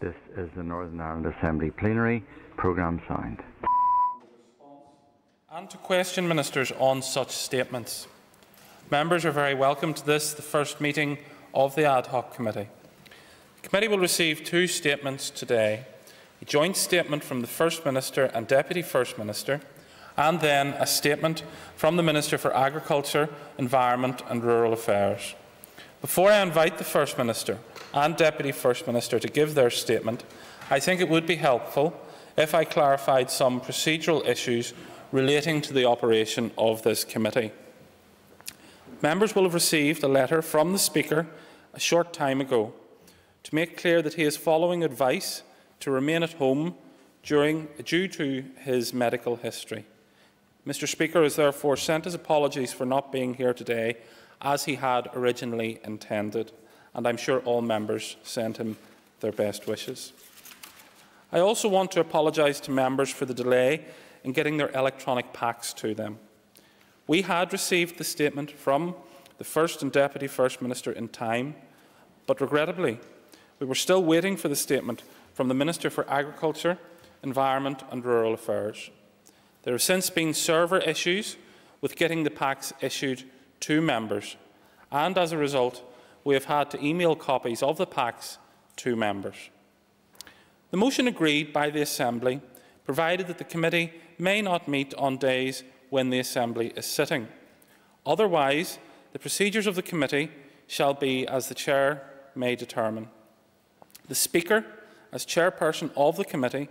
This is the Northern Ireland Assembly plenary programme signed. And to question ministers on such statements. Members are very welcome to this, the first meeting of the Ad Hoc Committee. The committee will receive two statements today, a joint statement from the First Minister and Deputy First Minister, and then a statement from the Minister for Agriculture, Environment and Rural Affairs. Before I invite the First Minister and Deputy First Minister to give their statement, I think it would be helpful if I clarified some procedural issues relating to the operation of this committee. Members will have received a letter from the Speaker a short time ago to make clear that he is following advice to remain at home during, due to his medical history. Mr Speaker has therefore sent his apologies for not being here today as he had originally intended, and I'm sure all members sent him their best wishes. I also want to apologise to members for the delay in getting their electronic packs to them. We had received the statement from the First and Deputy First Minister in time, but regrettably, we were still waiting for the statement from the Minister for Agriculture, Environment and Rural Affairs. There have since been server issues with getting the packs issued to members, and as a result, we have had to email copies of the packs to members. The motion agreed by the Assembly provided that the committee may not meet on days when the Assembly is sitting. Otherwise, the procedures of the committee shall be as the Chair may determine. The Speaker, as chairperson of the committee,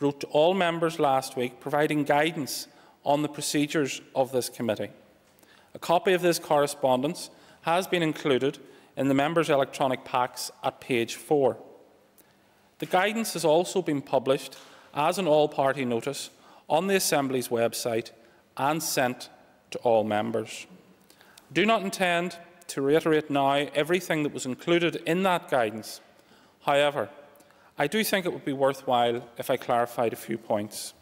wrote to all members last week providing guidance on the procedures of this committee. A copy of this correspondence has been included in the members' electronic packs at page 4. The guidance has also been published as an all-party notice on the Assembly's website and sent to all members. I do not intend to reiterate now everything that was included in that guidance. However, I do think it would be worthwhile if I clarified a few points.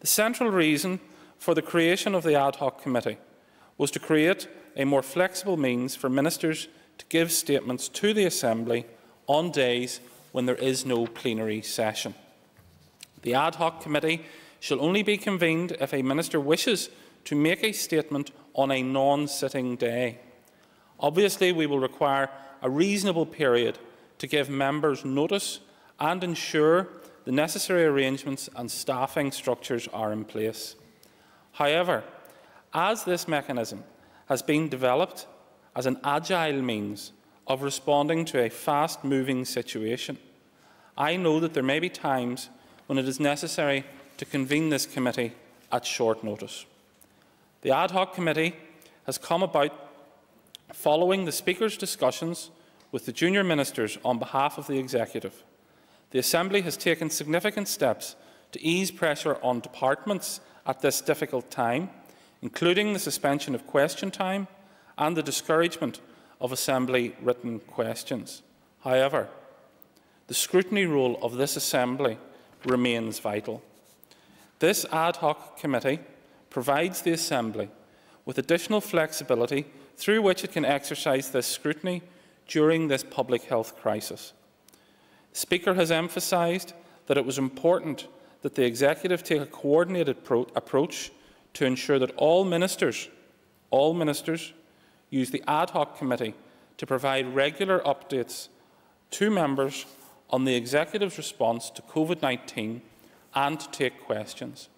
The central reason for the creation of the ad hoc committee was to create a more flexible means for ministers to give statements to the Assembly on days when there is no plenary session. The ad hoc committee shall only be convened if a minister wishes to make a statement on a non-sitting day. Obviously, we will require a reasonable period to give members notice and ensure the necessary arrangements and staffing structures are in place. However, as this mechanism has been developed as an agile means of responding to a fast-moving situation, I know that there may be times when it is necessary to convene this committee at short notice. The ad hoc committee has come about following the Speaker's discussions with the junior ministers on behalf of the Executive the Assembly has taken significant steps to ease pressure on departments at this difficult time, including the suspension of question time and the discouragement of Assembly written questions. However, the scrutiny role of this Assembly remains vital. This ad hoc committee provides the Assembly with additional flexibility through which it can exercise this scrutiny during this public health crisis. The Speaker has emphasised that it was important that the Executive take a coordinated approach to ensure that all ministers, all ministers, use the ad hoc committee to provide regular updates to members on the Executive's response to COVID-19 and to take questions.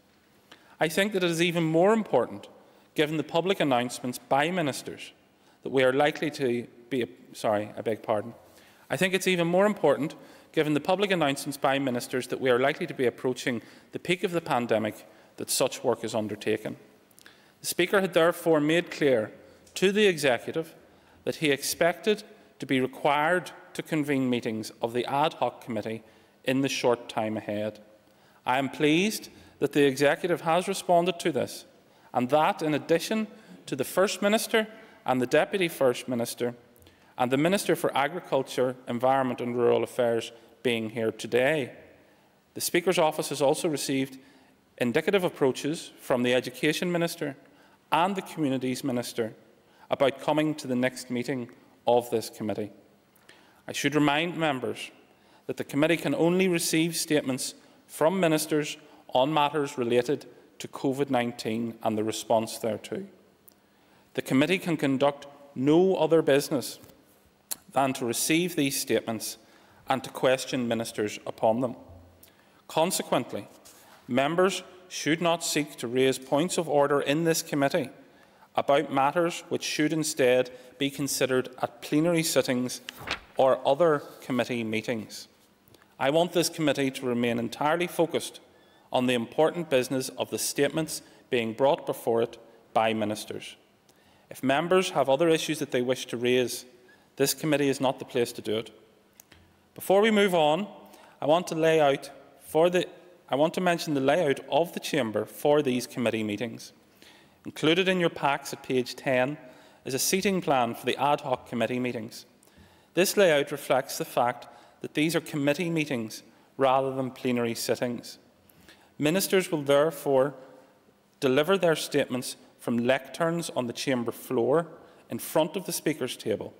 I think that it is even more important, given the public announcements by ministers, that we are likely to be, sorry, I beg pardon. I think it's even more important given the public announcements by ministers that we are likely to be approaching the peak of the pandemic that such work is undertaken. The Speaker had therefore made clear to the Executive that he expected to be required to convene meetings of the ad hoc committee in the short time ahead. I am pleased that the Executive has responded to this and that, in addition to the First Minister and the Deputy First Minister, and the Minister for Agriculture, Environment and Rural Affairs being here today. The Speaker's office has also received indicative approaches from the Education Minister and the Communities Minister about coming to the next meeting of this committee. I should remind members that the committee can only receive statements from ministers on matters related to COVID-19 and the response thereto. The committee can conduct no other business than to receive these statements and to question ministers upon them. Consequently, members should not seek to raise points of order in this committee about matters which should instead be considered at plenary sittings or other committee meetings. I want this committee to remain entirely focused on the important business of the statements being brought before it by ministers. If members have other issues that they wish to raise, this committee is not the place to do it. Before we move on, I want to lay out for the I want to mention the layout of the chamber for these committee meetings. Included in your packs at page 10 is a seating plan for the ad hoc committee meetings. This layout reflects the fact that these are committee meetings rather than plenary sittings. Ministers will therefore deliver their statements from lecterns on the chamber floor in front of the Speaker's table,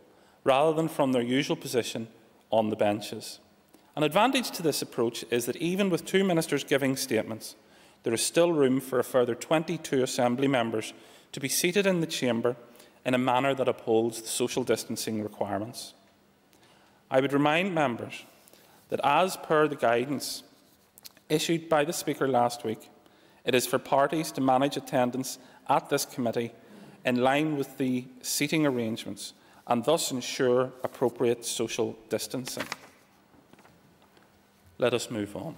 rather than from their usual position on the benches. An advantage to this approach is that even with two ministers giving statements, there is still room for a further 22 Assembly members to be seated in the chamber in a manner that upholds the social distancing requirements. I would remind members that as per the guidance issued by the Speaker last week, it is for parties to manage attendance at this committee in line with the seating arrangements and thus ensure appropriate social distancing. Let us move on.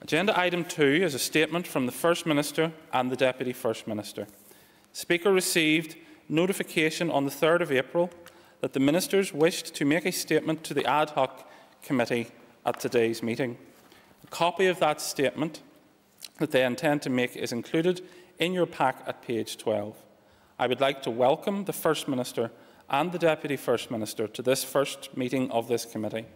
Agenda item 2 is a statement from the First Minister and the Deputy First Minister. The Speaker received notification on the 3rd of April that the Ministers wished to make a statement to the ad hoc committee at today's meeting. A copy of that statement that they intend to make is included in your pack at page 12. I would like to welcome the First Minister and the Deputy First Minister to this first meeting of this committee.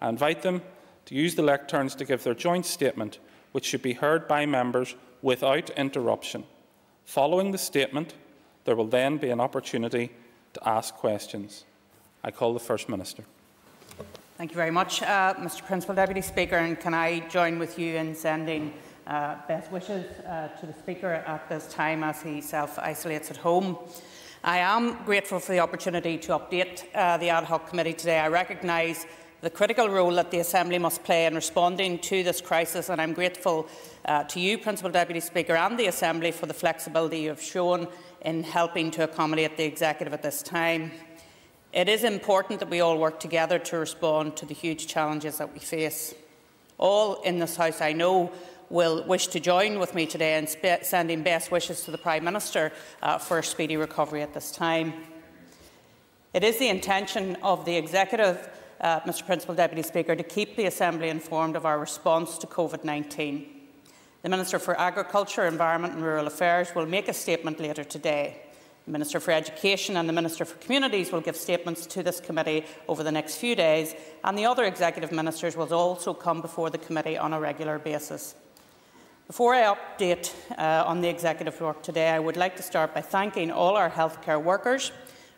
I invite them to use the lecterns to give their joint statement, which should be heard by members without interruption. Following the statement, there will then be an opportunity to ask questions. I call the First Minister. Thank you very much, uh, Mr Principal Deputy Speaker, and can I join with you in sending uh, best wishes uh, to the Speaker at this time as he self-isolates at home. I am grateful for the opportunity to update uh, the ad hoc committee today. I recognise the critical role that the Assembly must play in responding to this crisis and I'm grateful uh, to you, Principal Deputy Speaker, and the Assembly for the flexibility you have shown in helping to accommodate the Executive at this time. It is important that we all work together to respond to the huge challenges that we face. All in this House, I know, will wish to join with me today in sending best wishes to the Prime Minister uh, for a speedy recovery at this time. It is the intention of the Executive, uh, Mr Principal Deputy Speaker, to keep the Assembly informed of our response to COVID-19. The Minister for Agriculture, Environment and Rural Affairs will make a statement later today. The Minister for Education and the Minister for Communities will give statements to this committee over the next few days, and the other executive ministers will also come before the committee on a regular basis. Before I update uh, on the executive work today, I would like to start by thanking all our healthcare workers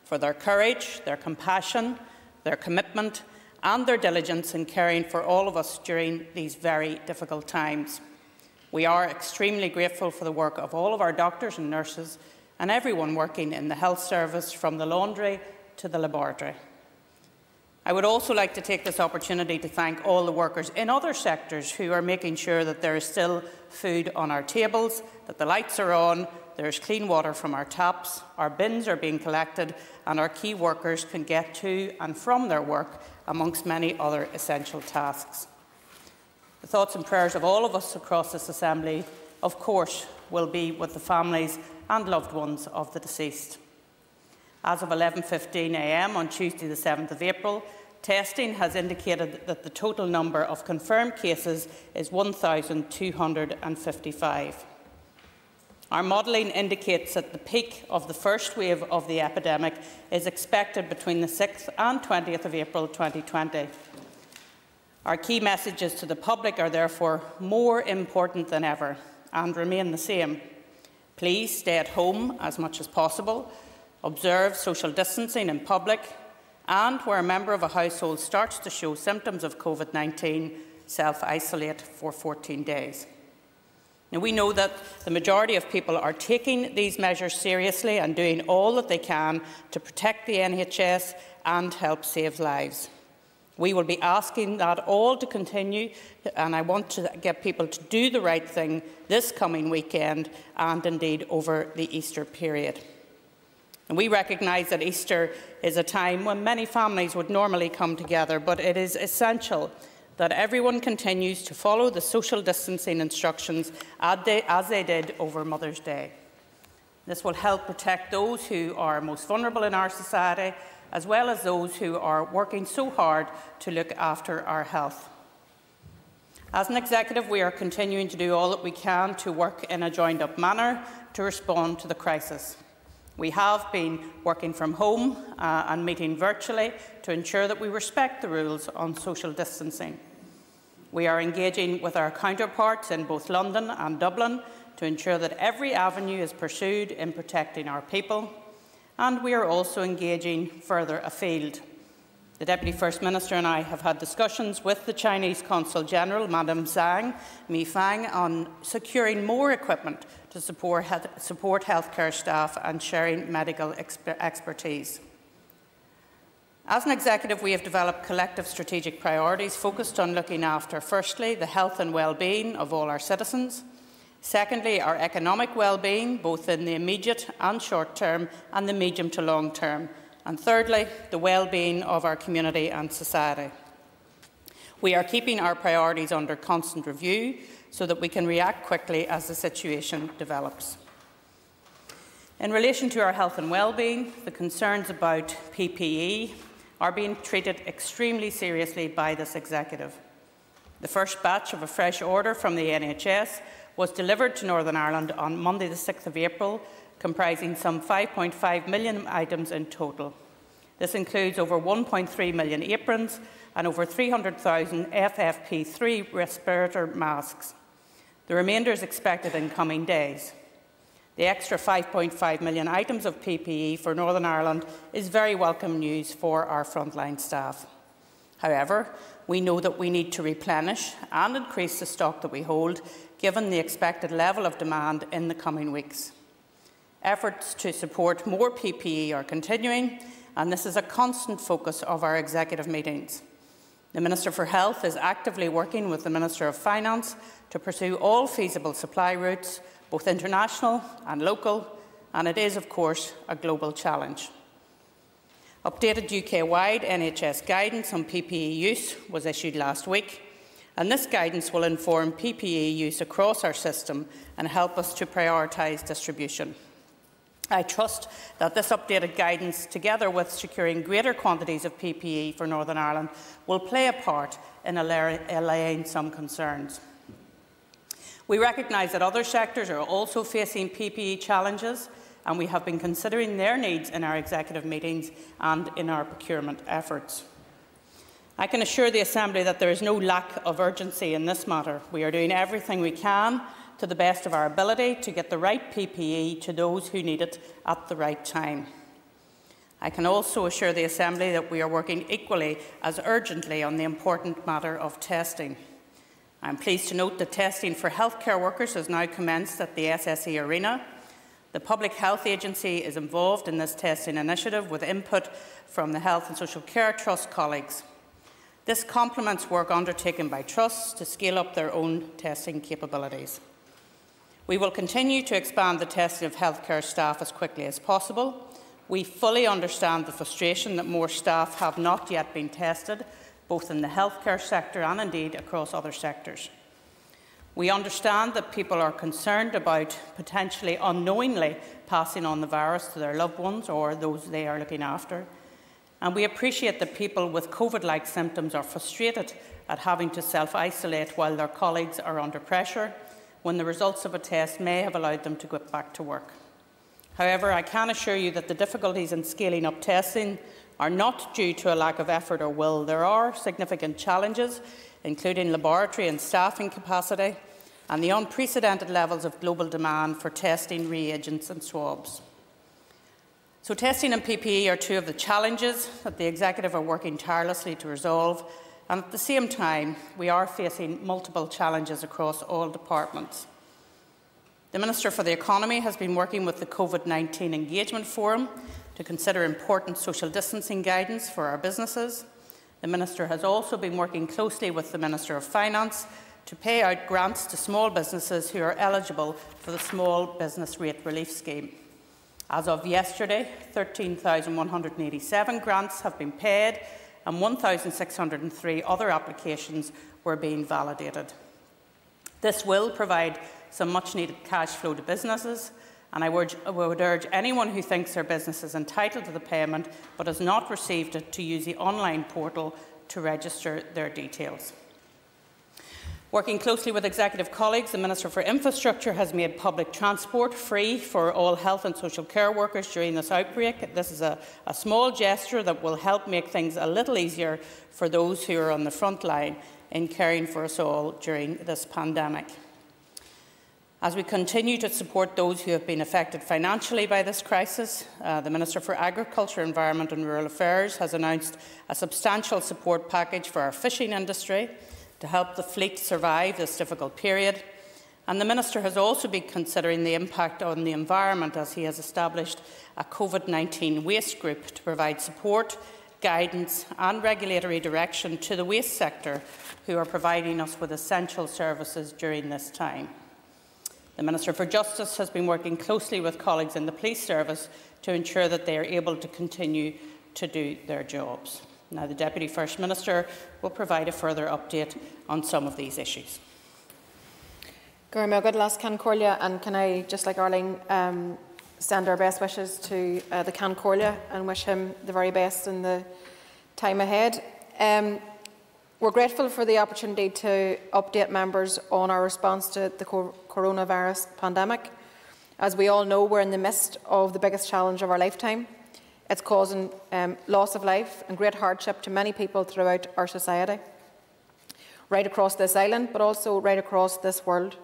for their courage, their compassion, their commitment and their diligence in caring for all of us during these very difficult times. We are extremely grateful for the work of all of our doctors and nurses and everyone working in the health service from the laundry to the laboratory. I would also like to take this opportunity to thank all the workers in other sectors who are making sure that there is still food on our tables, that the lights are on, there is clean water from our taps, our bins are being collected, and our key workers can get to and from their work, amongst many other essential tasks. The thoughts and prayers of all of us across this Assembly, of course, will be with the families and loved ones of the deceased. As of 11.15am on Tuesday the 7th of April, testing has indicated that the total number of confirmed cases is 1,255. Our modelling indicates that the peak of the first wave of the epidemic is expected between the 6th and 20th of April 2020. Our key messages to the public are therefore more important than ever and remain the same. Please stay at home as much as possible, observe social distancing in public, and where a member of a household starts to show symptoms of COVID 19, self isolate for 14 days. Now, we know that the majority of people are taking these measures seriously and doing all that they can to protect the NHS and help save lives. We will be asking that all to continue, and I want to get people to do the right thing this coming weekend and indeed over the Easter period. And we recognise that Easter is a time when many families would normally come together, but it is essential that everyone continues to follow the social distancing instructions as they did over Mother's Day. This will help protect those who are most vulnerable in our society, as well as those who are working so hard to look after our health. As an executive, we are continuing to do all that we can to work in a joined up manner to respond to the crisis. We have been working from home uh, and meeting virtually to ensure that we respect the rules on social distancing. We are engaging with our counterparts in both London and Dublin to ensure that every avenue is pursued in protecting our people, and we are also engaging further afield. The Deputy First Minister and I have had discussions with the Chinese Consul General, Madam Zhang Meifang, on securing more equipment to support, support healthcare staff and sharing medical exper expertise. As an executive, we have developed collective strategic priorities focused on looking after, firstly, the health and well-being of all our citizens, secondly, our economic well-being, both in the immediate and short term and the medium to long term, and thirdly, the well-being of our community and society. We are keeping our priorities under constant review so that we can react quickly as the situation develops. In relation to our health and well-being, the concerns about PPE are being treated extremely seriously by this executive. The first batch of a fresh order from the NHS was delivered to Northern Ireland on Monday, the 6th of April, comprising some 5.5 million items in total. This includes over 1.3 million aprons and over 300,000 FFP3 respirator masks. The remainder is expected in coming days. The extra 5.5 million items of PPE for Northern Ireland is very welcome news for our frontline staff. However, we know that we need to replenish and increase the stock that we hold, given the expected level of demand in the coming weeks. Efforts to support more PPE are continuing, and this is a constant focus of our executive meetings. The Minister for Health is actively working with the Minister of Finance to pursue all feasible supply routes both international and local, and it is, of course, a global challenge. Updated UK-wide NHS guidance on PPE use was issued last week, and this guidance will inform PPE use across our system and help us to prioritise distribution. I trust that this updated guidance, together with securing greater quantities of PPE for Northern Ireland, will play a part in allaying some concerns. We recognise that other sectors are also facing PPE challenges and we have been considering their needs in our executive meetings and in our procurement efforts. I can assure the Assembly that there is no lack of urgency in this matter. We are doing everything we can to the best of our ability to get the right PPE to those who need it at the right time. I can also assure the Assembly that we are working equally as urgently on the important matter of testing. I'm pleased to note that testing for healthcare workers has now commenced at the SSE Arena. The Public Health Agency is involved in this testing initiative with input from the Health and Social Care Trust colleagues. This complements work undertaken by trusts to scale up their own testing capabilities. We will continue to expand the testing of healthcare staff as quickly as possible. We fully understand the frustration that more staff have not yet been tested both in the healthcare sector and indeed across other sectors. We understand that people are concerned about potentially unknowingly passing on the virus to their loved ones or those they are looking after. And we appreciate that people with COVID like symptoms are frustrated at having to self isolate while their colleagues are under pressure when the results of a test may have allowed them to get back to work. However, I can assure you that the difficulties in scaling up testing are not due to a lack of effort or will. There are significant challenges, including laboratory and staffing capacity, and the unprecedented levels of global demand for testing reagents and swabs. So testing and PPE are two of the challenges that the Executive are working tirelessly to resolve and at the same time we are facing multiple challenges across all departments. The Minister for the Economy has been working with the COVID-19 Engagement Forum to consider important social distancing guidance for our businesses. The Minister has also been working closely with the Minister of Finance to pay out grants to small businesses who are eligible for the Small Business Rate Relief Scheme. As of yesterday, 13,187 grants have been paid and 1,603 other applications were being validated. This will provide some much needed cash flow to businesses, and I would, I would, urge anyone who thinks their business is entitled to the payment but has not received it to use the online portal to register their details. Working closely with executive colleagues, the Minister for Infrastructure has made public transport free for all health and social care workers during this outbreak. This is a, a small gesture that will help make things a little easier for those who are on the front line in caring for us all during this pandemic. As we continue to support those who have been affected financially by this crisis, uh, the Minister for Agriculture, Environment and Rural Affairs has announced a substantial support package for our fishing industry to help the fleet survive this difficult period. And the Minister has also been considering the impact on the environment as he has established a COVID-19 waste group to provide support, guidance and regulatory direction to the waste sector who are providing us with essential services during this time. The Minister for Justice has been working closely with colleagues in the police service to ensure that they are able to continue to do their jobs. Now, the Deputy First Minister will provide a further update on some of these issues. Good last Can and can I, just like Arlene, um, send our best wishes to uh, the Ceann Comhairle and wish him the very best in the time ahead. Um, we're grateful for the opportunity to update members on our response to the coronavirus pandemic. As we all know, we're in the midst of the biggest challenge of our lifetime. It's causing um, loss of life and great hardship to many people throughout our society, right across this island, but also right across this world.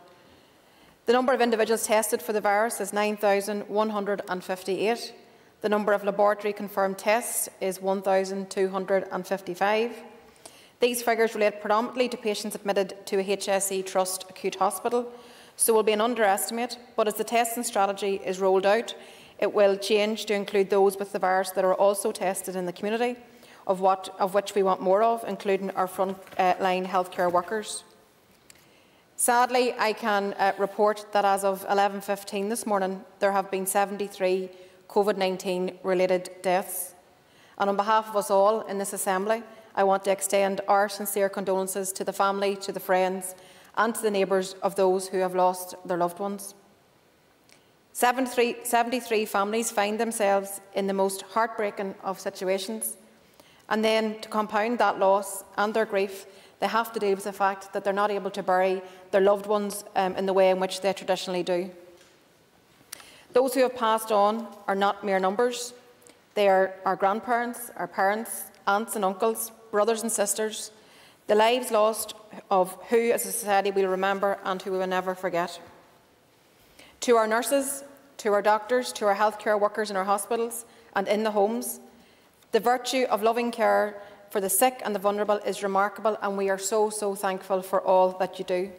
The number of individuals tested for the virus is 9,158. The number of laboratory confirmed tests is 1,255. These figures relate predominantly to patients admitted to a HSC Trust acute hospital, so will be an underestimate, but as the testing strategy is rolled out, it will change to include those with the virus that are also tested in the community, of, what, of which we want more of, including our frontline healthcare workers. Sadly, I can uh, report that as of 11.15 this morning, there have been 73 COVID-19 related deaths. And on behalf of us all in this Assembly, I want to extend our sincere condolences to the family, to the friends and to the neighbours of those who have lost their loved ones. 73, 73 families find themselves in the most heartbreaking of situations. And then to compound that loss and their grief, they have to deal with the fact that they're not able to bury their loved ones um, in the way in which they traditionally do. Those who have passed on are not mere numbers. They are our grandparents, our parents, aunts and uncles, brothers and sisters, the lives lost of who as a society we will remember and who we will never forget. To our nurses, to our doctors, to our healthcare workers in our hospitals and in the homes, the virtue of loving care for the sick and the vulnerable is remarkable and we are so, so thankful for all that you do.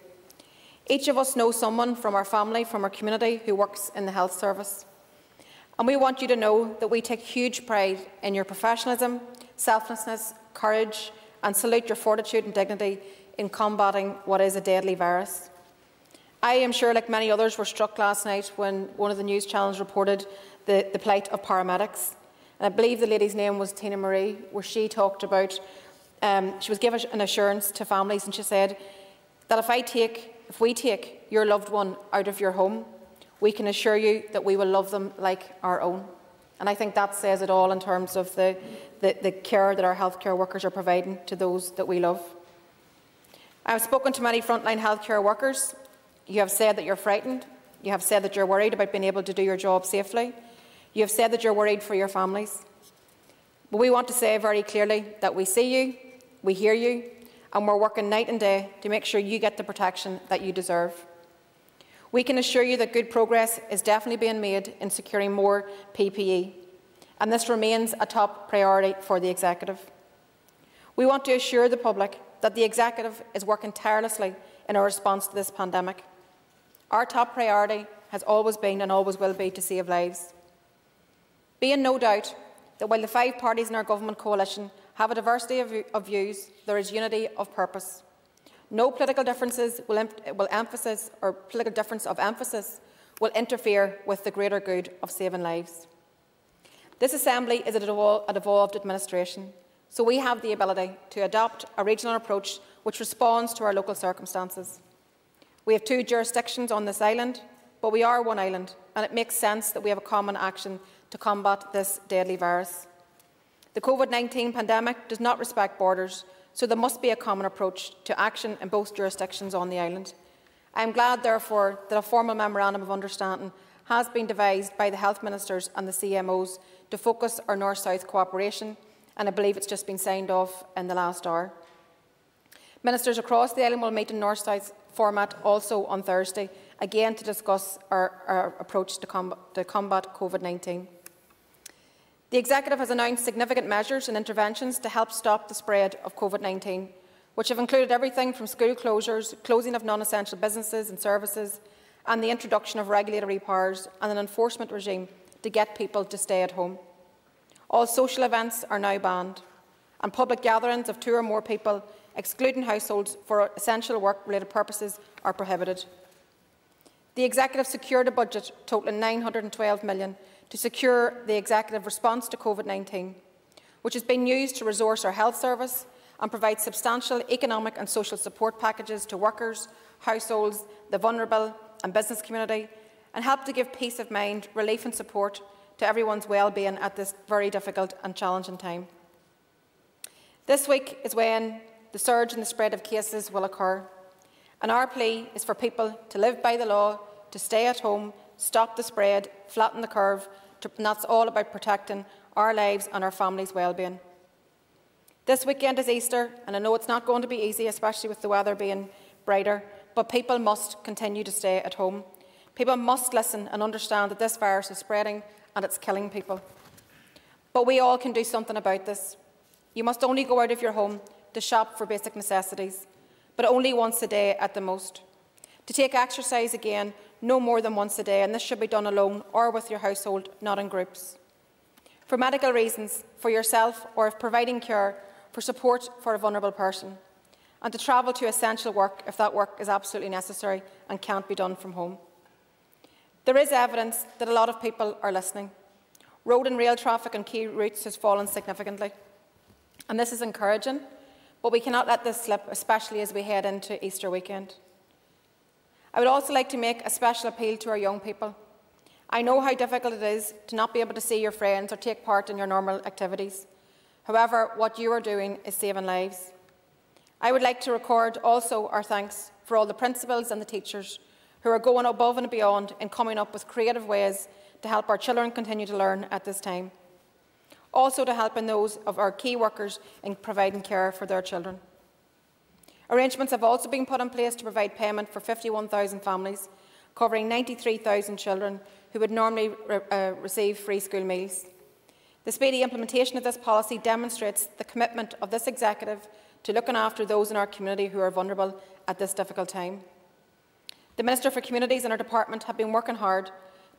Each of us knows someone from our family, from our community, who works in the health service. And we want you to know that we take huge pride in your professionalism, selflessness, courage, and salute your fortitude and dignity in combating what is a deadly virus. I am sure, like many others, were struck last night when one of the news channels reported the, the plight of paramedics. And I believe the lady's name was Tina Marie, where she talked about, um, she was given an assurance to families and she said that if I take, if we take your loved one out of your home, we can assure you that we will love them like our own. And I think that says it all in terms of the, the, the care that our healthcare workers are providing to those that we love. I've spoken to many frontline healthcare workers. You have said that you're frightened. You have said that you're worried about being able to do your job safely. You have said that you're worried for your families. But we want to say very clearly that we see you, we hear you, and we're working night and day to make sure you get the protection that you deserve. We can assure you that good progress is definitely being made in securing more PPE. and this remains a top priority for the Executive. We want to assure the public that the Executive is working tirelessly in our response to this pandemic. Our top priority has always been and always will be to save lives. Be in no doubt that while the five parties in our government coalition have a diversity of, of views, there is unity of purpose. No political differences will, will emphasis or political difference of emphasis will interfere with the greater good of saving lives. This Assembly is an evolved administration, so we have the ability to adopt a regional approach which responds to our local circumstances. We have two jurisdictions on this island, but we are one island, and it makes sense that we have a common action to combat this deadly virus. The COVID-19 pandemic does not respect borders, so there must be a common approach to action in both jurisdictions on the island. I am glad, therefore, that a formal memorandum of understanding has been devised by the health ministers and the CMOs to focus our north-south cooperation, and I believe it's just been signed off in the last hour. Ministers across the island will meet in north-south format also on Thursday, again to discuss our, our approach to combat, to combat COVID-19. The Executive has announced significant measures and interventions to help stop the spread of COVID-19, which have included everything from school closures, closing of non-essential businesses and services, and the introduction of regulatory powers and an enforcement regime to get people to stay at home. All social events are now banned, and public gatherings of two or more people, excluding households for essential work-related purposes, are prohibited. The Executive secured a budget totalling £912 million to secure the executive response to COVID-19, which has been used to resource our health service and provide substantial economic and social support packages to workers, households, the vulnerable and business community, and help to give peace of mind, relief and support to everyone's well-being at this very difficult and challenging time. This week is when the surge in the spread of cases will occur, and our plea is for people to live by the law, to stay at home stop the spread, flatten the curve, and that's all about protecting our lives and our families' well-being. This weekend is Easter, and I know it's not going to be easy, especially with the weather being brighter, but people must continue to stay at home. People must listen and understand that this virus is spreading and it's killing people. But we all can do something about this. You must only go out of your home to shop for basic necessities, but only once a day at the most. To take exercise again no more than once a day, and this should be done alone or with your household, not in groups. For medical reasons, for yourself, or if providing care, for support for a vulnerable person, and to travel to essential work if that work is absolutely necessary and can't be done from home. There is evidence that a lot of people are listening. Road and rail traffic on key routes has fallen significantly, and this is encouraging, but we cannot let this slip, especially as we head into Easter weekend. I would also like to make a special appeal to our young people. I know how difficult it is to not be able to see your friends or take part in your normal activities. However, what you are doing is saving lives. I would like to record also our thanks for all the principals and the teachers who are going above and beyond in coming up with creative ways to help our children continue to learn at this time. Also to helping those of our key workers in providing care for their children. Arrangements have also been put in place to provide payment for 51,000 families, covering 93,000 children who would normally re uh, receive free school meals. The speedy implementation of this policy demonstrates the commitment of this Executive to looking after those in our community who are vulnerable at this difficult time. The Minister for Communities and our department have been working hard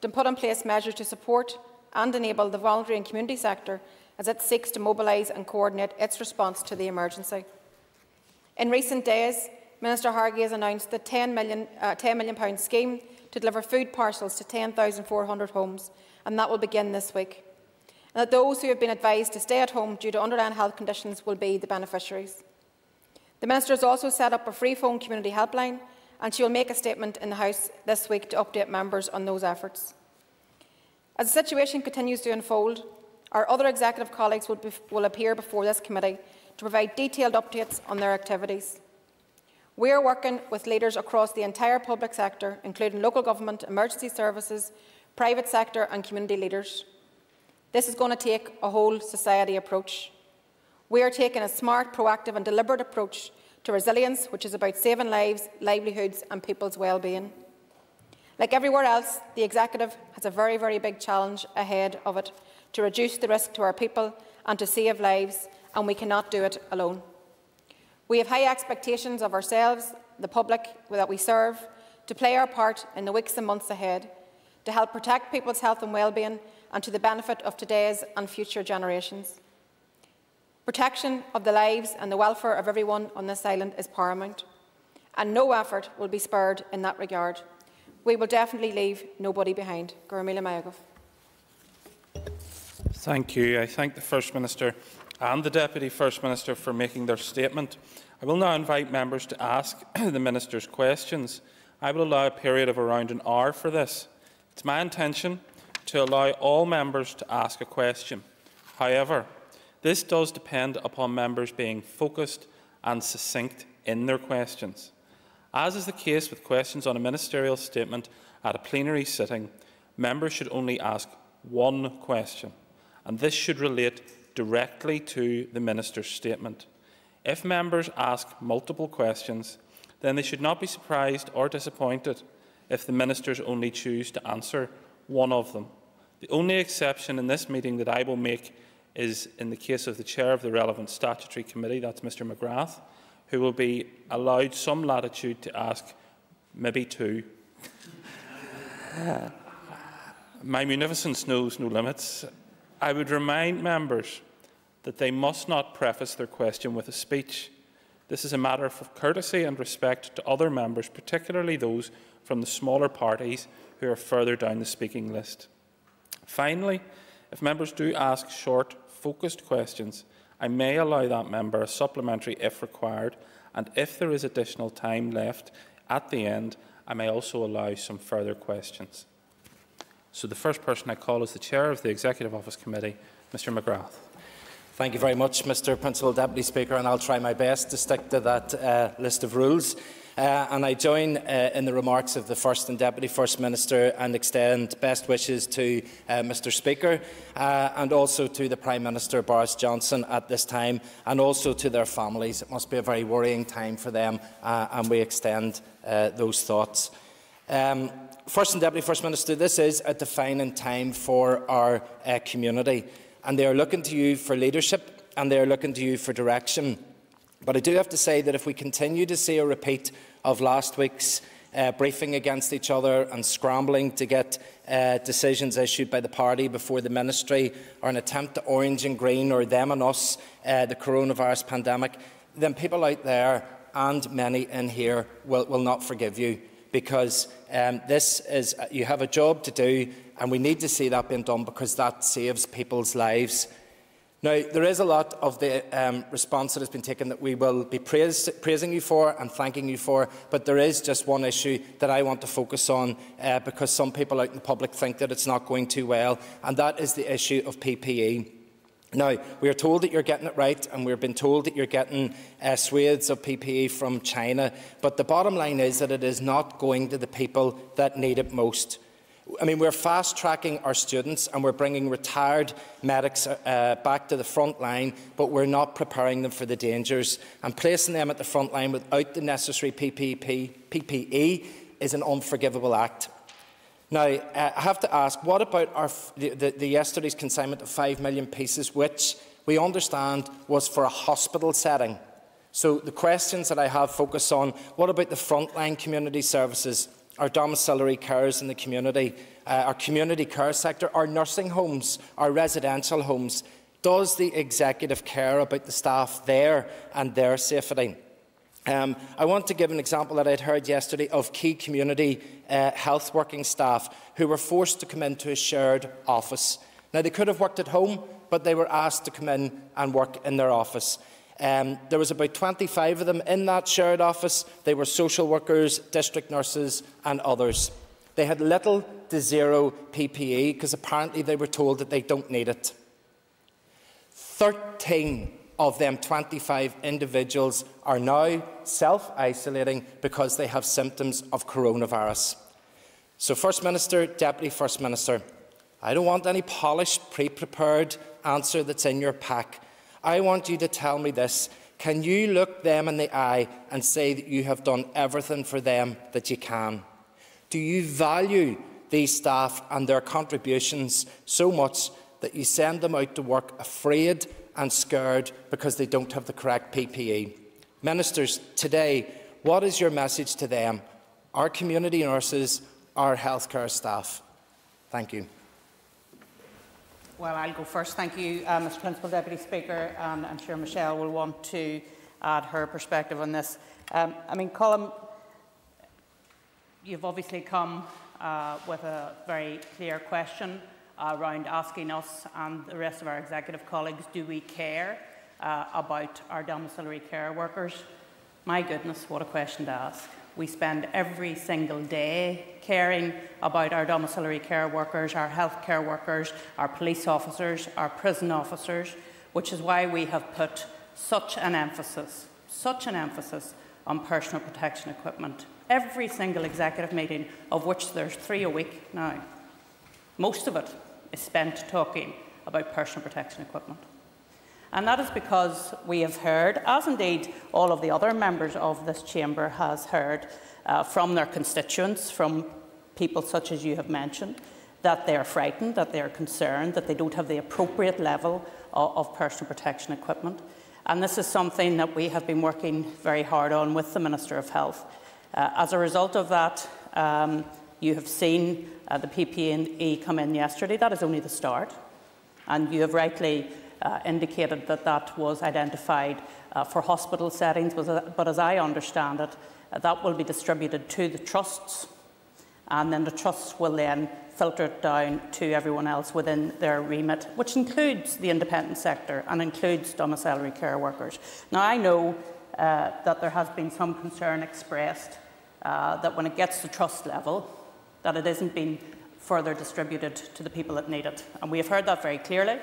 to put in place measures to support and enable the voluntary and community sector as it seeks to mobilise and coordinate its response to the emergency. In recent days, Minister Hargey has announced the £10 million, uh, £10 million scheme to deliver food parcels to 10,400 homes, and that will begin this week. And that those who have been advised to stay at home due to underlying health conditions will be the beneficiaries. The Minister has also set up a free phone community helpline, and she will make a statement in the House this week to update members on those efforts. As the situation continues to unfold, our other executive colleagues will, be, will appear before this committee to provide detailed updates on their activities. We are working with leaders across the entire public sector, including local government, emergency services, private sector and community leaders. This is going to take a whole society approach. We are taking a smart, proactive and deliberate approach to resilience, which is about saving lives, livelihoods and people's well-being. Like everywhere else, the Executive has a very, very big challenge ahead of it to reduce the risk to our people and to save lives, and we cannot do it alone. We have high expectations of ourselves, the public that we serve, to play our part in the weeks and months ahead, to help protect people's health and well-being and to the benefit of today's and future generations. Protection of the lives and the welfare of everyone on this island is paramount, and no effort will be spared in that regard. We will definitely leave nobody behind. Thank you. I thank the First Minister and the Deputy First Minister for making their statement. I will now invite members to ask the Minister's questions. I will allow a period of around an hour for this. It's my intention to allow all members to ask a question. However, this does depend upon members being focused and succinct in their questions. As is the case with questions on a ministerial statement at a plenary sitting, members should only ask one question, and this should relate directly to the Minister's statement. If members ask multiple questions, then they should not be surprised or disappointed if the Ministers only choose to answer one of them. The only exception in this meeting that I will make is in the case of the chair of the relevant statutory committee, that's Mr McGrath, who will be allowed some latitude to ask maybe two. My munificence knows no limits. I would remind members that they must not preface their question with a speech. This is a matter of courtesy and respect to other members, particularly those from the smaller parties who are further down the speaking list. Finally, if members do ask short, focused questions, I may allow that member a supplementary if required, and if there is additional time left at the end, I may also allow some further questions. So the first person I call is the Chair of the Executive Office Committee, Mr McGrath. Thank you very much, Mr Principal Deputy Speaker, and I'll try my best to stick to that uh, list of rules. Uh, and I join uh, in the remarks of the First and Deputy First Minister and extend best wishes to uh, Mr Speaker uh, and also to the Prime Minister Boris Johnson at this time and also to their families. It must be a very worrying time for them uh, and we extend uh, those thoughts. Um, First and Deputy First Minister, this is a defining time for our community and they are looking to you for leadership and they are looking to you for direction. But I do have to say that if we continue to see a repeat of last week's uh, briefing against each other and scrambling to get uh, decisions issued by the party before the ministry or an attempt to orange and green or them and us uh, the coronavirus pandemic, then people out there and many in here will, will not forgive you because um, this is, you have a job to do and we need to see that being done because that saves people's lives. Now, there is a lot of the um, response that has been taken that we will be praise, praising you for and thanking you for, but there is just one issue that I want to focus on uh, because some people out in the public think that it's not going too well, and that is the issue of PPE. Now, we are told that you're getting it right, and we've been told that you're getting uh, swathes of PPE from China, but the bottom line is that it is not going to the people that need it most. I mean, we're fast tracking our students and we're bringing retired medics uh, back to the front line, but we're not preparing them for the dangers. And placing them at the front line without the necessary PPP, PPE is an unforgivable act. Now, uh, I have to ask, what about our, the, the, the yesterday's consignment of 5 million pieces, which we understand was for a hospital setting? So the questions that I have focus on, what about the frontline community services? Our domiciliary carers in the community, uh, our community care sector, our nursing homes, our residential homes. Does the executive care about the staff there and their safety? Um, I want to give an example that I'd heard yesterday of key community uh, health working staff who were forced to come into a shared office. Now, they could have worked at home, but they were asked to come in and work in their office. Um, there was about 25 of them in that shared office. They were social workers, district nurses and others. They had little to zero PPE because apparently they were told that they don't need it. 13 of them 25 individuals are now self-isolating because they have symptoms of coronavirus. So First Minister, Deputy First Minister, I don't want any polished, pre-prepared answer that's in your pack. I want you to tell me this. Can you look them in the eye and say that you have done everything for them that you can? Do you value these staff and their contributions so much that you send them out to work afraid and scared because they don't have the correct PPE. Ministers, today, what is your message to them, our community nurses, our healthcare staff? Thank you. Well, I'll go first. Thank you, uh, Mr Principal Deputy Speaker, and I'm sure Michelle will want to add her perspective on this. Um, I mean, Colin, you've obviously come uh, with a very clear question uh, around asking us and the rest of our executive colleagues, do we care uh, about our domiciliary care workers? My goodness, what a question to ask. We spend every single day caring about our domiciliary care workers, our health care workers, our police officers, our prison officers, which is why we have put such an emphasis, such an emphasis on personal protection equipment. Every single executive meeting, of which there's three a week now, most of it is spent talking about personal protection equipment. And that is because we have heard, as indeed all of the other members of this chamber has heard uh, from their constituents, from people such as you have mentioned, that they are frightened, that they are concerned, that they don't have the appropriate level of, of personal protection equipment. And this is something that we have been working very hard on with the Minister of Health. Uh, as a result of that, um, you have seen uh, the PPE come in yesterday. That is only the start. And you have rightly uh, indicated that that was identified uh, for hospital settings, but, as I understand it, uh, that will be distributed to the trusts, and then the trusts will then filter it down to everyone else within their remit, which includes the independent sector and includes domiciliary care workers. Now, I know uh, that there has been some concern expressed uh, that when it gets to trust level, that it isn't being further distributed to the people that need it. And we have heard that very clearly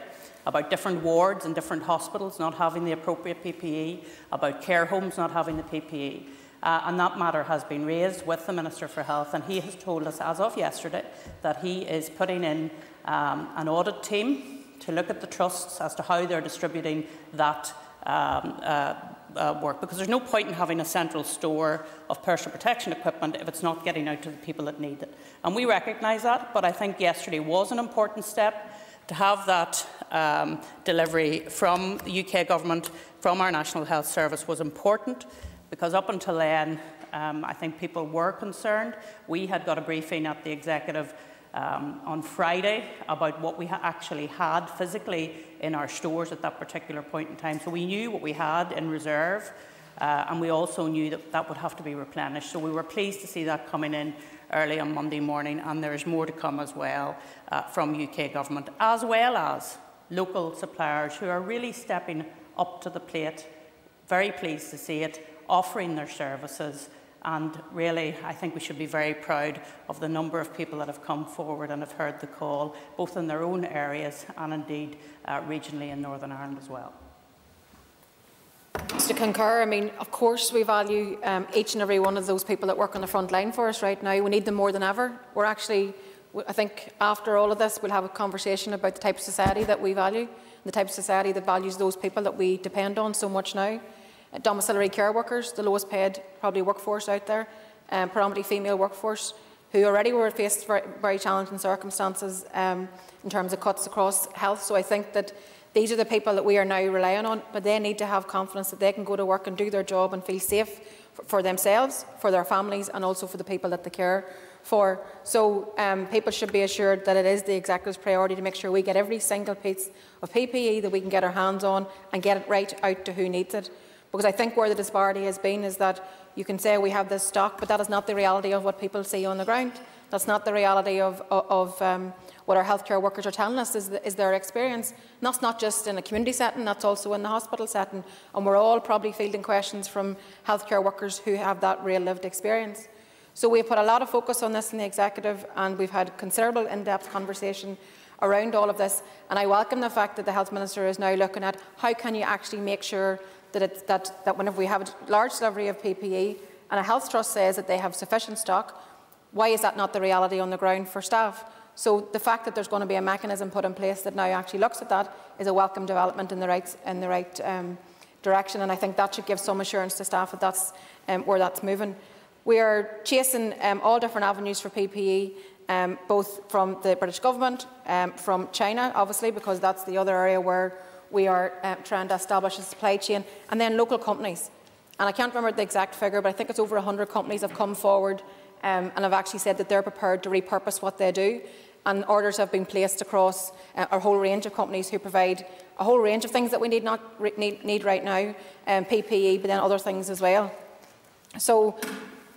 about different wards and different hospitals not having the appropriate PPE, about care homes not having the PPE. Uh, and that matter has been raised with the Minister for Health, and he has told us as of yesterday that he is putting in um, an audit team to look at the trusts as to how they're distributing that um, uh, uh, work because there's no point in having a central store of personal protection equipment if it's not getting out to the people that need it. And we recognise that, but I think yesterday was an important step to have that um, delivery from the UK Government, from our National Health Service was important because up until then, um, I think people were concerned. We had got a briefing at the Executive um, on Friday about what we ha actually had physically in our stores at that particular point in time. So we knew what we had in reserve. Uh, and we also knew that that would have to be replenished. So we were pleased to see that coming in early on Monday morning, and there is more to come as well uh, from UK Government, as well as local suppliers who are really stepping up to the plate. Very pleased to see it, offering their services. And really, I think we should be very proud of the number of people that have come forward and have heard the call, both in their own areas and indeed uh, regionally in Northern Ireland as well. To concur, I mean, of course we value um, each and every one of those people that work on the front line for us right now. We need them more than ever. We're actually, I think after all of this, we'll have a conversation about the type of society that we value, the type of society that values those people that we depend on so much now. Uh, domiciliary care workers, the lowest paid probably workforce out there, um, predominantly female workforce, who already were faced very, very challenging circumstances um, in terms of cuts across health. So I think that these are the people that we are now relying on, but they need to have confidence that they can go to work and do their job and feel safe for themselves, for their families, and also for the people that they care for. So um, people should be assured that it is the Executive's priority to make sure we get every single piece of PPE that we can get our hands on and get it right out to who needs it. Because I think where the disparity has been is that you can say we have this stock, but that is not the reality of what people see on the ground. That's not the reality of, of, of um, what our healthcare workers are telling us is, is their experience. And that's not just in a community setting, that's also in the hospital setting. And we're all probably fielding questions from healthcare workers who have that real lived experience. So we've put a lot of focus on this in the executive and we've had considerable in-depth conversation around all of this. And I welcome the fact that the Health Minister is now looking at how can you actually make sure that, it's, that, that whenever we have a large delivery of PPE and a health trust says that they have sufficient stock, why is that not the reality on the ground for staff? So the fact that there's going to be a mechanism put in place that now actually looks at that is a welcome development in the right, in the right um, direction, and I think that should give some assurance to staff that that's um, where that's moving. We are chasing um, all different avenues for PPE. um, both from the British Government, um, from China, obviously, because that's the other area where we are uh, trying to establish a supply chain, and then local companies. And I can't remember the exact figure, but I think it's over 100 companies have come forward um, and have actually said that they're prepared to repurpose what they do. And orders have been placed across uh, a whole range of companies who provide a whole range of things that we need, not, need, need right now, um, PPE, but then other things as well. So,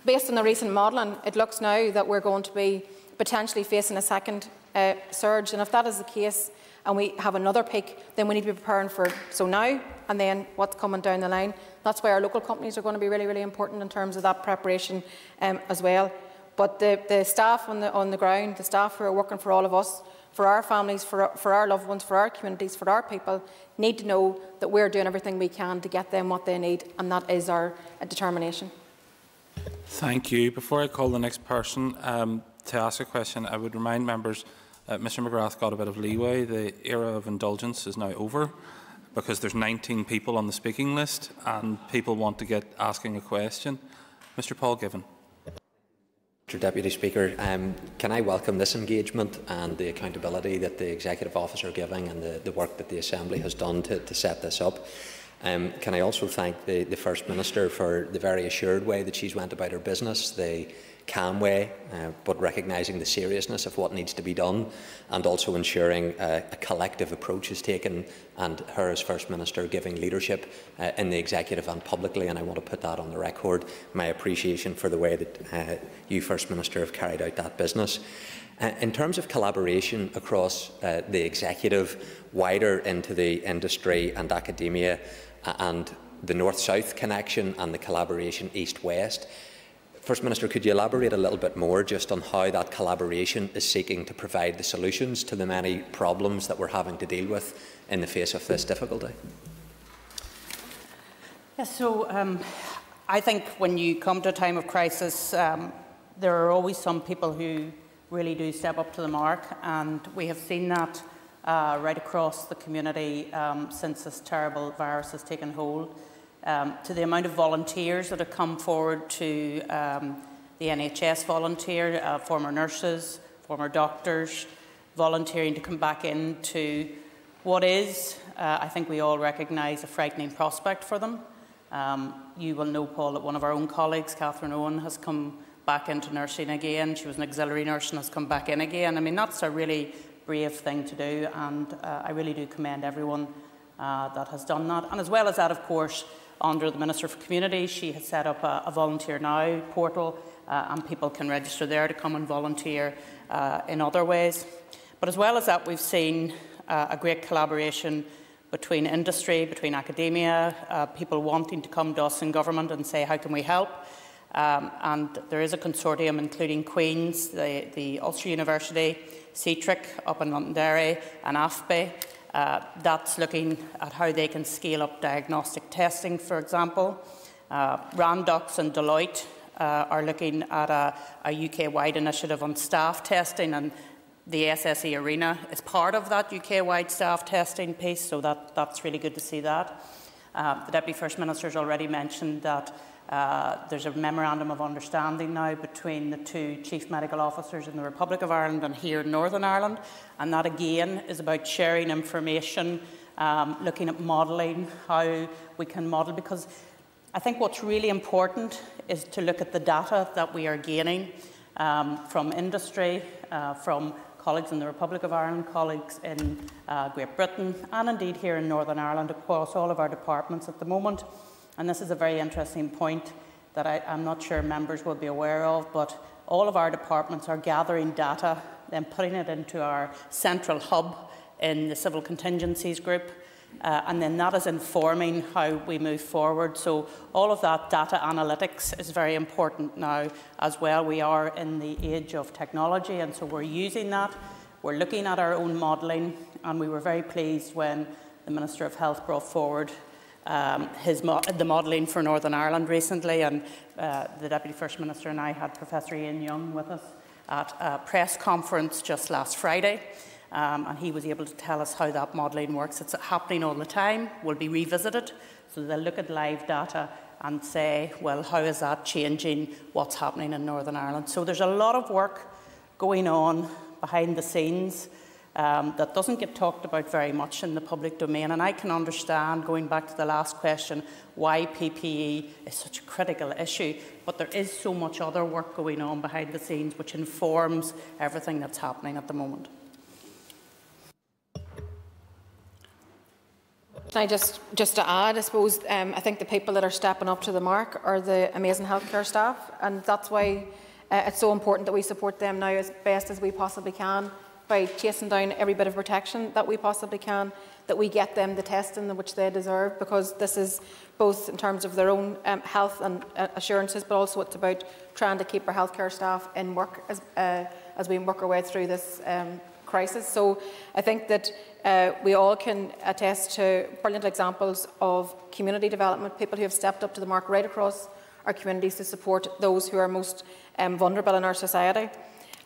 based on the recent modelling, it looks now that we're going to be potentially facing a second uh, surge. And if that is the case, and we have another peak, then we need to be preparing for so now and then what's coming down the line. That's why our local companies are going to be really, really important in terms of that preparation um, as well. But the, the staff on the, on the ground, the staff who are working for all of us, for our families, for our, for our loved ones, for our communities, for our people, need to know that we're doing everything we can to get them what they need, and that is our uh, determination. Thank you. Before I call the next person um, to ask a question, I would remind members uh, Mr McGrath got a bit of leeway. The era of indulgence is now over because there's 19 people on the speaking list and people want to get asking a question. Mr Paul Givan. Mr Deputy Speaker, um, can I welcome this engagement and the accountability that the Executive Office are giving and the, the work that the Assembly has done to, to set this up. Um, can I also thank the, the First Minister for the very assured way that she's went about her business, the calm way, uh, but recognising the seriousness of what needs to be done and also ensuring uh, a collective approach is taken and her as First Minister giving leadership uh, in the Executive and publicly and I want to put that on the record, my appreciation for the way that uh, you First Minister have carried out that business. Uh, in terms of collaboration across uh, the Executive, wider into the industry and academia and the North-South connection and the collaboration East-West, First Minister, could you elaborate a little bit more just on how that collaboration is seeking to provide the solutions to the many problems that we're having to deal with in the face of this difficulty? Yes, so um, I think when you come to a time of crisis, um, there are always some people who really do step up to the mark, and we have seen that uh, right across the community um, since this terrible virus has taken hold um, to the amount of volunteers that have come forward to um, the NHS volunteer, uh, former nurses, former doctors, volunteering to come back into what is, uh, I think we all recognise, a frightening prospect for them. Um, you will know, Paul, that one of our own colleagues, Catherine Owen, has come back into nursing again. She was an auxiliary nurse and has come back in again. I mean, that's a really brave thing to do, and uh, I really do commend everyone uh, that has done that. And as well as that, of course, under the Minister for Communities. She has set up a, a Volunteer Now portal uh, and people can register there to come and volunteer uh, in other ways. But as well as that, we've seen uh, a great collaboration between industry, between academia, uh, people wanting to come to us in government and say, how can we help? Um, and there is a consortium including Queen's, the, the Ulster University, CTRIC up in Londonderry and AFBI uh, that's looking at how they can scale up diagnostic testing, for example. Uh, Randox and Deloitte uh, are looking at a, a UK-wide initiative on staff testing, and the SSE Arena is part of that UK-wide staff testing piece, so that, that's really good to see that. Uh, the Deputy First Minister has already mentioned that uh, there's a memorandum of understanding now between the two chief medical officers in the Republic of Ireland and here in Northern Ireland, and that again is about sharing information, um, looking at modelling, how we can model, because I think what's really important is to look at the data that we are gaining um, from industry, uh, from colleagues in the Republic of Ireland, colleagues in uh, Great Britain, and indeed here in Northern Ireland across all of our departments at the moment. And this is a very interesting point that I, am not sure members will be aware of, but all of our departments are gathering data and putting it into our central hub in the Civil Contingencies Group. Uh, and then that is informing how we move forward. So all of that data analytics is very important now as well. We are in the age of technology and so we're using that. We're looking at our own modelling and we were very pleased when the Minister of Health brought forward um, mo the modelling for Northern Ireland recently, and uh, the Deputy First Minister and I had Professor Ian Young with us at a press conference just last Friday. Um, and he was able to tell us how that modelling works. It's happening all the time, will be revisited. So they'll look at live data and say, well, how is that changing what's happening in Northern Ireland? So there's a lot of work going on behind the scenes um, that doesn't get talked about very much in the public domain. And I can understand, going back to the last question, why PPE is such a critical issue. But there is so much other work going on behind the scenes which informs everything that's happening at the moment. Can I just, just to add, I suppose, um, I think the people that are stepping up to the mark are the amazing healthcare staff, and that's why uh, it's so important that we support them now as best as we possibly can by chasing down every bit of protection that we possibly can, that we get them the testing which they deserve, because this is both in terms of their own um, health and uh, assurances, but also it's about trying to keep our healthcare staff in work as, uh, as we work our way through this um, crisis. So I think that uh, we all can attest to brilliant examples of community development, people who have stepped up to the mark right across our communities to support those who are most um, vulnerable in our society.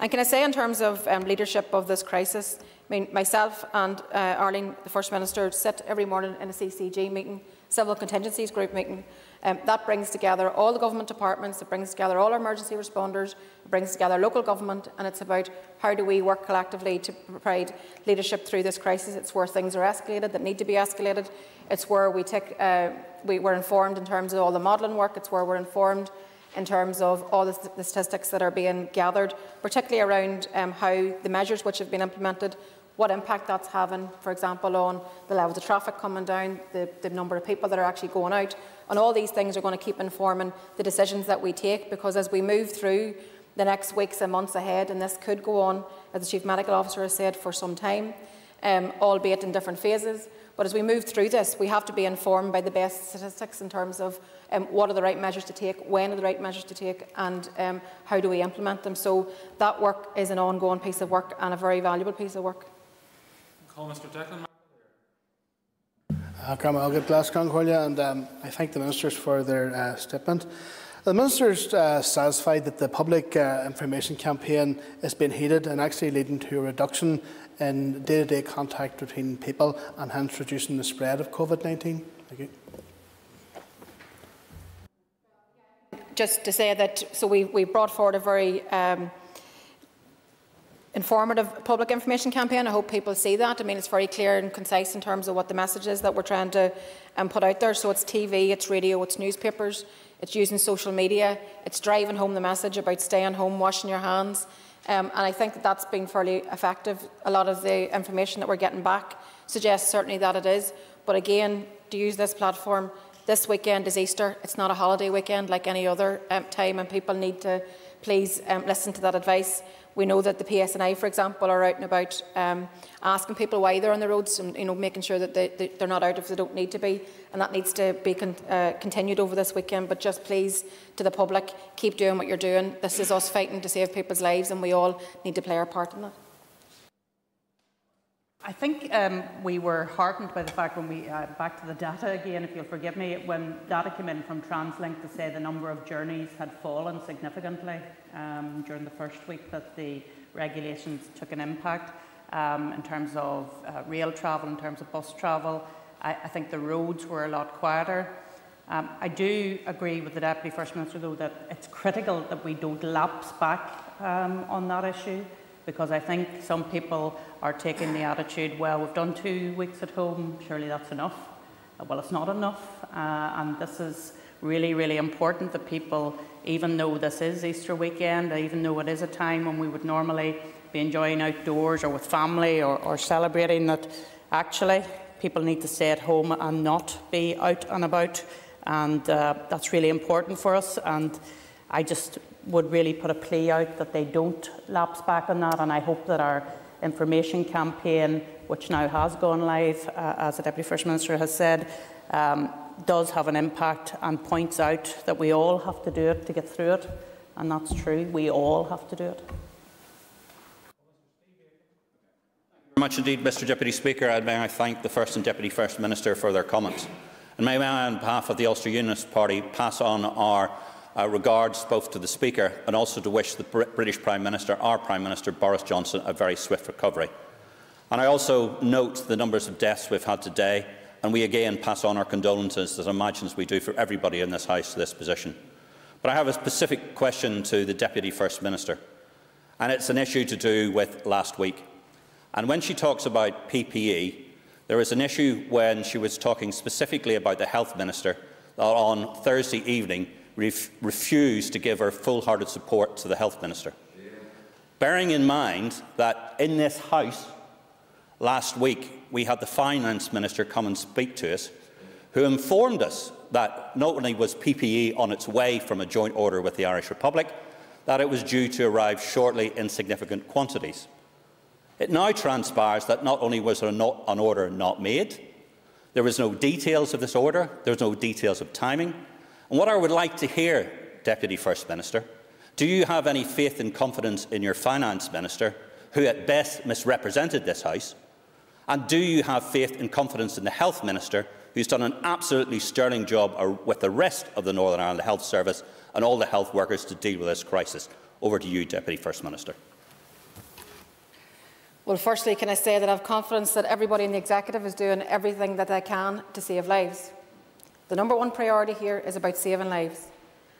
And can I say, in terms of um, leadership of this crisis, I mean, myself and uh, Arlene, the First Minister, sit every morning in a CCG meeting, Civil Contingencies Group meeting, um, that brings together all the government departments, it brings together all our emergency responders, it brings together local government, and it's about how do we work collectively to provide leadership through this crisis. It's where things are escalated that need to be escalated. It's where we take, uh, we, we're informed in terms of all the modelling work. It's where we're informed in terms of all the, the statistics that are being gathered, particularly around um, how the measures which have been implemented what impact that's having, for example, on the levels of traffic coming down, the, the number of people that are actually going out. And all these things are going to keep informing the decisions that we take because as we move through the next weeks and months ahead, and this could go on, as the Chief Medical Officer has said, for some time, um, albeit in different phases. But as we move through this, we have to be informed by the best statistics in terms of um, what are the right measures to take, when are the right measures to take, and um, how do we implement them. So that work is an ongoing piece of work and a very valuable piece of work. Call Mr Declan. Uh, and um, I thank the ministers for their uh, statement. The ministers uh, satisfied that the public uh, information campaign is being heeded and actually leading to a reduction in day-to-day -day contact between people and hence reducing the spread of COVID-19. Thank you. Just to say that, so we, we brought forward a very um, informative public information campaign. I hope people see that. I mean, it's very clear and concise in terms of what the message is that we're trying to um, put out there. So it's TV, it's radio, it's newspapers, it's using social media, it's driving home the message about staying home, washing your hands. Um, and I think that that's been fairly effective. A lot of the information that we're getting back suggests certainly that it is. But again, to use this platform, this weekend is Easter. It's not a holiday weekend like any other um, time, and people need to please um, listen to that advice. We know that the PSNI, for example, are out and about um, asking people why they're on the roads and you know, making sure that they, they're not out if they don't need to be. And that needs to be con uh, continued over this weekend. But just please, to the public, keep doing what you're doing. This is us fighting to save people's lives and we all need to play our part in that. I think um, we were heartened by the fact when we, uh, back to the data again, if you'll forgive me, when data came in from TransLink to say the number of journeys had fallen significantly um, during the first week that the regulations took an impact um, in terms of uh, rail travel, in terms of bus travel. I, I think the roads were a lot quieter. Um, I do agree with the Deputy First Minister, though, that it's critical that we don't lapse back um, on that issue because I think some people are taking the attitude, well, we've done two weeks at home, surely that's enough. Uh, well, it's not enough, uh, and this is really, really important that people, even though this is Easter weekend, even though it is a time when we would normally be enjoying outdoors or with family or, or celebrating, that actually people need to stay at home and not be out and about, and uh, that's really important for us. And I just would really put a plea out that they don't lapse back on that, and I hope that our information campaign, which now has gone live, uh, as the Deputy First Minister has said, um, does have an impact and points out that we all have to do it to get through it, and that's true. We all have to do it. Very much indeed, Mr Deputy Speaker. And may I thank the First and Deputy First Minister for their comments. And may I, on behalf of the Ulster Unionist Party, pass on our uh, regards both to the Speaker and also to wish the Br British Prime Minister, our Prime Minister Boris Johnson, a very swift recovery. And I also note the numbers of deaths we've had today, and we again pass on our condolences, as I imagine we do for everybody in this House, to this position. But I have a specific question to the Deputy First Minister. and it's an issue to do with last week. And when she talks about PPE, there was an issue when she was talking specifically about the Health Minister that on Thursday evening ref refused to give her full-hearted support to the Health Minister. Yeah. Bearing in mind that in this House last week we had the Finance Minister come and speak to us, who informed us that not only was PPE on its way from a joint order with the Irish Republic, that it was due to arrive shortly in significant quantities. It now transpires that not only was there not an order not made, there was no details of this order, there was no details of timing. And what I would like to hear, Deputy First Minister, do you have any faith and confidence in your Finance Minister, who at best misrepresented this House? And do you have faith and confidence in the Health Minister, who's done an absolutely sterling job uh, with the rest of the Northern Ireland Health Service and all the health workers to deal with this crisis? Over to you, Deputy First Minister. Well, firstly, can I say that I have confidence that everybody in the Executive is doing everything that they can to save lives. The number one priority here is about saving lives.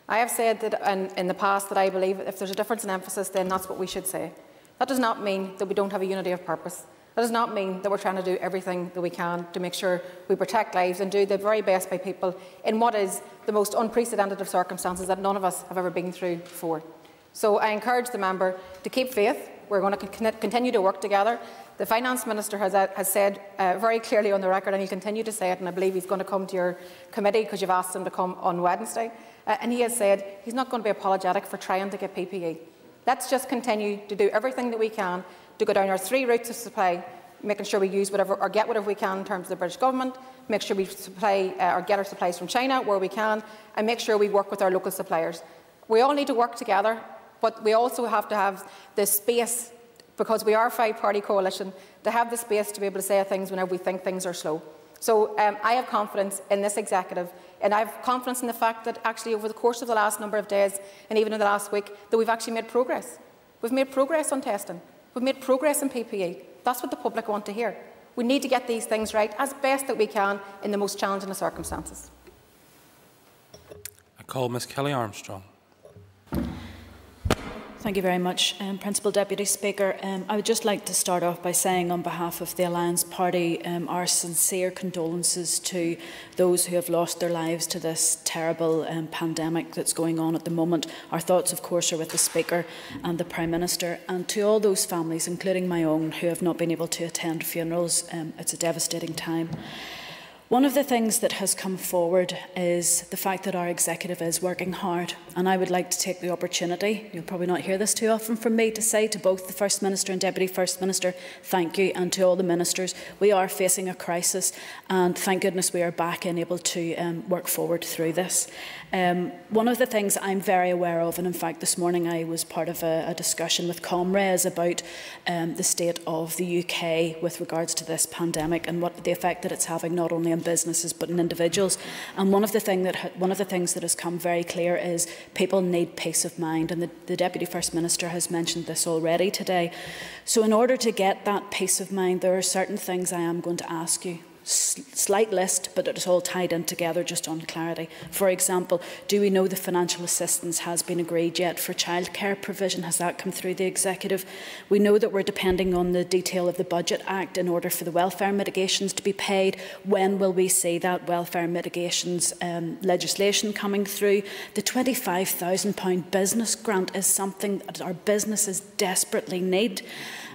I have said that in, in the past that I believe if there's a difference in emphasis, then that's what we should say. That does not mean that we don't have a unity of purpose. That does not mean that we're trying to do everything that we can to make sure we protect lives and do the very best by people in what is the most unprecedented of circumstances that none of us have ever been through before. So I encourage the member to keep faith, we're going to continue to work together. The Finance Minister has, uh, has said uh, very clearly on the record, and he'll continue to say it, and I believe he's going to come to your committee because you've asked him to come on Wednesday, uh, and he has said he's not going to be apologetic for trying to get PPE. Let's just continue to do everything that we can to go down our three routes of supply, making sure we use whatever or get whatever we can in terms of the British Government, make sure we supply uh, or get our supplies from China where we can, and make sure we work with our local suppliers. We all need to work together but we also have to have the space, because we are a five-party coalition, to have the space to be able to say things whenever we think things are slow. So um, I have confidence in this executive, and I have confidence in the fact that actually over the course of the last number of days, and even in the last week, that we've actually made progress. We've made progress on testing. We've made progress in PPE. That's what the public want to hear. We need to get these things right as best that we can in the most challenging of circumstances. I call Ms Kellie Armstrong. Thank you very much, um, Principal Deputy Speaker. Um, I would just like to start off by saying on behalf of the Alliance Party um, our sincere condolences to those who have lost their lives to this terrible um, pandemic that's going on at the moment. Our thoughts, of course, are with the Speaker and the Prime Minister and to all those families, including my own, who have not been able to attend funerals. um, it's a devastating time. One of the things that has come forward is the fact that our executive is working hard. And I would like to take the opportunity, you'll probably not hear this too often from me, to say to both the First Minister and Deputy First Minister, thank you, and to all the ministers. We are facing a crisis, and thank goodness we are back and able to um, work forward through this. Um, one of the things I'm very aware of, and in fact this morning I was part of a, a discussion with Comres about um, the state of the UK with regards to this pandemic and what the effect that it's having not only on businesses but in individuals. And one of the thing that one of the things that has come very clear is people need peace of mind, and the, the Deputy First Minister has mentioned this already today. So in order to get that peace of mind, there are certain things I am going to ask you slight list, but it's all tied in together just on clarity. For example, do we know the financial assistance has been agreed yet for childcare provision? Has that come through the executive? We know that we're depending on the detail of the Budget Act in order for the welfare mitigations to be paid. When will we see that welfare mitigations um, legislation coming through? The £25,000 business grant is something that our businesses desperately need.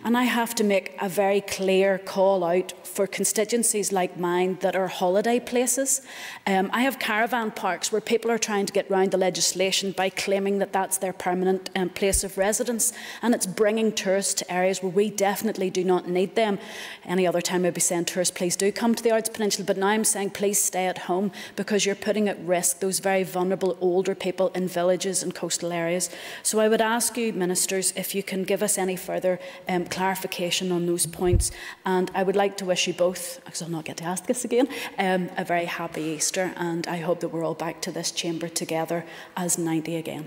And I have to make a very clear call out for constituencies like mine that are holiday places. Um, I have caravan parks where people are trying to get round the legislation by claiming that that's their permanent um, place of residence and it's bringing tourists to areas where we definitely do not need them. Any other time I'd be saying tourists please do come to the Ards Peninsula but now I'm saying please stay at home because you're putting at risk those very vulnerable older people in villages and coastal areas. So I would ask you ministers if you can give us any further um, clarification on those points. And I would like to wish you both, because I'll not get to ask this again, um, a very happy Easter. And I hope that we're all back to this chamber together as 90 again.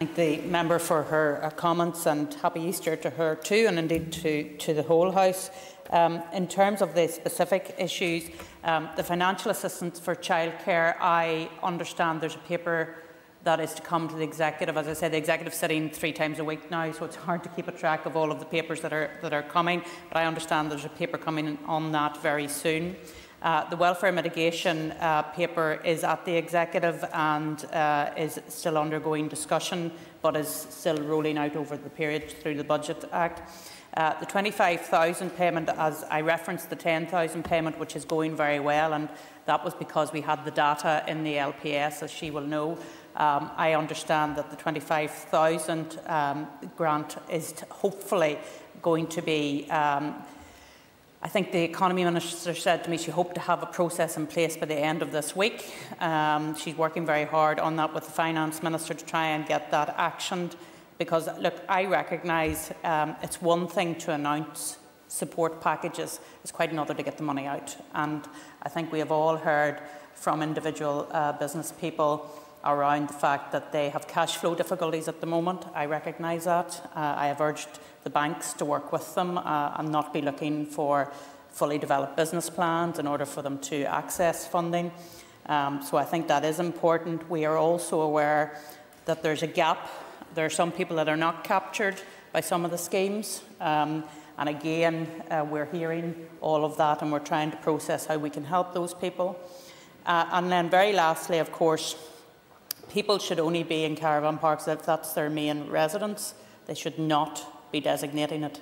Thank the member for her uh, comments and happy Easter to her too, and indeed to, to the whole House. Um, in terms of the specific issues, um, the financial assistance for childcare, I understand there's a paper that is to come to the executive. As I said, the executive sitting three times a week now, so it's hard to keep a track of all of the papers that are that are coming. But I understand there's a paper coming on that very soon. Uh, the welfare mitigation uh, paper is at the executive and uh, is still undergoing discussion, but is still rolling out over the period through the Budget Act. Uh, the 25,000 payment, as I referenced the 10,000 payment, which is going very well, and that was because we had the data in the LPS, as she will know. Um, I understand that the 25,000 um, grant is hopefully going to be um, I think the Economy Minister said to me she hoped to have a process in place by the end of this week. Um, she's working very hard on that with the Finance Minister to try and get that actioned because, look, I recognise um, it's one thing to announce support packages, it's quite another to get the money out. And I think we have all heard from individual uh, business people around the fact that they have cash flow difficulties at the moment. I recognise that. Uh, I have urged the banks to work with them uh, and not be looking for fully developed business plans in order for them to access funding. Um, so I think that is important. We are also aware that there's a gap. There are some people that are not captured by some of the schemes. Um, and again, uh, we're hearing all of that and we're trying to process how we can help those people. Uh, and then, very lastly, of course, people should only be in caravan parks if that's their main residence. They should not be designating it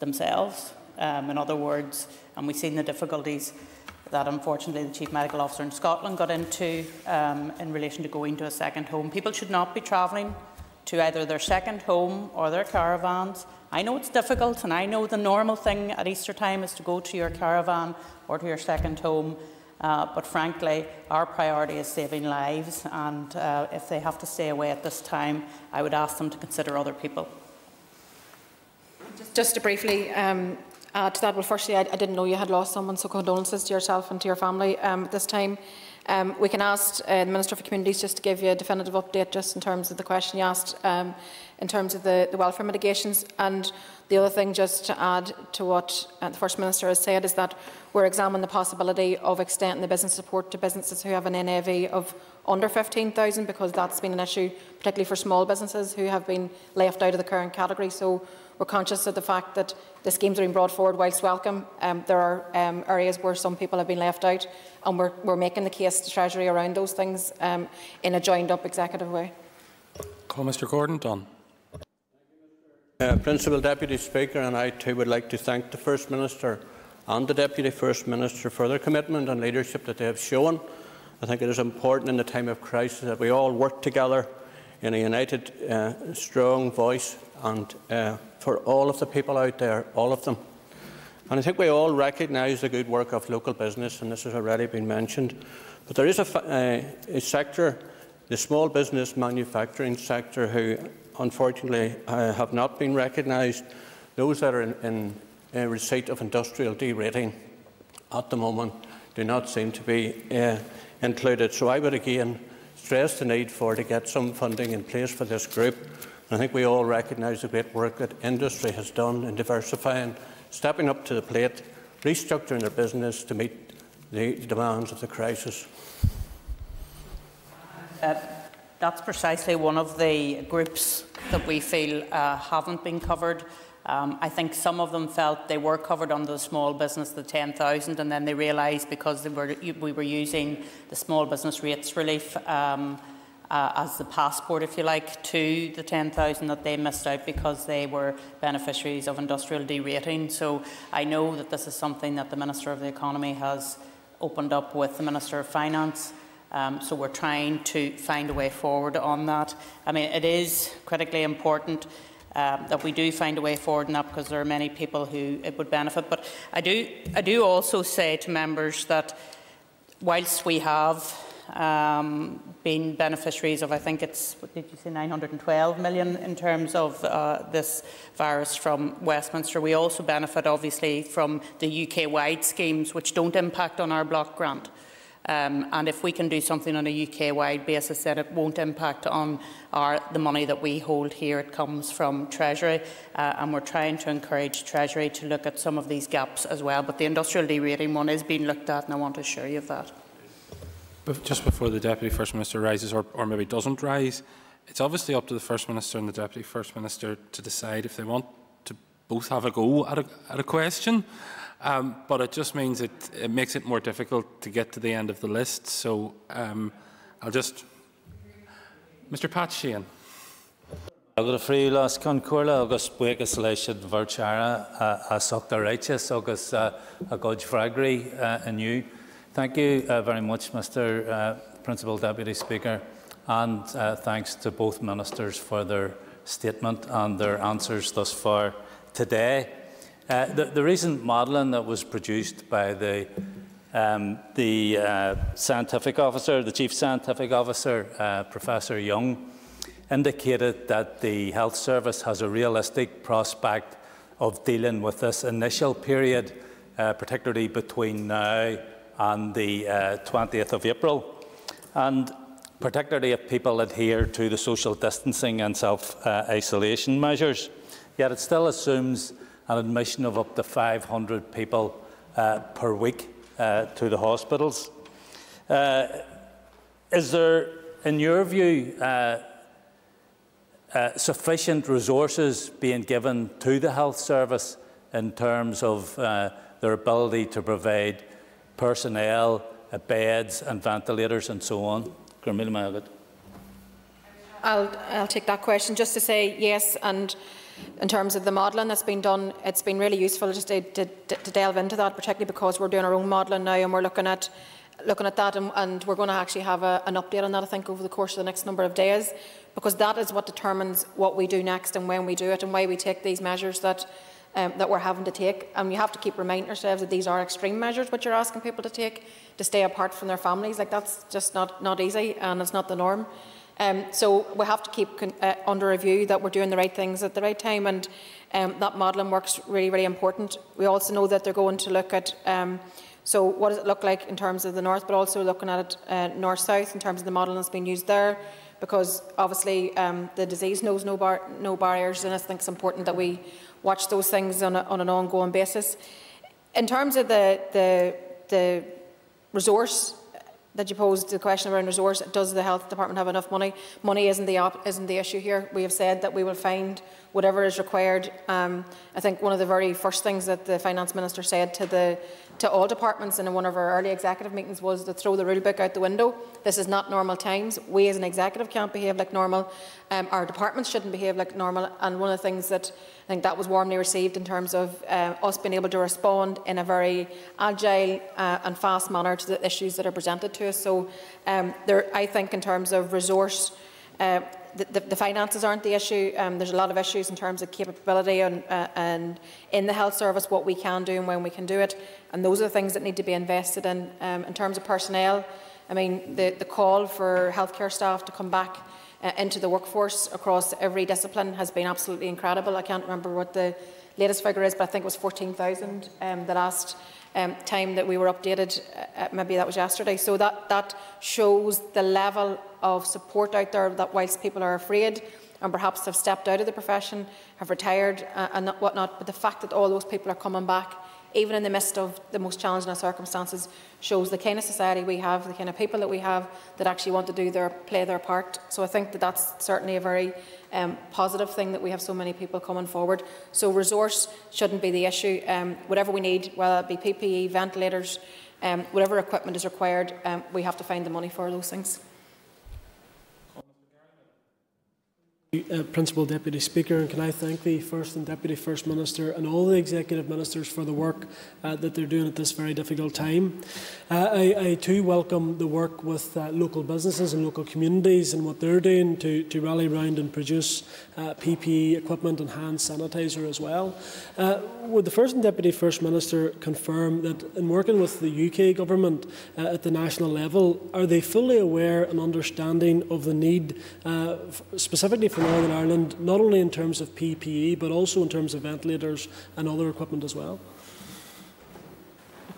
themselves. Um, in other words, and we've seen the difficulties that unfortunately the Chief Medical Officer in Scotland got into um, in relation to going to a second home. People should not be travelling to either their second home or their caravans. I know it's difficult, and I know the normal thing at Easter time is to go to your caravan or to your second home. Uh, but frankly, our priority is saving lives, and uh, if they have to stay away at this time, I would ask them to consider other people. Just, to briefly um, add to that, well, firstly, I, I, didn't know you had lost someone, so condolences to yourself and to your family um, at this time. Um, we can ask uh, the Minister for Communities just to give you a definitive update just in terms of the question you asked um, in terms of the, the welfare mitigations. And the other thing, just to add to what uh, the First Minister has said, is that we're examining the possibility of extending the business support to businesses who have an NAV of under 15,000 because that's been an issue, particularly for small businesses who have been left out of the current category. So we're conscious of the fact that the schemes are being brought forward whilst welcome. Um, there are um, areas where some people have been left out and we're, we're making the case to Treasury around those things um, in a joined up executive way. Call Mr Gordon Dunne. Uh, Principal Deputy Speaker and I too would like to thank the First Minister and the Deputy First Minister for their commitment and leadership that they have shown. I think it is important in the time of crisis that we all work together in a united, uh, strong voice and uh, for all of the people out there, all of them. And I think we all recognise the good work of local business, and this has already been mentioned. But there is a, uh, a sector, the small business manufacturing sector, who unfortunately uh, have not been recognised. Those that are in, in, in, receipt of industrial derating at the moment do not seem to be uh, included. So I would again stress the need for to get some funding in place for this group. I think we all recognise the great work that industry has done in diversifying, stepping up to the plate, restructuring their business to meet the demands of the crisis. Uh, that's precisely one of the groups that we feel uh, haven't been covered. Um, I think some of them felt they were covered under the small business, the 10,000, and then they realised because they were, we were using the small business rates relief um, uh, as the passport, if you like, to the 10,000 that they missed out because they were beneficiaries of industrial derating. So I know that this is something that the Minister of the Economy has opened up with the Minister of Finance. Um, so we're trying to find a way forward on that. I mean, it is critically important um, that we do find a way forward in that because there are many people who it would benefit. But I do, I do also say to members that whilst we have um, been beneficiaries of, I think it's, what did you say, 912 million in terms of uh, this virus from Westminster. We also benefit, obviously, from the UK-wide schemes, which don't impact on our block grant. Um, and if we can do something on a UK-wide basis, then it won't impact on our, the money that we hold here. It comes from Treasury, uh, and we're trying to encourage Treasury to look at some of these gaps as well. But the industrial derating one is being looked at, and I want to assure you of that. Bef- Just before the Deputy First Minister rises, or, or maybe doesn't rise, it's obviously up to the First Minister and the Deputy First Minister to decide if they want to both have a go at a, at a question. Um, but it just means it, it makes it more difficult to get to the end of the list. So um, I'll just... Mr Pat Sheehan. Agad a frí las chun cuala agus buchas leis bharteara a soachta righteous agus a god fragri uh, aniu. Thank you uh, very much, Mr uh, Principal Deputy Speaker, and uh, thanks to both ministers for their statement and their answers thus far today. Uh, the, the recent modelling that was produced by the, um, the uh, scientific officer, the chief scientific officer, uh, Professor Young, indicated that the health service has a realistic prospect of dealing with this initial period, uh, particularly between now and the uh, 20th of April, and particularly if people adhere to the social distancing and self-isolation measures. Yet it still assumes an admission of up to 500 people uh, per week uh, to the hospitals. Uh, is there, in your view, uh, uh, sufficient resources being given to the health service in terms of their ability to provide personnel, beds and ventilators and so on? I'll, I'll take that question just to say yes and in terms of the modelling that's been done, it's been really useful just to, to, to delve into that, particularly because we're doing our own modelling now and we're looking at looking at that and, and we're going to actually have a, an update on that, I think, over the course of the next number of days, because that is what determines what we do next and when we do it and why we take these measures that, um, that we're having to take. And you have to keep reminding ourselves that these are extreme measures which you're asking people to take to stay apart from their families. Like, that's just not, not easy and it's not the norm. Um, so we have to keep uh, under review that we're doing the right things at the right time and um, that modelling work's really, really important. We also know that they're going to look at um, so what does it look like in terms of the north, but also looking at it uh, north-south in terms of the modelling that's been used there, because obviously um, the disease knows no, bar no barriers, and I think it's important that we watch those things on, a, on an ongoing basis. In terms of the, the, the resource that you posed the question around resource, does the health department have enough money? Money isn't the, isn't the issue here. We have said that we will find whatever is required. Um, I think one of the very first things that the finance minister said to the to all departments in one of our early executive meetings was to throw the rule book out the window. This is not normal times. We as an executive can't behave like normal. Um, our departments shouldn't behave like normal. And one of the things that I think that was warmly received in terms of uh, us being able to respond in a very agile uh, and fast manner to the issues that are presented to us. So um, there, I think in terms of resource, uh, the, the, finances aren't the issue. Um, there's a lot of issues in terms of capability and, uh, and in the health service, what we can do and when we can do it. And those are the things that need to be invested in. Um, in terms of personnel, I mean, the, the call for healthcare staff to come back uh, into the workforce across every discipline has been absolutely incredible. I can't remember what the latest figure is, but I think it was 14,000 um, the last um, time that we were updated, uh, uh, maybe that was yesterday. So that, that shows the level of support out there that whilst people are afraid and perhaps have stepped out of the profession, have retired uh, and whatnot, but the fact that all those people are coming back even in the midst of the most challenging circumstances, shows the kind of society we have, the kind of people that we have that actually want to do their play their part. So I think that that's certainly a very um, positive thing that we have so many people coming forward. So resource shouldn't be the issue. Um, whatever we need, whether it be PPE, ventilators, um, whatever equipment is required, um, we have to find the money for those things. Uh, Principal Deputy Speaker, and can I thank the First and Deputy First Minister and all the Executive Ministers for the work uh, that they're doing at this very difficult time. Uh, I, I, too welcome the work with uh, local businesses and local communities and what they're doing to, to rally round and produce uh, PPE equipment and hand sanitizer as well. Uh, would the First and Deputy First Minister confirm that in working with the UK Government at the national level, are they fully aware and understanding of the need specifically for Northern Ireland, not only in terms of PPE, but also in terms of ventilators and other equipment as well?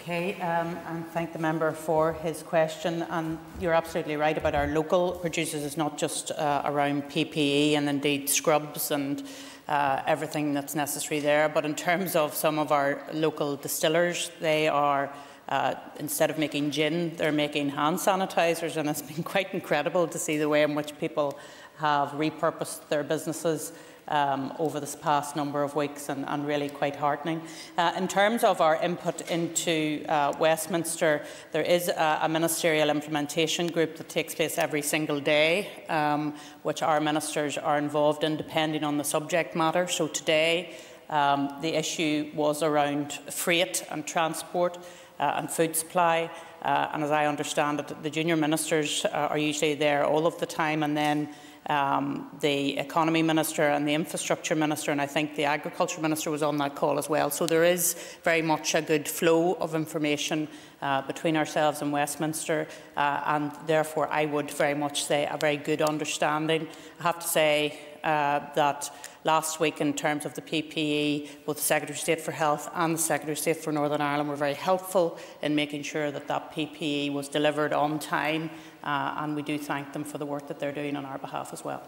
Okay, um, and thank the member for his question. And you're absolutely right about our local producers. It's not just uh, around PPE and indeed scrubs and uh, everything that's necessary there. But in terms of some of our local distillers, they are uh, instead of making gin, they're making hand sanitizers, and it's been quite incredible to see the way in which people have repurposed their businesses um, over this past number of weeks and, and really quite heartening. Uh, in terms of our input into uh, Westminster, there is a, a, ministerial implementation group that takes place every single day, um, which our ministers are involved in depending on the subject matter. So today, um, the issue was around freight and transport uh, and food supply. Uh, and as I understand it, the junior ministers uh, are usually there all of the time, and then um, the Economy Minister and the Infrastructure Minister, and I think the Agriculture Minister was on that call as well. So there is very much a good flow of information uh, between ourselves and Westminster, uh, and therefore I would very much say a very good understanding. I have to say that last week in terms of the PPE, both the Secretary of State for Health and the Secretary of State for Northern Ireland were very helpful in making sure that that PPE was delivered on time uh, and we do thank them for the work that they're doing on our behalf as well.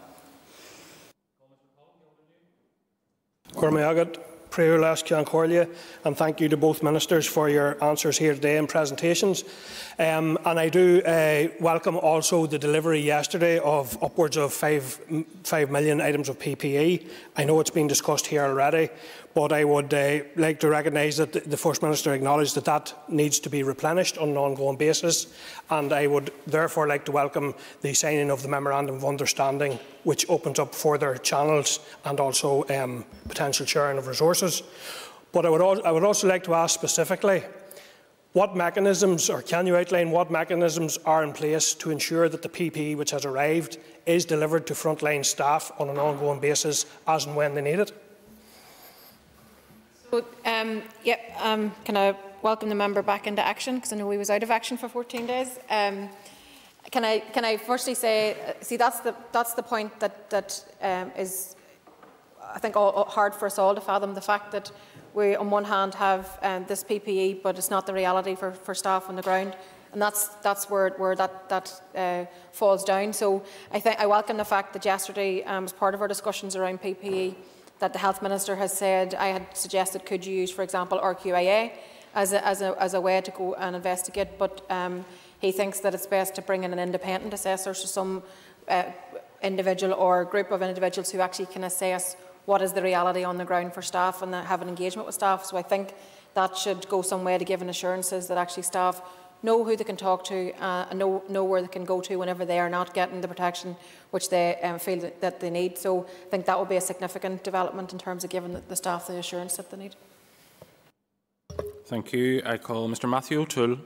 Cormayagat, Prayer LeasCheann Comhairle, and thank you to both ministers for your answers here today and presentations. Um, and I do uh, welcome also the delivery yesterday of upwards of 5, 5 million items of PPE. I know it's been discussed here already, but I would uh, like to recognise that the First Minister acknowledged that that needs to be replenished on an ongoing basis, and I would therefore like to welcome the signing of the Memorandum of Understanding, which opens up further channels and also um, potential sharing of resources. But I would, I would also like to ask specifically, what mechanisms, or can you outline what mechanisms are in place to ensure that the PPE which has arrived is delivered to frontline staff on an ongoing basis as and when they need it? So, um, yeah, um, can I welcome the member back into action because I know he was out of action for 14 days. Um, can I can I firstly say, uh, see, that's the that's the point that that um, is, I think, all, hard for us all to fathom the fact that we, on one hand, have um, this PPE, but it's not the reality for, for staff on the ground. And that's, that's where, where that, that uh, falls down. So I, think, I welcome the fact that yesterday, um, part of our discussions around PPE, that the Health Minister has said, I had suggested could you use, for example, RQIA as a, as a, as a way to go and investigate, but um, he thinks that it's best to bring in an independent assessor, so some uh, individual or group of individuals who actually can assess what is the reality on the ground for staff and have an engagement with staff. So I think that should go some way to giving assurances that actually staff know who they can talk to uh, and know, know where they can go to whenever they are not getting the protection which they um, feel that, that, they need. So I think that will be a significant development in terms of giving the, the staff the assurance that they need. Thank you. I call Mr Matthew O'Toole.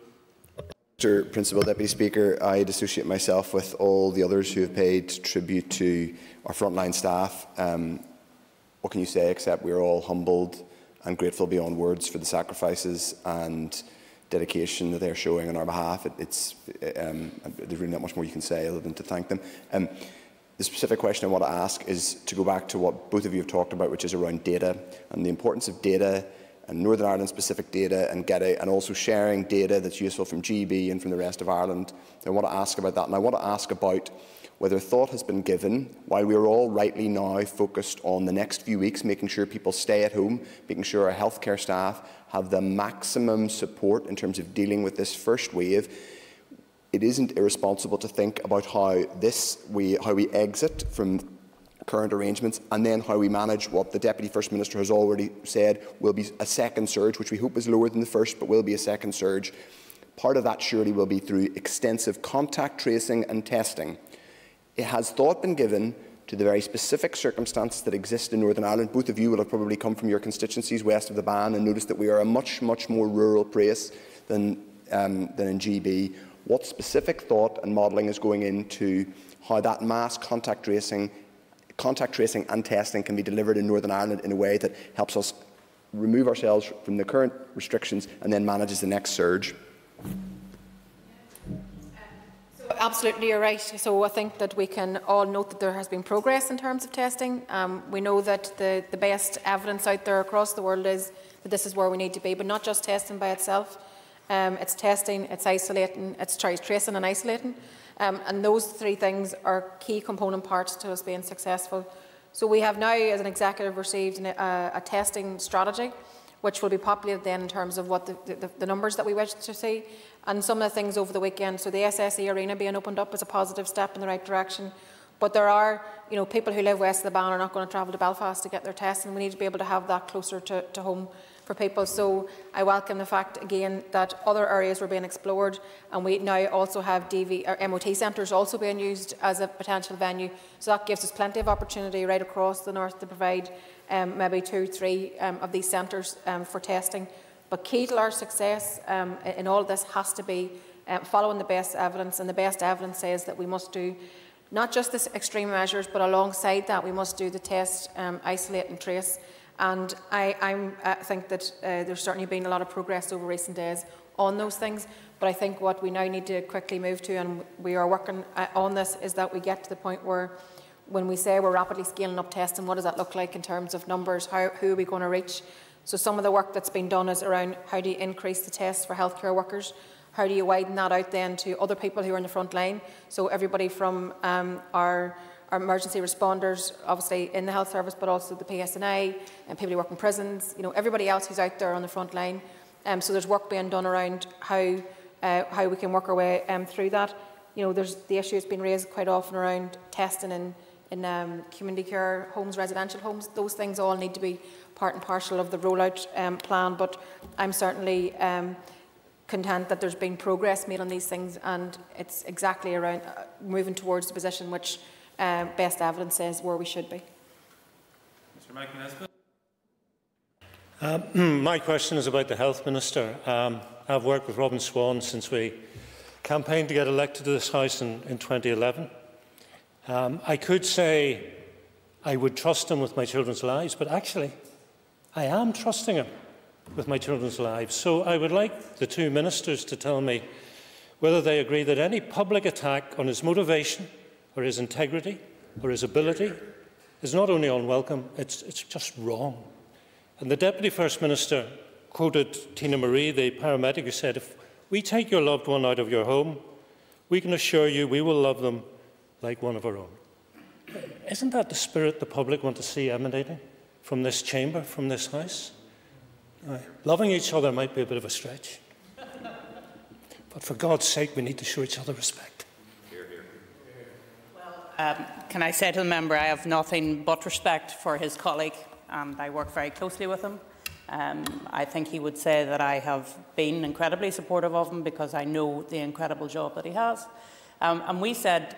Mr Principal Deputy Speaker, I associate myself with all the others who have paid tribute to our frontline staff. Um, what can you say except we're all humbled and grateful beyond words for the sacrifices and dedication that they're showing on our behalf. It, it's, um, there's really not much more you can say other than to thank them. Um, the specific question I want to ask is to go back to what both of you have talked about, which is around data and the importance of data and Northern Ireland specific data and getting and also sharing data that's useful from GB and from the rest of Ireland. I want to ask about that, and I want to ask about whether thought has been given, while we are all rightly now focused on the next few weeks, making sure people stay at home, making sure our healthcare staff have the maximum support in terms of dealing with this first wave. It isn't irresponsible to think about how this we how we exit from current arrangements and then how we manage what the Deputy First Minister has already said will be a second surge, which we hope is lower than the first, but will be a second surge. Part of that surely will be through extensive contact tracing and testing. It has thought been given to the very specific circumstances that exist in Northern Ireland. Both of you will have probably come from your constituencies west of the Bann and noticed that we are a much, much more rural place than, um, than in GB. What specific thought and modelling is going into how that mass contact tracing, contact tracing and testing can be delivered in Northern Ireland in a way that helps us remove ourselves from the current restrictions and then manages the next surge? Absolutely, you're right. So I think that we can all note that there has been progress in terms of testing. Um, we know that the, the best evidence out there across the world is that this is where we need to be, but not just testing by itself. Um, it's testing, it's isolating, it's tracing and isolating. Um, and those three things are key component parts to us being successful. So we have now, as an executive, received a, a testing strategy which will be populated then in terms of what the, the, the numbers that we wish to see. And some of the things over the weekend, so the SSE arena being opened up is a positive step in the right direction. But there are, you know, people who live west of the Bann are not going to travel to Belfast to get their tests, and we need to be able to have that closer to, to home for people. So I welcome the fact again that other areas were being explored, and we now also have DVA MOT centres also being used as a potential venue. So that gives us plenty of opportunity right across the north to provide um, maybe two, three um, of these centres um, for testing. But key to our success um, in all this has to be uh, following the best evidence, and the best evidence says that we must do not just the extreme measures, but alongside that, we must do the test, um, isolate and trace. And I, I think that uh, there's certainly been a lot of progress over recent days on those things. But I think what we now need to quickly move to, and we are working uh, on this, is that we get to the point where when we say we're rapidly scaling up testing, what does that look like in terms of numbers? How, who are we going to reach? So some of the work that's been done is around how do you increase the tests for healthcare workers? How do you widen that out then to other people who are in the front line? So everybody from um, our, our emergency responders, obviously in the health service, but also the PSNI and people who work in prisons, you know, everybody else who's out there on the front line. Um, so there's work being done around how, uh, how we can work our way um, through that. You know, there's the issue that's been raised quite often around testing in, in um, community care homes, residential homes. Those things all need to be part and parcel of the rollout um, plan, but I'm certainly um, content that there's been progress made on these things and it's exactly around uh, moving towards the position which uh, best evidence says where we should be. Mr Mike Nesbitt. Um, my question is about the Health Minister. Um, I've worked with Robin Swann since we campaigned to get elected to this House in, in 2011. Um, I could say I would trust him with my children's lives, but actually, I am trusting him with my children's lives. So I would like the two ministers to tell me whether they agree that any public attack on his motivation or his integrity or his ability is not only unwelcome, it's, it's just wrong. And the Deputy First Minister quoted Tina Marie, the paramedic, who said, If we take your loved one out of your home, we can assure you we will love them like one of our own. Isn't that the spirit the public want to see emanating from this chamber, from this House? Loving each other might be a bit of a stretch. But for God's sake, we need to show each other respect. Um, can I say to the member, I have nothing but respect for his colleague, and I work very closely with him. Um, I think he would say that I have been incredibly supportive of him because I know the incredible job that he has. Um, and we said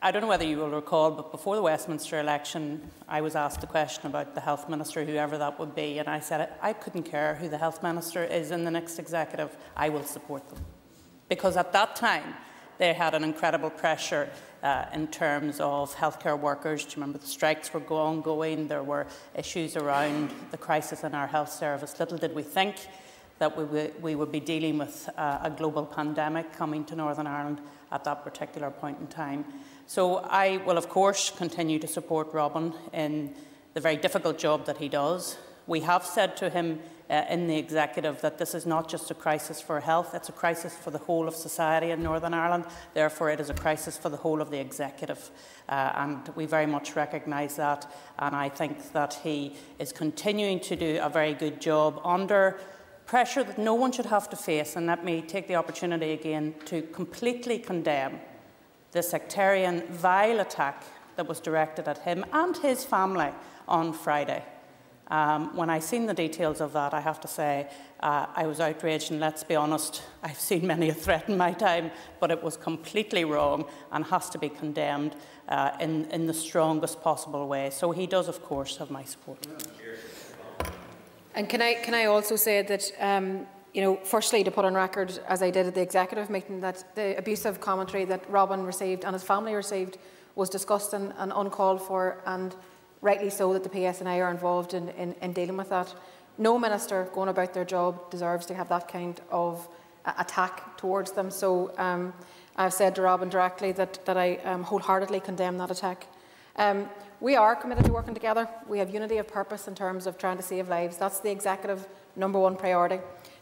I don't know whether you will recall, but before the Westminster election, I was asked a question about the health minister, whoever that would be, and I said I couldn't care who the health minister is in the next executive, I will support them. Because at that time, they had an incredible pressure uh, in terms of healthcare workers. Do you remember the strikes were ongoing? There were issues around the crisis in our health service. Little did we think that we, we would be dealing with uh, a global pandemic coming to Northern Ireland at that particular point in time. So I will, of course, continue to support Robin in the very difficult job that he does. We have said to him uh, in the executive that this is not just a crisis for health, it's a crisis for the whole of society in Northern Ireland. Therefore, it is a crisis for the whole of the executive. Uh, and we very much recognise that. And I think that he is continuing to do a very good job under pressure that no one should have to face. And let me take the opportunity again to completely condemn the sectarian, vile attack that was directed at him and his family on Friday. Um, when I seen the details of that, I have to say uh, I was outraged, and let's be honest, I've seen many a threat in my time, but it was completely wrong and has to be condemned uh, in, in the strongest possible way. So he does, of course, have my support. And can I, can I also say that um, you know, firstly, to put on record, as I did at the executive meeting, that the abusive commentary that Robin received and his family received was disgusting and uncalled for, and rightly so that the PSNI are involved in, in, in dealing with that. No minister going about their job deserves to have that kind of uh, attack towards them. So um, I've said to Robin directly that, that I um, wholeheartedly condemn that attack. Um, we are committed to working together. We have unity of purpose in terms of trying to save lives. That's the executive number one priority.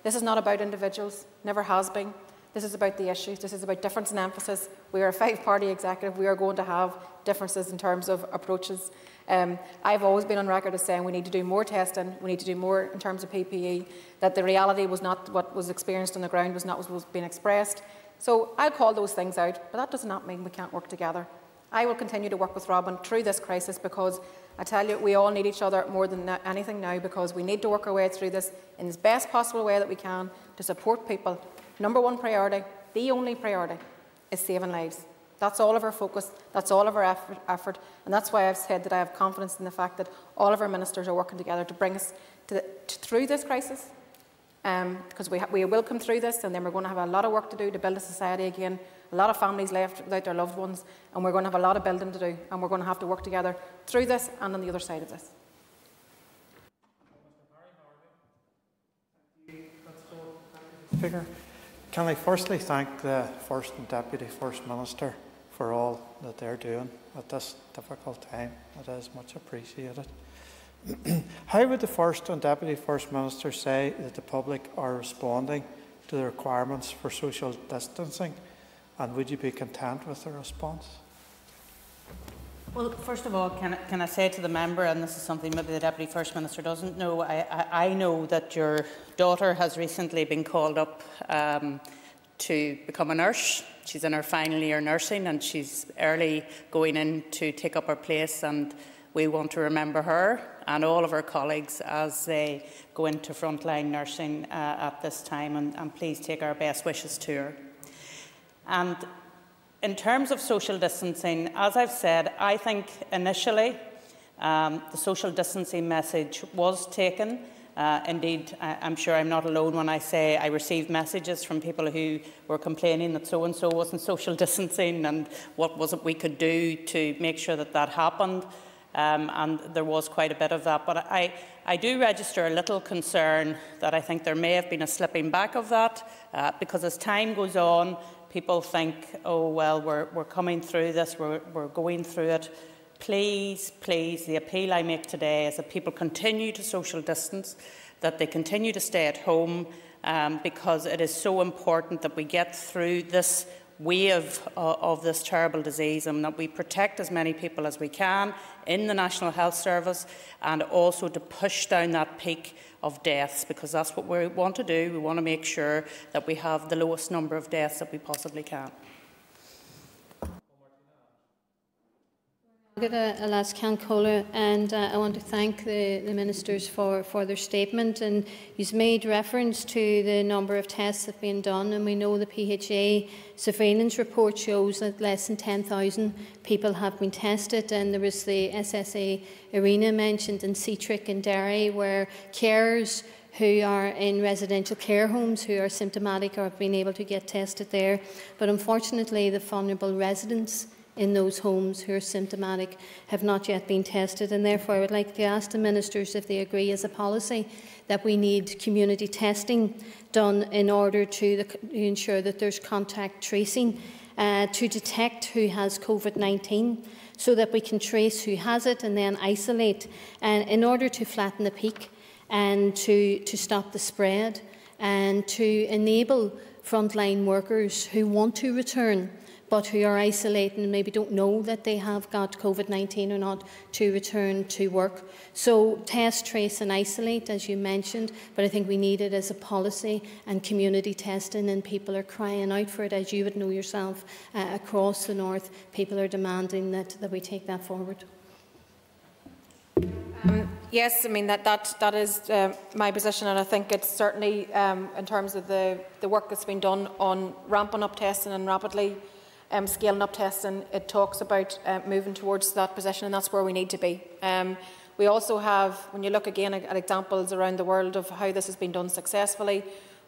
This is not about individuals, never has been. This is about the issues. This is about difference in emphasis. We are a five-party executive. We are going to have differences in terms of approaches. Um, I've always been on record as saying we need to do more testing, we need to do more in terms of PPE, that the reality was not what was experienced on the ground, was not what was being expressed. So I'll call those things out, but that does not mean we can't work together. I will continue to work with Robin through this crisis because I tell you, we all need each other more than anything now because we need to work our way through this in the best possible way that we can to support people. Number one priority, the only priority, is saving lives. That's all of our focus, that's all of our effort, effort, and that's why I've said that I have confidence in the fact that all of our ministers are working together to bring us to the, to, through this crisis. Um, because we, we will come through this, and then we're going to have a lot of work to do to build a society again. A lot of families left without their loved ones, and we're going to have a lot of building to do, and we're going to have to work together through this and on the other side of this. Speaker, can I firstly thank the First and Deputy First Minister for all that they're doing at this difficult time. It is much appreciated. How would the First and Deputy First Minister say that the public are responding to the requirements for social distancing? And would you be content with the response? Well, first of all, can, can I say to the member, and this is something maybe the Deputy First Minister doesn't know, I, I, I know that your daughter has recently been called up um, to become a nurse. She's in her final year nursing and she's early going in to take up her place and we want to remember her and all of her colleagues as they go into frontline nursing uh, at this time and, and please take our best wishes to her. And in terms of social distancing, as I've said, I think initially um, the social distancing message was taken uh, indeed, I, am sure I'm not alone when I say I received messages from people who were complaining that so and so wasn't social distancing and what was it we could do to make sure that that happened. Um, and there was quite a bit of that. But I, I do register a little concern that I think there may have been a slipping back of that uh, because as time goes on, people think, oh, well, we're, we're coming through this, we're, we're going through it. Please, please, the appeal I make today is that people continue to social distance, that they continue to stay at home, um, because it is so important that we get through this wave uh, of this terrible disease and that we protect as many people as we can in the National Health Service and also to push down that peak of deaths because that's what we want to do. We want to make sure that we have the lowest number of deaths that we possibly can. Alas Cola, and uh, I want to thank the, the ministers for, for their statement. And you've made reference to the number of tests that have been done, and we know the PHA surveillance report shows that less than 10,000 people have been tested. And there was the SSE arena mentioned in Seatrick and Derry, where carers who are in residential care homes who are symptomatic or have been able to get tested there. But unfortunately, the vulnerable residents in those homes who are symptomatic have not yet been tested. And therefore, I would like to ask the ministers if they agree as a policy that we need community testing done in order to, the, ensure that there's contact tracing uh, to detect who has COVID 19 so that we can trace who has it and then isolate and in order to flatten the peak and to, to stop the spread and to enable frontline workers who want to return but who are isolating and maybe don't know that they have got COVID 19 or not to return to work. So, test, trace, and isolate, as you mentioned, but I think we need it as a policy and community testing, and people are crying out for it, as you would know yourself uh, across the north. People are demanding that, that we take that forward. Um, yes, I mean that that that is uh, my position, and I think it's certainly um, in terms of the the work that's been done on ramping up testing and rapidly um, scaling up testing, it talks about uh, moving towards that position, and that's where we need to be. Um, we also have, when you look again at examples around the world of how this has been done successfully,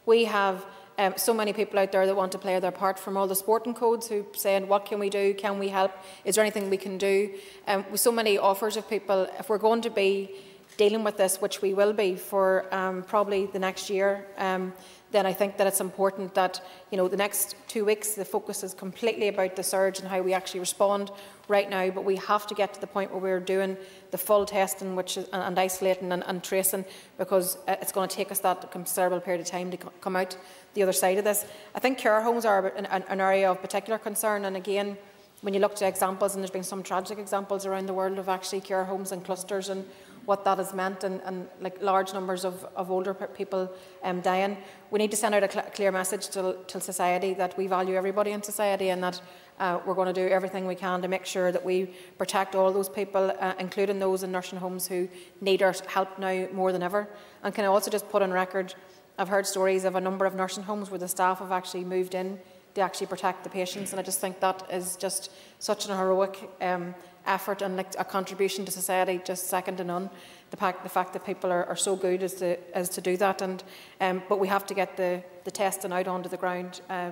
we have um, so many people out there that want to play their part from all the sporting codes who saying, what can we do? Can we help? Is there anything we can do? Um, with so many offers of people, if we're going to be dealing with this, which we will be for um, probably the next year, um, then I think that it's important that you know the next two weeks the focus is completely about the surge and how we actually respond right now. But we have to get to the point where we're doing the full testing, which is, and isolating and, and tracing, because uh, it's going to take us that considerable period of time to come out the other side of this. I think care homes are an, an area of particular concern, and again. When you look to examples, and there's been some tragic examples around the world of actually care homes and clusters and what that has meant and, and like large numbers of, of older people um, dying. We need to send out a cl clear message to, to society that we value everybody in society and that uh, we're going to do everything we can to make sure that we protect all those people, uh, including those in nursing homes who need our help now more than ever. And can I also just put on record, I've heard stories of a number of nursing homes where the staff have actually moved in to actually protect the patients, and I just think that is just such an heroic um, effort and like a contribution to society just second to none. The fact, the fact that people are, are so good as to, as to do that, and um, but we have to get the, the testing out onto the ground. Uh,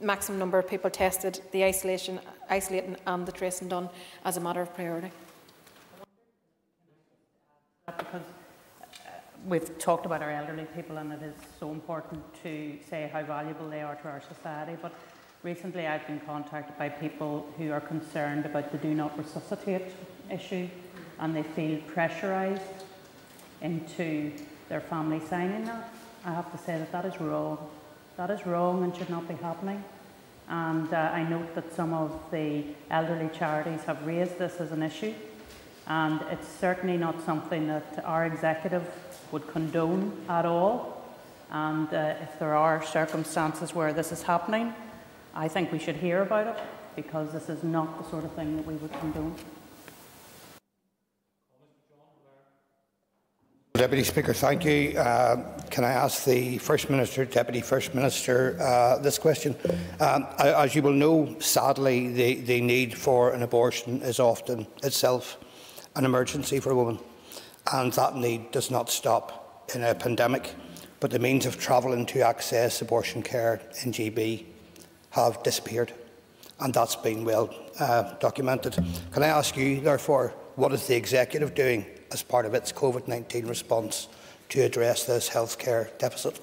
maximum number of people tested, the isolation, isolating and the tracing done as a matter of priority. Because uh, we've talked about our elderly people and it is so important to say how valuable they are to our society. But Recently, I've been contacted by people who are concerned about the do not resuscitate issue and they feel pressurised into their family signing that. I have to say that that is wrong. That is wrong and should not be happening. And uh, I note that some of the elderly charities have raised this as an issue. And it's certainly not something that our executive would condone at all. And uh, if there are circumstances where this is happening, I think we should hear about it because this is not the sort of thing that we would condone. Deputy Speaker, thank you. Uh, can I ask the First Minister, Deputy First Minister, uh, this question? Um, as you will know, sadly, the, the need for an abortion is often itself an emergency for a woman, and that need does not stop in a pandemic. But the means of travelling to access abortion care in GB have disappeared, and that's been well uh, documented. Can I ask you, therefore, what is the Executive doing as part of its COVID-19 response to address this healthcare deficit?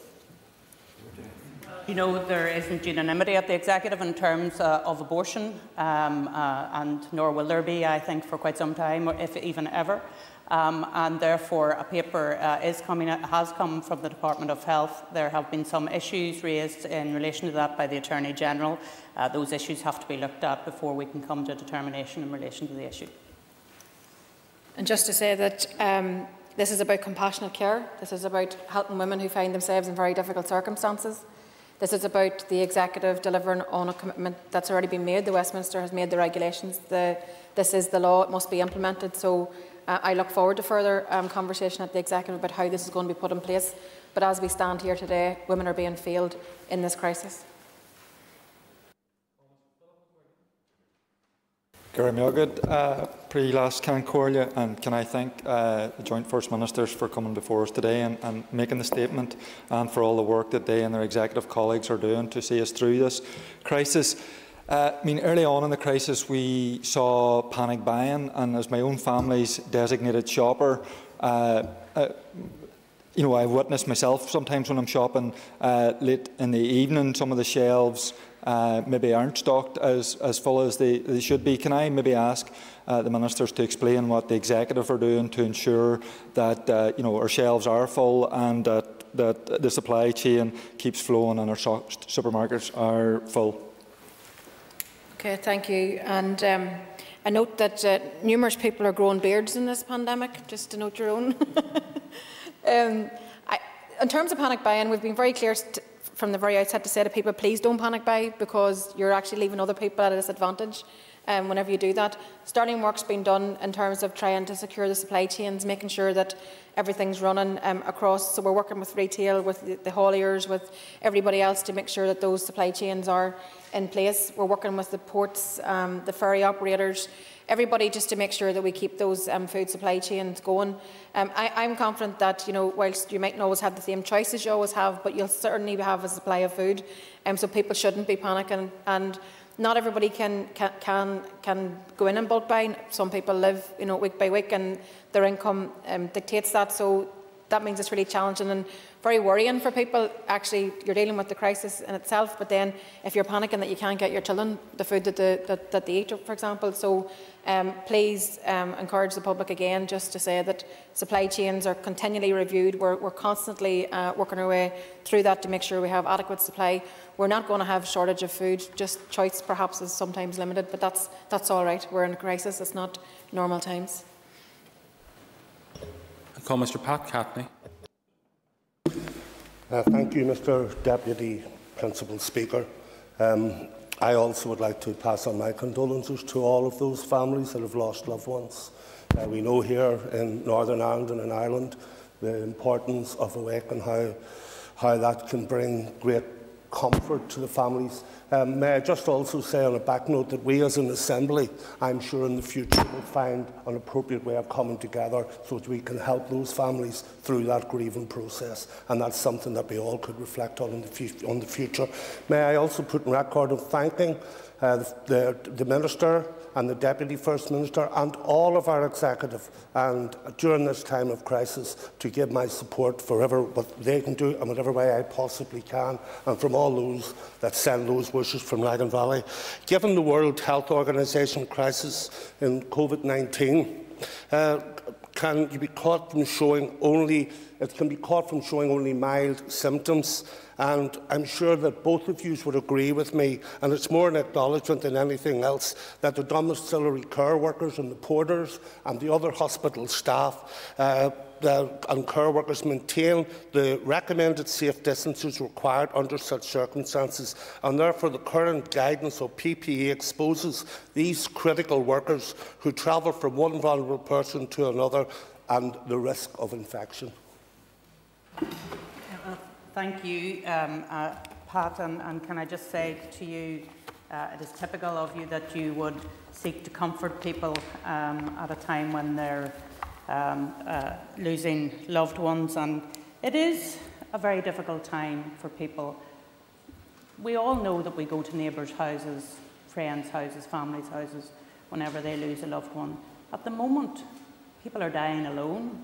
You know, there isn't unanimity at the Executive in terms uh, of abortion, um, uh, and nor will there be, I think, for quite some time, if even ever. Um, and therefore a paper uh, is coming, has come from the Department of Health. There have been some issues raised in relation to that by the Attorney General. Uh, those issues have to be looked at before we can come to a determination in relation to the issue. And just to say that um, this is about compassionate care. This is about helping women who find themselves in very difficult circumstances. This is about the executive delivering on a commitment that's already been made. The Westminster has made the regulations. The, this is the law. It must be implemented. So uh, I look forward to further um, conversation at the Executive about how this is going to be put in place. But as we stand here today, women are being failed in this crisis. Gary Milgod, uh, pre-last can Corlia, and can I thank uh, the Joint First Ministers for coming before us today and, and, making the statement and for all the work that they and their executive colleagues are doing to see us through this crisis. Uh, I mean, early on in the crisis, we saw panic buying, and as my own family's designated shopper, uh, uh, you know, I've witnessed myself sometimes when I'm shopping uh, late in the evening, some of the shelves uh, maybe aren't stocked as, as full as they, they should be. Can I maybe ask uh, the ministers to explain what the executive are doing to ensure that you know our shelves are full and that, that the supply chain keeps flowing and our supermarkets are full? Okay, thank you. And um, I note that uh, numerous people are growing beards in this pandemic, just to note your own. um, I, in terms of panic buying, we've been very clear from the very outset to say to people, please don't panic buy because you're actually leaving other people at a disadvantage um, whenever you do that. Starting work's been done in terms of trying to secure the supply chains, making sure that everything's running um, across. So we're working with retail, with the, the hauliers, with everybody else to make sure that those supply chains are in place. We're working with the ports, um, the ferry operators, everybody just to make sure that we keep those um, food supply chains going. Um, I, am confident that, you know, whilst you might not always have the same choices you always have, but you'll certainly have a supply of food, um, so people shouldn't be panicking. And not everybody can, can, can, can go in and bulk buy. Some people live you know, week by week and their income um, dictates that. So that means it's really challenging. And very worrying for people. Actually, you're dealing with the crisis in itself, but then if you're panicking that you can't get your children the food that, the, that, that they eat, for example. So um, please um, encourage the public again just to say that supply chains are continually reviewed. We're, we're constantly uh, working our way through that to make sure we have adequate supply. We're not going to have shortage of food, just choice perhaps is sometimes limited, but that's, that's all right. We're in a crisis, it's not normal times. I call Mr Pat Catney. Uh, thank you, Mr Deputy Principal Speaker. Um, I also would like to pass on my condolences to all of those families that have lost loved ones. Uh, we know here in Northern Ireland and in Ireland the importance of AWAKE and how, how that can bring great comfort to the families. Um, may I just also say on a back note that we as an Assembly, I'm sure in the future will find an appropriate way of coming together so that we can help those families through that grieving process. And that's something that we all could reflect on in the, on the future. May I also put in record of thanking uh, the, the, the Minister, and the Deputy First Minister and all of our executive and during this time of crisis to give my support for whatever what they can do and whatever way I possibly can and from all those that send those wishes from Lagan Valley. Given the World Health Organization crisis in COVID-19, uh, can be caught from showing only, it can be caught from showing only mild symptoms. And I'm sure that both of you would agree with me, and it's more an acknowledgement than anything else, that the domiciliary care workers and the porters and the other hospital staff uh, the, and care workers maintain the recommended safe distances required under such circumstances, and therefore the current guidance of PPE exposes these critical workers who travel from one vulnerable person to another and the risk of infection. Thank you, um, uh, Pat, and, and, can I just say to you, uh, it is typical of you that you would seek to comfort people um, at a time when they're um, uh, losing loved ones, and it is a very difficult time for people. We all know that we go to neighbours' houses, friends' houses, families' houses, whenever they lose a loved one. At the moment, people are dying alone,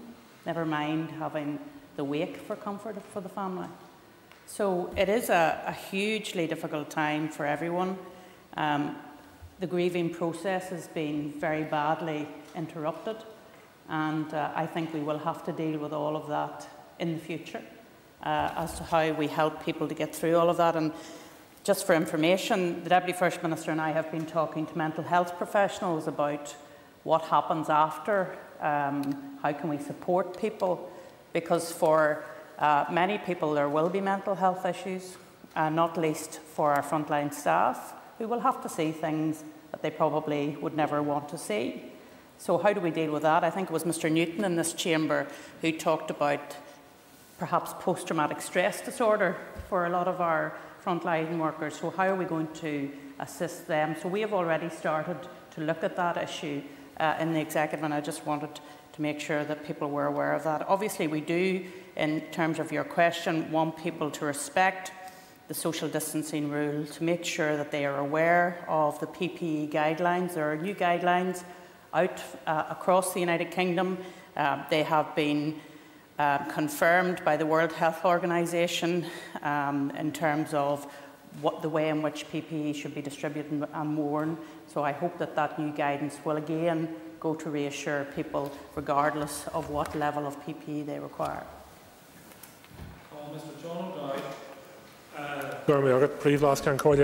never mind having the wake for comfort for the family. So it is a, a hugely difficult time for everyone. Um, the grieving process has been very badly interrupted, and uh, I think we will have to deal with all of that in the future uh, as to how we help people to get through all of that. And just for information, the Deputy First Minister and I have been talking to mental health professionals about what happens after, um, how can we support people because for uh, many people there will be mental health issues, uh, not least for our frontline staff, who will have to see things that they probably would never want to see. So how do we deal with that? I think it was Mr Newton in this chamber who talked about perhaps post-traumatic stress disorder for a lot of our frontline workers. So how are we going to assist them? So we have already started to look at that issue uh, in the executive and I just wanted to make sure that people were aware of that. Obviously, we do, in terms of your question, want people to respect the social distancing rule, to make sure that they are aware of the PPE guidelines. There are new guidelines out uh, across the United Kingdom. Uh, they have been uh, confirmed by the World Health Organization um, in terms of what the way in which PPE should be distributed and worn. So I hope that that new guidance will again go to reassure people regardless of what level of PPE they require. Mr John O'Dowd.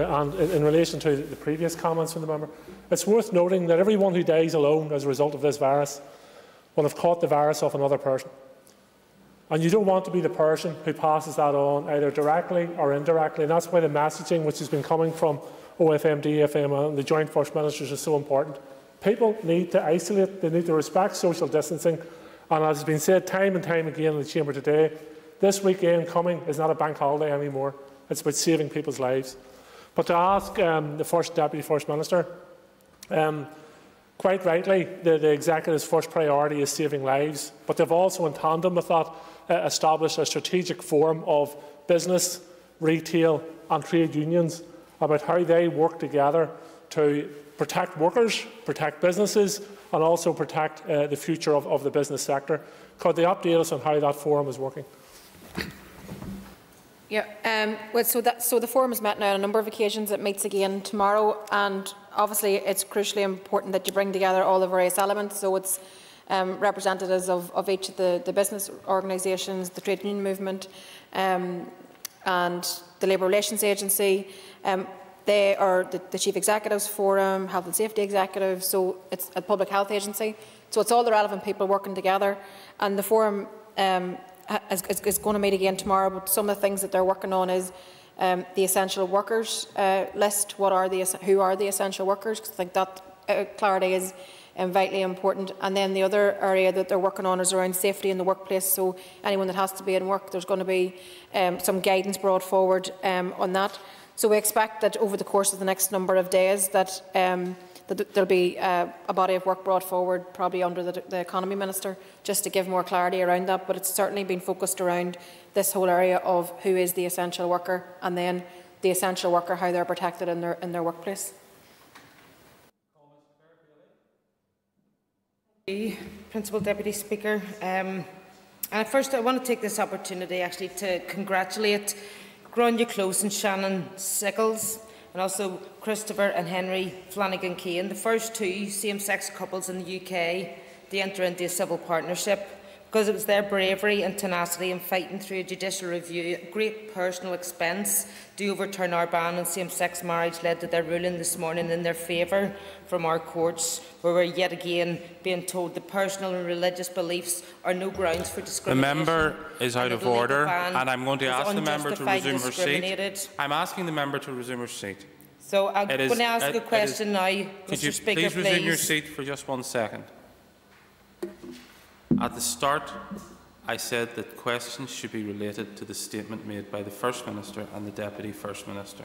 And in, relation to the previous comments from the member, it's worth noting that everyone who dies alone as a result of this virus will have caught the virus off another person. And you don't want to be the person who passes that on either directly or indirectly. And that's why the messaging which has been coming from OFM, DFM and the Joint First Ministers is so important. People need to isolate, they need to respect social distancing. And as has been said time and time again in the Chamber today, this weekend coming is not a bank holiday anymore. It's about saving people's lives. But to ask um, the First Deputy First Minister, um, quite rightly, the, the Executive's first priority is saving lives, but they've also, in tandem with that, uh, established a strategic forum of business, retail and trade unions about how they work together to protect workers, protect businesses, and also protect uh, the future of, of, the business sector. Could they update us on how that forum is working? Yeah, um, well, so, that, so the forum has met now on a number of occasions. It meets again tomorrow, and obviously it's crucially important that you bring together all the various elements. So it's um, representatives of, of each of the, the business organisations, the trade union movement, um, and the Labour Relations Agency. Um, they are the, the Chief Executives Forum, Health and Safety Executive, so it's a public health agency. So it's all the relevant people working together, and the forum um, is, is, going to meet again tomorrow. But some of the things that they're working on is um, the essential workers uh, list. What are the who are the essential workers? Because I think that uh, clarity is um, vitally important. And then the other area that they're working on is around safety in the workplace. So anyone that has to be in work, there's going to be um, some guidance brought forward um, on that. So we expect that over the course of the next number of days that, um, that there'll be uh, a body of work brought forward, probably under the, the Economy Minister, just to give more clarity around that. But it's certainly been focused around this whole area of who is the essential worker and then the essential worker, how they're protected in their, in their workplace. Principal Deputy Speaker. Um, and first, I want to take this opportunity actually to congratulate Gráinne Close and Shannon Sickles, and also Christopher and Henry Flanagan Kane, the first two same-sex couples in the UK to enter into a civil partnership because it was their bravery and tenacity in fighting through a judicial review at great personal expense to overturn our ban on same-sex marriage led to their ruling this morning in their favour from our courts, where we're yet again being told that personal and religious beliefs are no grounds for discrimination. The member is out of order, and I'm going to ask the member to resume her seat. I'm asking the member to resume her seat. So I'm going to ask it, a question now, Mr. Could you Speaker, please resume your seat for just one second? At the start, I said that questions should be related to the statement made by the First Minister and the Deputy First Minister.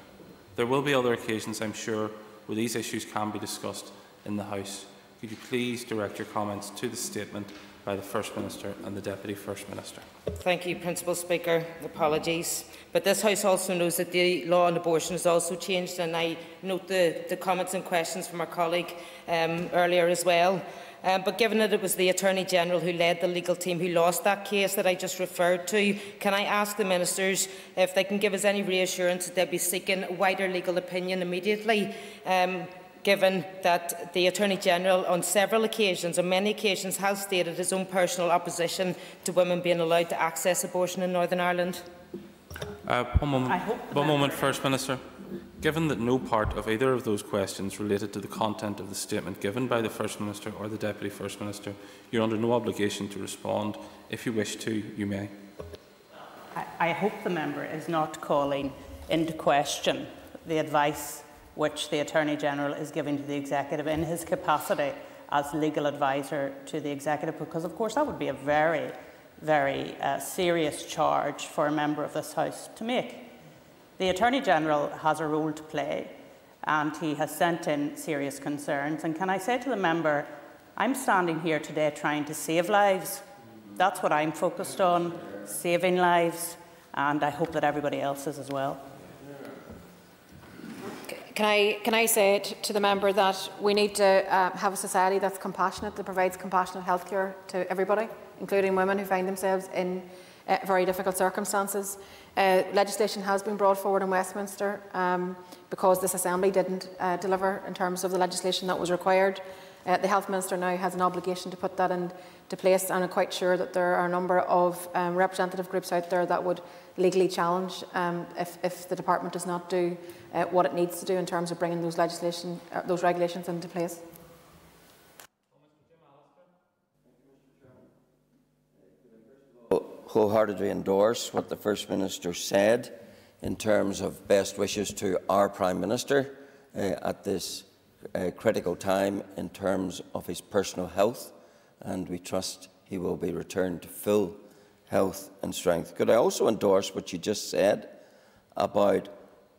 There will be other occasions, I'm sure, where these issues can be discussed in the House. Could you please direct your comments to the statement by the First Minister and the Deputy First Minister? Thank you, Principal Speaker. Apologies. But this House also knows that the law on abortion has also changed, and I note the, the comments and questions from our colleague um, earlier as well. Um, but given that it was the Attorney General who led the legal team who lost that case that I just referred to, can I ask the Ministers if they can give us any reassurance that they'll be seeking wider legal opinion immediately? Um, given that the Attorney General on several occasions, on many occasions, has stated his own personal opposition to women being allowed to access abortion in Northern Ireland? Uh, one moment, one moment First Minister. Given that no part of either of those questions related to the content of the statement given by the First Minister or the Deputy First Minister, you're under no obligation to respond. If you wish to, you may. I, hope the member is not calling into question the advice which the Attorney-General is giving to the Executive in his capacity as legal advisor to the Executive, because of course that would be a very, very uh, serious charge for a member of this House to make. The Attorney-General has a role to play and he has sent in serious concerns. And can I say to the member, I'm standing here today trying to save lives. That's what I'm focused on, saving lives, and I hope that everybody else is as well. Can I, can I say to the member that we need to uh, have a society that's compassionate, that provides compassionate healthcare to everybody, including women who find themselves in uh, very difficult circumstances. Uh, legislation has been brought forward in Westminster um, because this Assembly didn't uh, deliver in terms of the legislation that was required. Uh, the Health Minister now has an obligation to put that into place and I'm quite sure that there are a number of um, representative groups out there that would legally challenge um, if, if, the Department does not do uh, what it needs to do in terms of bringing those, legislation, uh, those regulations into place. Wholeheartedly endorse what the First Minister said in terms of best wishes to our Prime Minister uh, at this uh, critical time in terms of his personal health, and we trust he will be returned to full health and strength. Could I also endorse what you just said about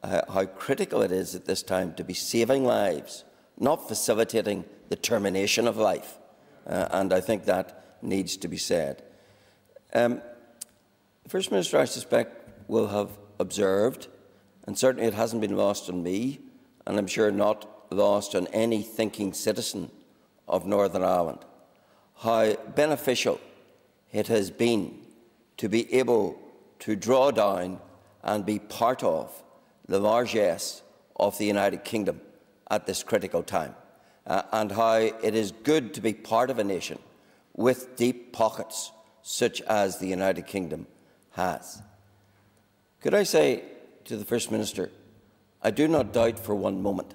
uh, how critical it is at this time to be saving lives, not facilitating the termination of life? Uh, and I think that needs to be said. Um, the First Minister, I suspect, will have observed, and certainly it hasn't been lost on me, and I'm sure not lost on any thinking citizen of Northern Ireland, how beneficial it has been to be able to draw down and be part of the largesse of the United Kingdom at this critical time, uh, and how it is good to be part of a nation with deep pockets such as the United Kingdom has. Could I say to the First Minister, I do not doubt for one moment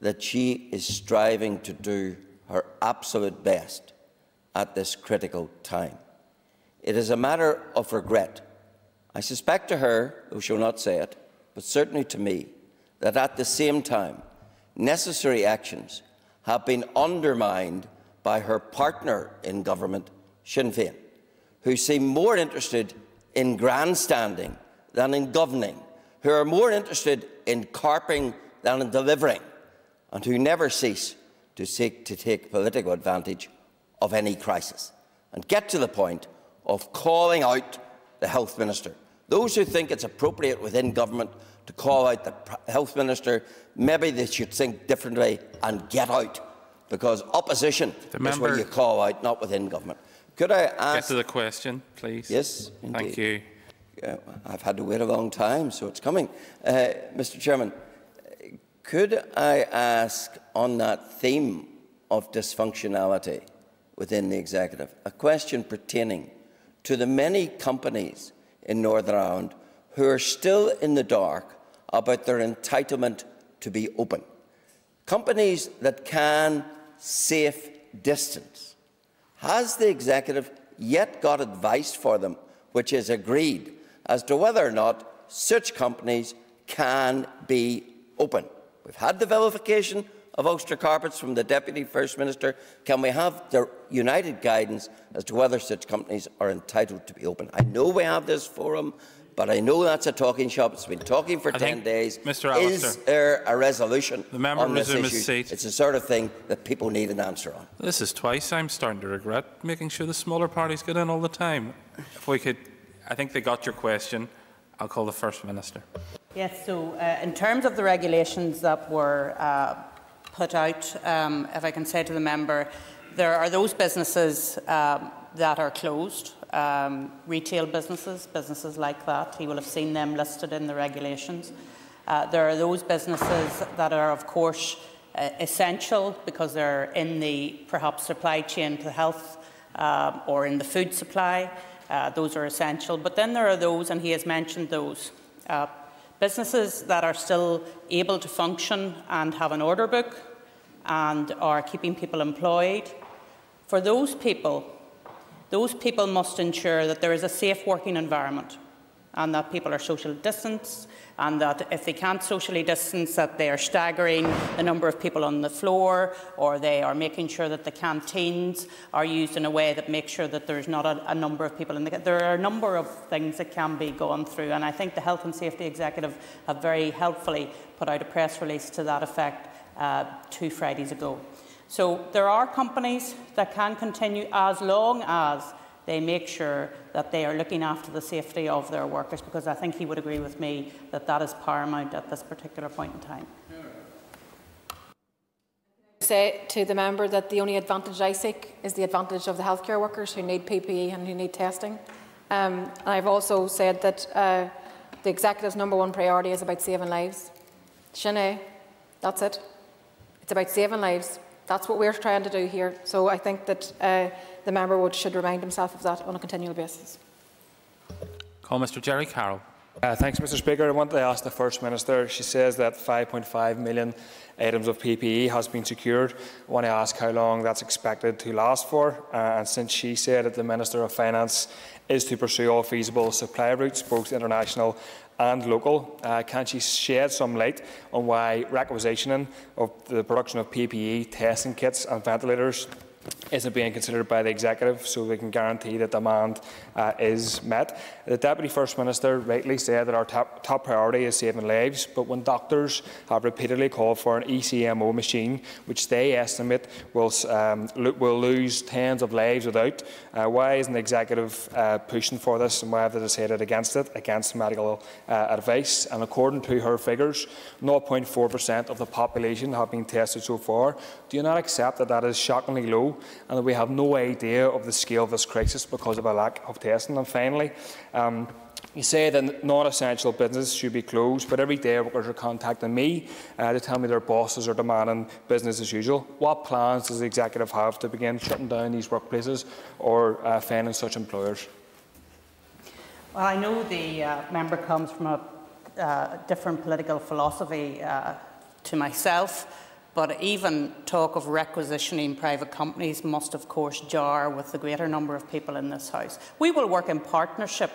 that she is striving to do her absolute best at this critical time. It is a matter of regret. I suspect to her, who shall not say it, but certainly to me, that at the same time, necessary actions have been undermined by her partner in government, Sinn Féin, who seem more interested in grandstanding than in governing, who are more interested in carping than in delivering, and who never cease to seek to take political advantage of any crisis and get to the point of calling out the health minister. Those who think it's appropriate within government to call out the health minister, maybe they should think differently and get out, because opposition the is where you call out, not within government. Could I ask? Get to the question, please. Yes, indeed. Thank you. Uh, I've had to wait a long time, so it's coming. Uh, Mr. Chairman, could I ask on that theme of dysfunctionality within the executive a question pertaining to the many companies in Northern Ireland who are still in the dark about their entitlement to be open? Companies that can safe distance. Has the executive yet got advice for them which is agreed as to whether or not such companies can be open? We've had the vilification of Ulster Carpets from the Deputy First Minister. Can we have the united guidance as to whether such companies are entitled to be open? I know we have this forum, but I know that's a talking shop. It's been talking for I 10 days. Mr. Is there a resolution the member on this resume issue? his seat. It's the sort of thing that people need an answer on. This is twice I'm starting to regret making sure the smaller parties get in all the time. If we could, I think they got your question. I'll call the First Minister. Yes, so uh, in terms of the regulations that were uh, put out, um, if I can say to the member, there are those businesses um, that are closed, um, retail businesses, businesses like that. He will have seen them listed in the regulations. Uh, there are those businesses that are, of course, uh, essential because they're in the perhaps supply chain to health uh, or in the food supply. Uh, those are essential. But then there are those, and he has mentioned those, uh, businesses that are still able to function and have an order book and are keeping people employed. For those people, those people must ensure that there is a safe working environment and that people are social distanced and that if they can't socially distance that they are staggering the number of people on the floor or they are making sure that the canteens are used in a way that makes sure that there's not a, a number of people in the there are a number of things that can be gone through and I think the Health and Safety Executive have very helpfully put out a press release to that effect uh, two Fridays ago. So there are companies that can continue as long as they make sure that they are looking after the safety of their workers because I think he would agree with me that that is paramount at this particular point in time. I say to the member that the only advantage I seek is the advantage of the healthcare workers who need PPE and who need testing. Um, I've also said that uh, the executive's number one priority is about saving lives. Sinead, that's it. It's about saving lives. That's what we're trying to do here. So I think that uh, the member would, should remind himself of that on a continual basis. Call Mr Gerry Carroll. Uh, thanks, Mr Speaker. I want to ask the First Minister, she says that 5.5 million items of PPE has been secured. I want to ask how long that's expected to last for. Uh, and since she said that the Minister of Finance is to pursue all feasible supply routes, both international and local, uh, can she shed some light on why requisitioning of the production of PPE, testing kits and ventilators isn't being considered by the executive so we can guarantee that demand uh, is met. The Deputy First Minister rightly said that our top, top, priority is saving lives, but when doctors have repeatedly called for an ECMO machine, which they estimate will, um, lo will lose tens of lives without, uh, why isn't the executive uh, pushing for this and why have they decided against it, against medical uh, advice? And according to her figures, 0.4% of the population have been tested so far. Do you not accept that that is shockingly low and that we have no idea of the scale of this crisis because of a lack of testing. And finally, um, You say that non-essential business should be closed, but every day workers are contacting me uh, to tell me their bosses are demanding business as usual. What plans does the Executive have to begin shutting down these workplaces or uh, such employers? Well, I know the uh, member comes from a uh, different political philosophy uh, to myself, but even talk of requisitioning private companies must, of course, jar with the greater number of people in this House. We will work in partnership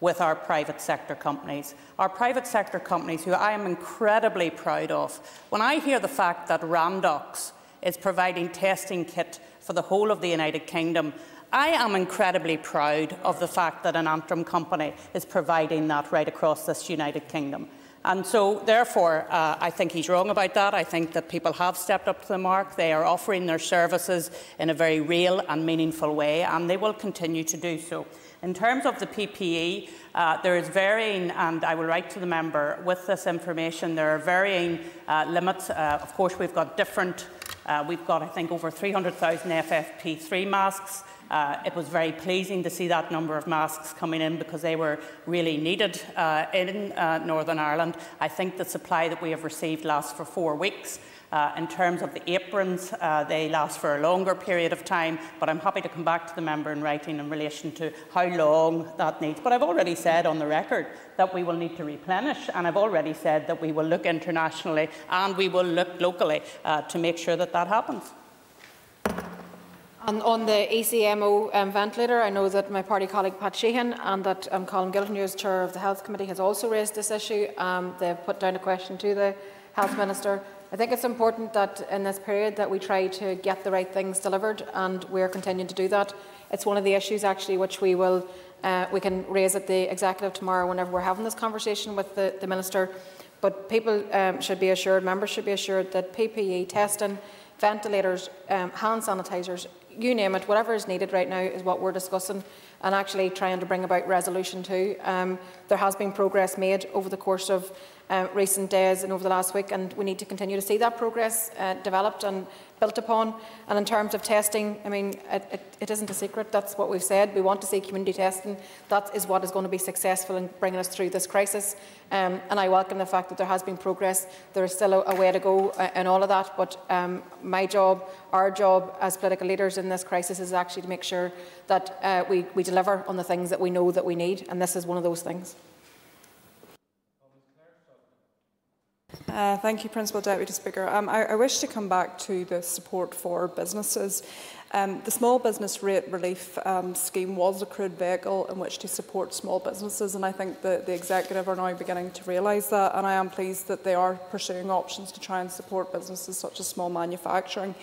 with our private sector companies. Our private sector companies, who I am incredibly proud of. When I hear the fact that Randox is providing testing kit for the whole of the United Kingdom, I am incredibly proud of the fact that an Antrim company is providing that right across this United Kingdom. And so, therefore, uh, I think he's wrong about that. I think that people have stepped up to the mark. They are offering their services in a very real and meaningful way, and they will continue to do so. In terms of the PPE, uh, there is varying, and I will write to the member with this information, there are varying uh, limits. Uh, of course, we've got different, uh, we've got, I think, over 300,000 FFP3 masks. Uh, it was very pleasing to see that number of masks coming in because they were really needed uh, in Northern Ireland. I think the supply that we have received lasts for four weeks. Uh, in terms of the aprons, uh, they last for a longer period of time, but I'm happy to come back to the member in writing in relation to how long that needs. But I've already said on the record that we will need to replenish, and I've already said that we will look internationally and we will look locally uh, to make sure that that happens. On the ECMO um, ventilator, I know that my party colleague Pat Sheehan and that um, Colm Gildernew, who is chair of the Health Committee, has also raised this issue. Um, they've put down a question to the Health Minister. I think it's important that in this period that we try to get the right things delivered and we're continuing to do that. It's one of the issues actually which we will uh, we can raise at the executive tomorrow whenever we're having this conversation with the, the minister. But people um, should be assured, members should be assured that PPE testing, ventilators, um, hand sanitisers, you name it, whatever is needed right now is what we're discussing and actually trying to bring about resolution to. Um, there has been progress made over the course of uh, recent days and over the last week, and we need to continue to see that progress uh, developed and built upon. And in terms of testing, I mean, it, it, it isn't a secret. That's what we've said. We want to see community testing. That is what is going to be successful in bringing us through this crisis. Um, and I welcome the fact that there has been progress. There is still a, a way to go uh, in all of that. But um, my job, our job as political leaders in this crisis is actually to make sure that uh, we, we deliver on the things that we know that we need. And this is one of those things. Uh, thank you, Principal Deputy Speaker. Um, I, I, wish to come back to the support for businesses. Um, the Small Business Rate Relief um, Scheme was a crude vehicle in which to support small businesses, and I think that the Executive are now beginning to realise that, and I am pleased that they are pursuing options to try and support businesses such as small manufacturing.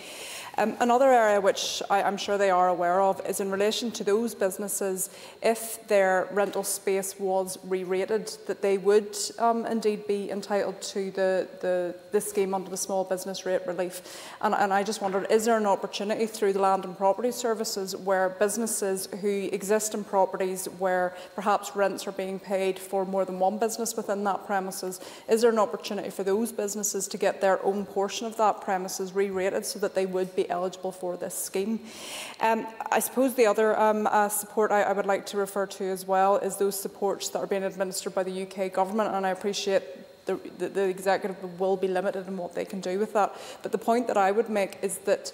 Um, another area which I, am sure they are aware of is in relation to those businesses, if their rental space was re-rated, that they would um, indeed be entitled to the, the, the, scheme under the small business rate relief. And, and I just wondered, is there an opportunity through the Land and Property Services where businesses who exist in properties where perhaps rents are being paid for more than one business within that premises, is there an opportunity for those businesses to get their own portion of that premises re-rated so that they would be eligible for this scheme. Um, I suppose the other um, uh, support I, I, would like to refer to as well is those supports that are being administered by the UK government, and I appreciate the, the, the executive will be limited in what they can do with that. But the point that I would make is that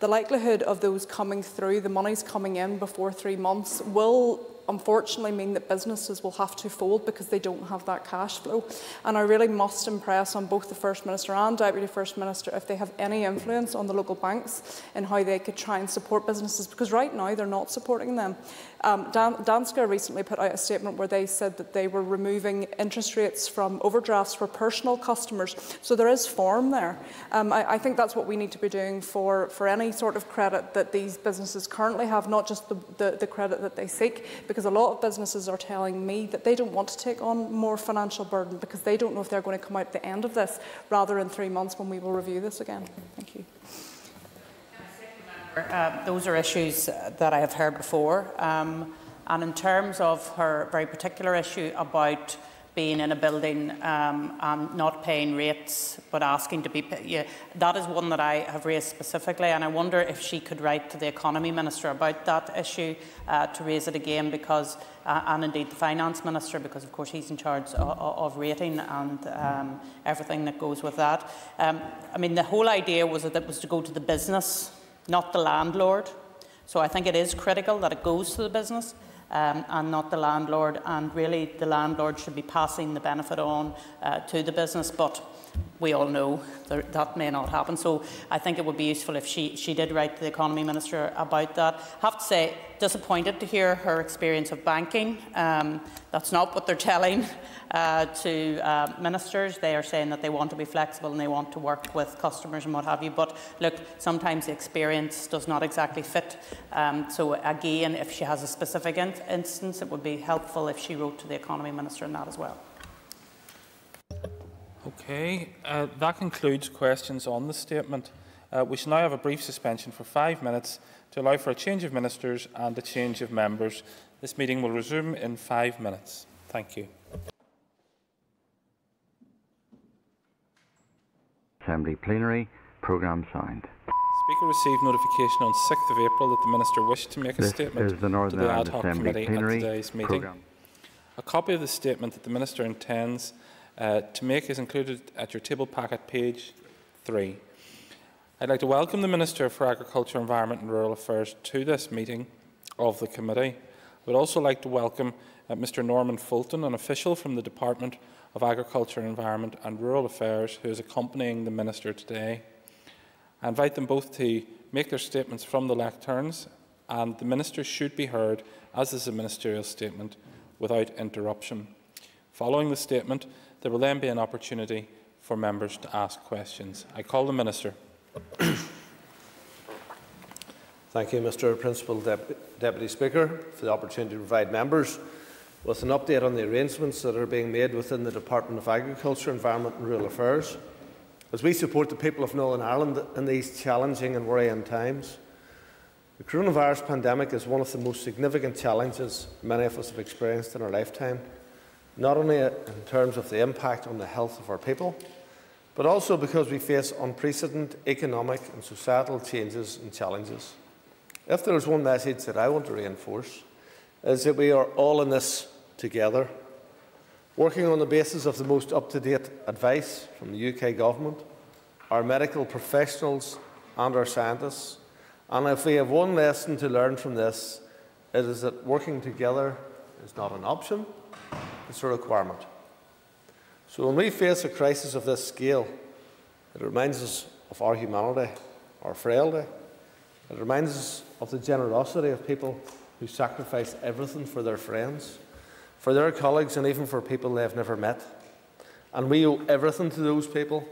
the likelihood of those coming through, the monies coming in before three months, will unfortunately mean that businesses will have to fold because they don't have that cash flow. And I really must impress on both the First Minister and Deputy First Minister if they have any influence on the local banks and how they could try and support businesses because right now they're not supporting them. Um, Dan Danske recently put out a statement where they said that they were removing interest rates from overdrafts for personal customers. So there is form there. Um, I, I, think that's what we need to be doing for, for any sort of credit that these businesses currently have, not just the, the, the credit that they seek, because a lot of businesses are telling me that they don't want to take on more financial burden because they don't know if they're going to come out the end of this, rather in three months when we will review this again. Thank you. Uh, those are issues that I have heard before. Um, and in terms of her very particular issue about being in a building um, and not paying rates but asking to be yeah, that is one that I have raised specifically and I wonder if she could write to the economy minister about that issue uh, to raise it again because uh, and indeed the finance minister because of course he's in charge of, of rating and um, everything that goes with that um, I mean the whole idea was that it was to go to the business not the landlord so I think it is critical that it goes to the business um, and not the landlord. And really, the landlord should be passing the benefit on uh, to the business. But we all know that, that may not happen. So I think it would be useful if she, she did write to the Economy Minister about that. I have to say, disappointed to hear her experience of banking. Um, that's not what they're telling uh, to uh, ministers. They are saying that they want to be flexible and they want to work with customers and what have you. But look, sometimes the experience does not exactly fit. Um, so again, if she has a specific in instance, it would be helpful if she wrote to the Economy Minister on that as well. Okay, uh, that concludes questions on the statement. Uh, we shall now have a brief suspension for five minutes to allow for a change of ministers and a change of members. This meeting will resume in five minutes. Thank you. Assembly plenary, programme signed. Speaker received notification on 6th of April that the Minister wished to make a this statement is the Northern to the ad hoc Assembly committee plenary at today's meeting. programme. A copy of the statement that the Minister intends uh, to make is included at your table packet, page 3. I'd like to welcome the Minister for Agriculture, Environment and Rural Affairs to this meeting of the committee. I would also like to welcome uh, Mr Norman Fulton, an official from the Department of Agriculture, Environment and Rural Affairs, who is accompanying the Minister today. I invite them both to make their statements from the lecterns, and the Minister should be heard, as is a ministerial statement, without interruption. Following the statement, there will then be an opportunity for members to ask questions. I call the Minister. Thank you, Mr Principal Dep Deputy Speaker, for the opportunity to provide members with an update on the arrangements that are being made within the Department of Agriculture, Environment and Rural Affairs. As we support the people of Northern Ireland in these challenging and worrying times, the coronavirus pandemic is one of the most significant challenges many of us have experienced in our lifetime not only in terms of the impact on the health of our people, but also because we face unprecedented economic and societal changes and challenges. If there is one message that I want to reinforce, is that we are all in this together, working on the basis of the most up-to-date advice from the UK Government, our medical professionals and our scientists. And if we have one lesson to learn from this, it is that working together is not an option, it's a requirement. So when we face a crisis of this scale, it reminds us of our humanity, our frailty. It reminds us of the generosity of people who sacrifice everything for their friends, for their colleagues, and even for people they have never met. And we owe everything to those people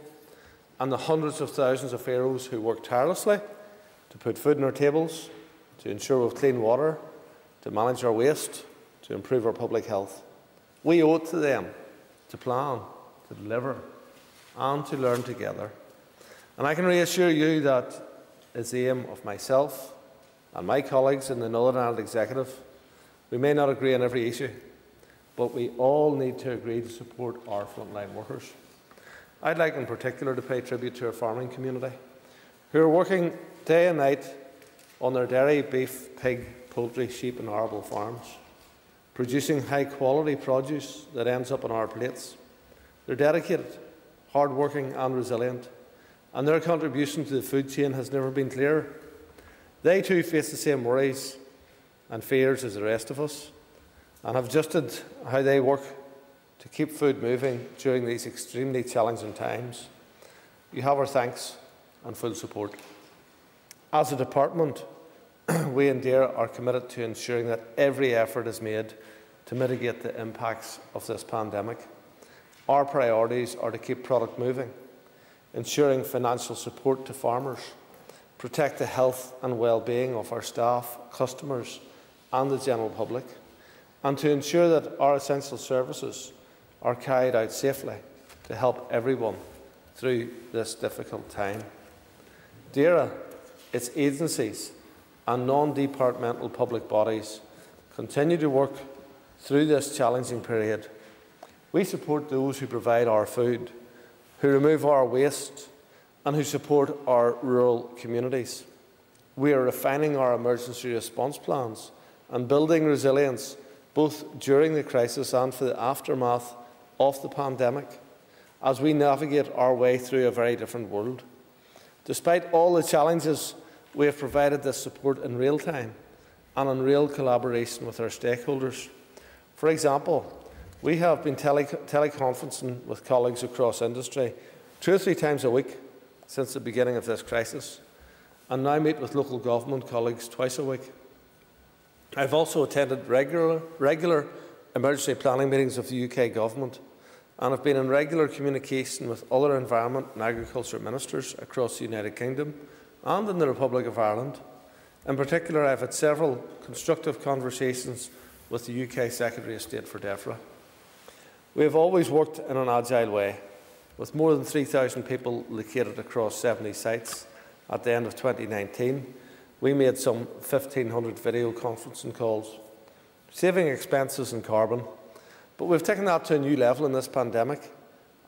and the hundreds of thousands of heroes who work tirelessly to put food on our tables, to ensure we have clean water, to manage our waste, to improve our public health. We owe it to them to plan, to deliver, and to learn together. And I can reassure you that it's the aim of myself and my colleagues in the Northern Ireland Executive. We may not agree on every issue, but we all need to agree to support our frontline workers. I'd like in particular to pay tribute to our farming community, who are working day and night on their dairy, beef, pig, poultry, sheep and arable farms producing high quality produce that ends up on our plates. They're dedicated, hard-working and resilient, and their contribution to the food chain has never been clearer. They too face the same worries and fears as the rest of us, and have adjusted how they work to keep food moving during these extremely challenging times. You have our thanks and full support. As a department, we and DAERA are committed to ensuring that every effort is made to mitigate the impacts of this pandemic. Our priorities are to keep product moving, ensuring financial support to farmers, protect the health and well-being of our staff, customers and the general public, and to ensure that our essential services are carried out safely to help everyone through this difficult time. DAERA, its agencies and non-departmental public bodies continue to work through this challenging period We support those who provide our food, who remove our waste, and who support our rural communities. We are refining our emergency response plans and building resilience both during the crisis and for the aftermath of the pandemic as we navigate our way through a very different world. Despite all the challenges, we have provided this support in real time and in real collaboration with our stakeholders. For example, we have been tele teleconferencing with colleagues across industry two or three times a week since the beginning of this crisis, and now meet with local government colleagues twice a week. I've also attended regular, regular emergency planning meetings of the UK Government and have been in regular communication with other environment and agriculture ministers across the United Kingdom and in the Republic of Ireland. In particular, I've had several constructive conversations with the UK Secretary of State for DEFRA. We have always worked in an agile way, with more than 3,000 people located across 70 sites at the end of 2019 we made some 1,500 video conferencing calls, saving expenses and carbon. But we've taken that to a new level in this pandemic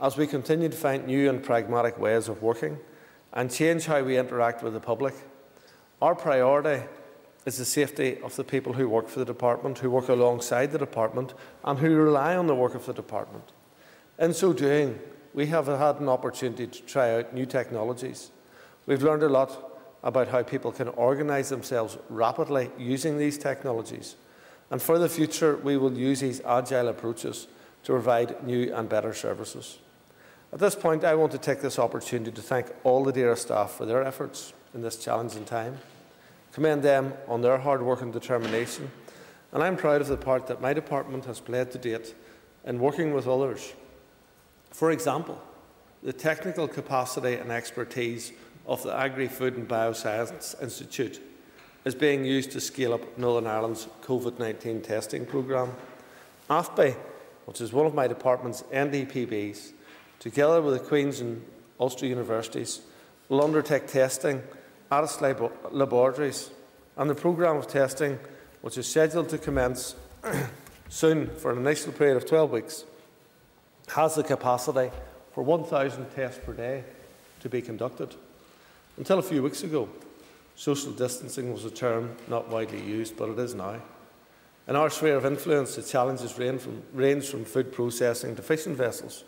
as we continue to find new and pragmatic ways of working and change how we interact with the public. Our priority is the safety of the people who work for the department, who work alongside the department, and who rely on the work of the department. In so doing, we have had an opportunity to try out new technologies. We've learned a lot about how people can organise themselves rapidly using these technologies. And for the future, we will use these agile approaches to provide new and better services. At this point, I want to take this opportunity to thank all the DAERA staff for their efforts in this challenging time, commend them on their hard work and determination, and I'm proud of the part that my department has played to date in working with others. For example, the technical capacity and expertise of the Agri-Food and Bioscience Institute is being used to scale up Northern Ireland's COVID-19 testing programme. AFBI, which is one of my department's NDPBs, together with the Queen's and Ulster universities, will undertake testing lab laboratories, and the programme of testing, which is scheduled to commence soon for an initial period of 12 weeks, has the capacity for 1,000 tests per day to be conducted. Until a few weeks ago, social distancing was a term not widely used, but it is now. In our sphere of influence, the challenges range from, range from food processing to fishing vessels,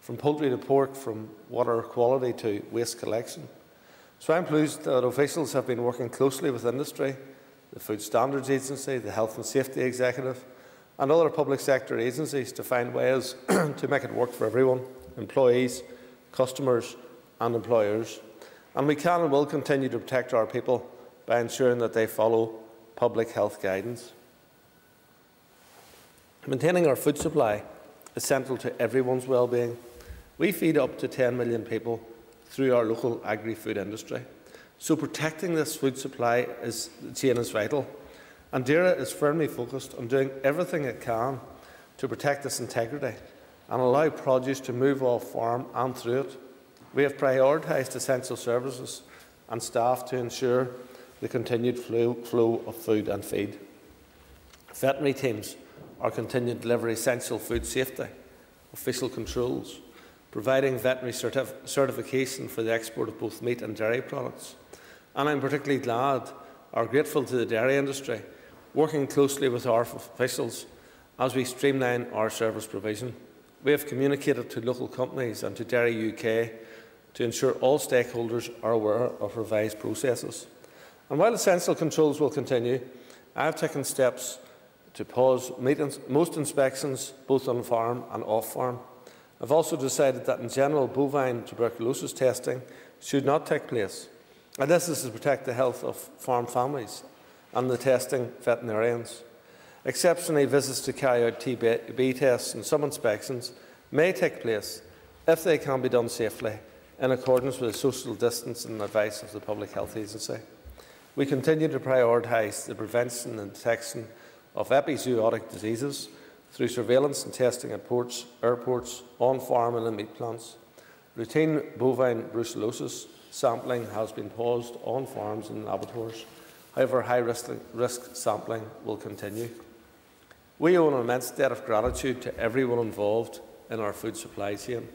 from poultry to pork, from water quality to waste collection. So I'm pleased that officials have been working closely with industry, the Food Standards Agency, the Health and Safety Executive, and other public sector agencies to find ways to make it work for everyone employees, customers, and employers. And we can and will continue to protect our people by ensuring that they follow public health guidance. Maintaining our food supply is central to everyone's well-being. We feed up to 10 million people through our local agri-food industry. So protecting this food supply is, chain is vital. And DAERA is firmly focused on doing everything it can to protect this integrity and allow produce to move off farm and through it. We have prioritised essential services and staff to ensure the continued flow, of food and feed. Veterinary teams are continuing to deliver essential food safety, official controls, providing veterinary certif certification for the export of both meat and dairy products. And I'm particularly glad or grateful to the dairy industry, working closely with our officials as we streamline our service provision. We have communicated to local companies and to Dairy UK to ensure all stakeholders are aware of revised processes. And while essential controls will continue, I have taken steps to pause most inspections, both on farm and off farm. I've also decided that in general bovine tuberculosis testing should not take place. And this is to protect the health of farm families and the testing veterinarians. Exceptionally, visits to carry out TB tests and some inspections may take place if they can be done safely in accordance with the social distance and advice of the Public Health Agency. We continue to prioritise the prevention and detection of epizootic diseases through surveillance and testing at ports, airports, on farm and in meat plants. Routine bovine brucellosis sampling has been paused on farms and abattoirs. However, high risk, risk sampling will continue. We owe an immense debt of gratitude to everyone involved in our food supply chain.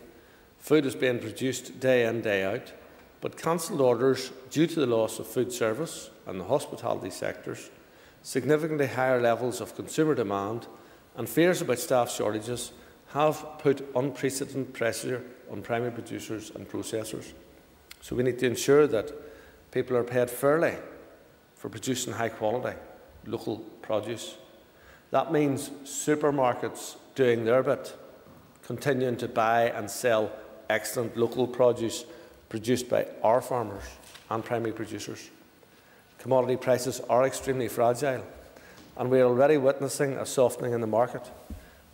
Food is being produced day in, day out, but cancelled orders due to the loss of food service and the hospitality sectors, significantly higher levels of consumer demand, and fears about staff shortages have put unprecedented pressure on primary producers and processors. So we need to ensure that people are paid fairly for producing high quality local produce. That means supermarkets doing their bit, continuing to buy and sell excellent local produce produced by our farmers and primary producers. Commodity prices are extremely fragile, and we are already witnessing a softening in the market.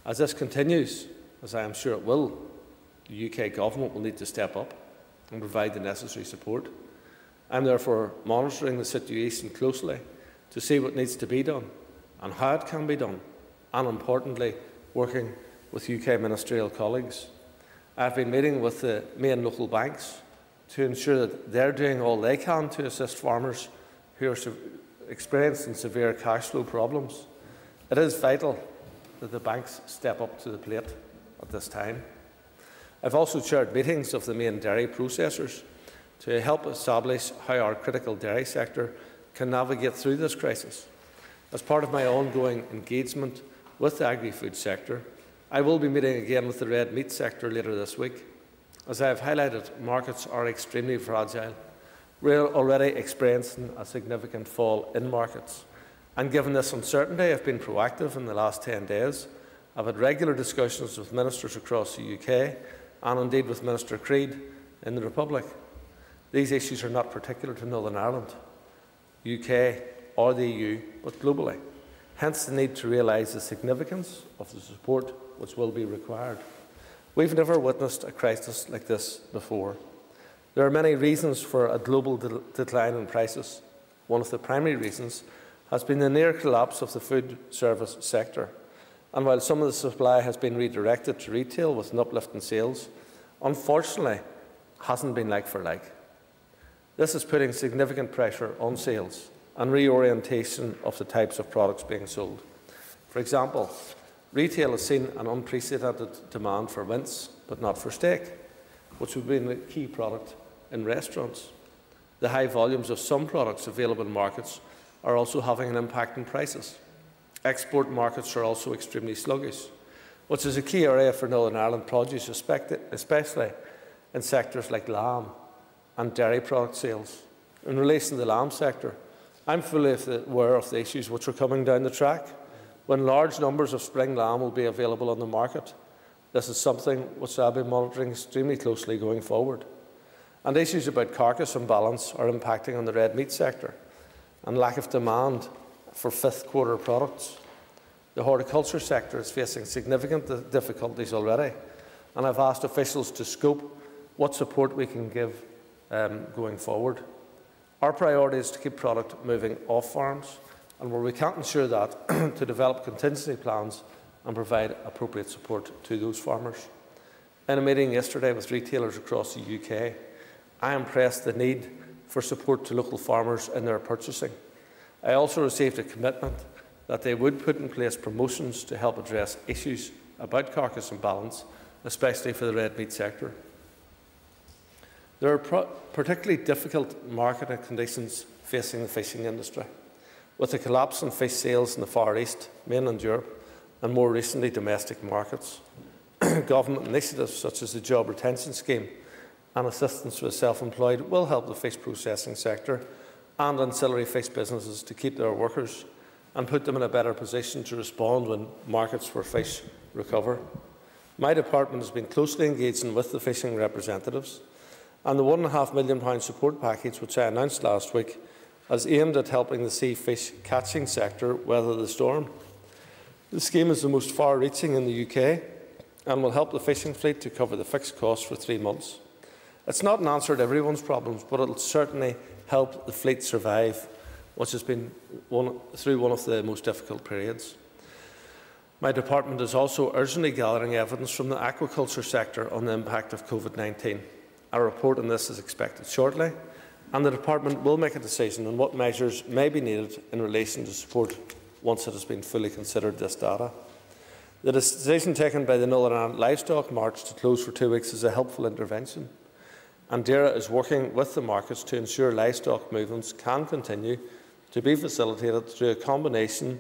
As this continues, as I am sure it will, the UK Government will need to step up and provide the necessary support. I am therefore monitoring the situation closely to see what needs to be done and how it can be done, and importantly, working with UK ministerial colleagues. I've been meeting with the main local banks to ensure that they're doing all they can to assist farmers who are experiencing severe cash flow problems. It is vital that the banks step up to the plate at this time. I've also chaired meetings of the main dairy processors to help establish how our critical dairy sector can navigate through this crisis. As part of my ongoing engagement with the agri-food sector, I will be meeting again with the red meat sector later this week. As I have highlighted, markets are extremely fragile. We are already experiencing a significant fall in markets. And given this uncertainty, I have been proactive in the last 10 days. I've had regular discussions with ministers across the UK and indeed with Minister Creed in the Republic. These issues are not particular to Northern Ireland, UK or the EU, but globally. Hence the need to realise the significance of the support which will be required. We've never witnessed a crisis like this before. There are many reasons for a global de decline in prices. One of the primary reasons has been the near collapse of the food service sector. And while some of the supply has been redirected to retail with an uplift in sales, unfortunately, hasn't been like for like. This is putting significant pressure on sales and reorientation of the types of products being sold. For example, retail has seen an unprecedented demand for mince, but not for steak, which would be a key product in restaurants. The high volumes of some products available in markets are also having an impact on prices. Export markets are also extremely sluggish, which is a key area for Northern Ireland produce, especially in sectors like lamb and dairy product sales. In relation to the lamb sector, I'm fully aware of the issues which are coming down the track when large numbers of spring lamb will be available on the market. This is something which I'll be monitoring extremely closely going forward. And issues about carcass imbalance are impacting on the red meat sector and lack of demand for fifth quarter products. The horticulture sector is facing significant difficulties already, and I've asked officials to scope what support we can give um, going forward. Our priority is to keep product moving off farms, and where we can't ensure that, to develop contingency plans and provide appropriate support to those farmers. In a meeting yesterday with retailers across the UK, I impressed the need for support to local farmers in their purchasing. I also received a commitment that they would put in place promotions to help address issues about carcass imbalance, especially for the red meat sector. There are particularly difficult market conditions facing the fishing industry, with the collapse in fish sales in the Far East, mainland Europe, and more recently domestic markets. Government initiatives such as the Job Retention Scheme and assistance for the self-employed will help the fish processing sector and ancillary fish businesses to keep their workers and put them in a better position to respond when markets for fish recover. My department has been closely engaging with the fishing representatives and the £1.5 million support package, which I announced last week, is aimed at helping the sea fish catching sector weather the storm. The scheme is the most far-reaching in the UK and will help the fishing fleet to cover the fixed costs for three months. It's not an answer to everyone's problems, but it will certainly help the fleet survive, which has been one, through one of the most difficult periods. My department is also urgently gathering evidence from the aquaculture sector on the impact of COVID-19. A report on this is expected shortly, and the Department will make a decision on what measures may be needed in relation to support once it has been fully considered this data. The decision taken by the Northern Ireland Livestock March to close for two weeks is a helpful intervention, and DAERA is working with the markets to ensure livestock movements can continue to be facilitated through a combination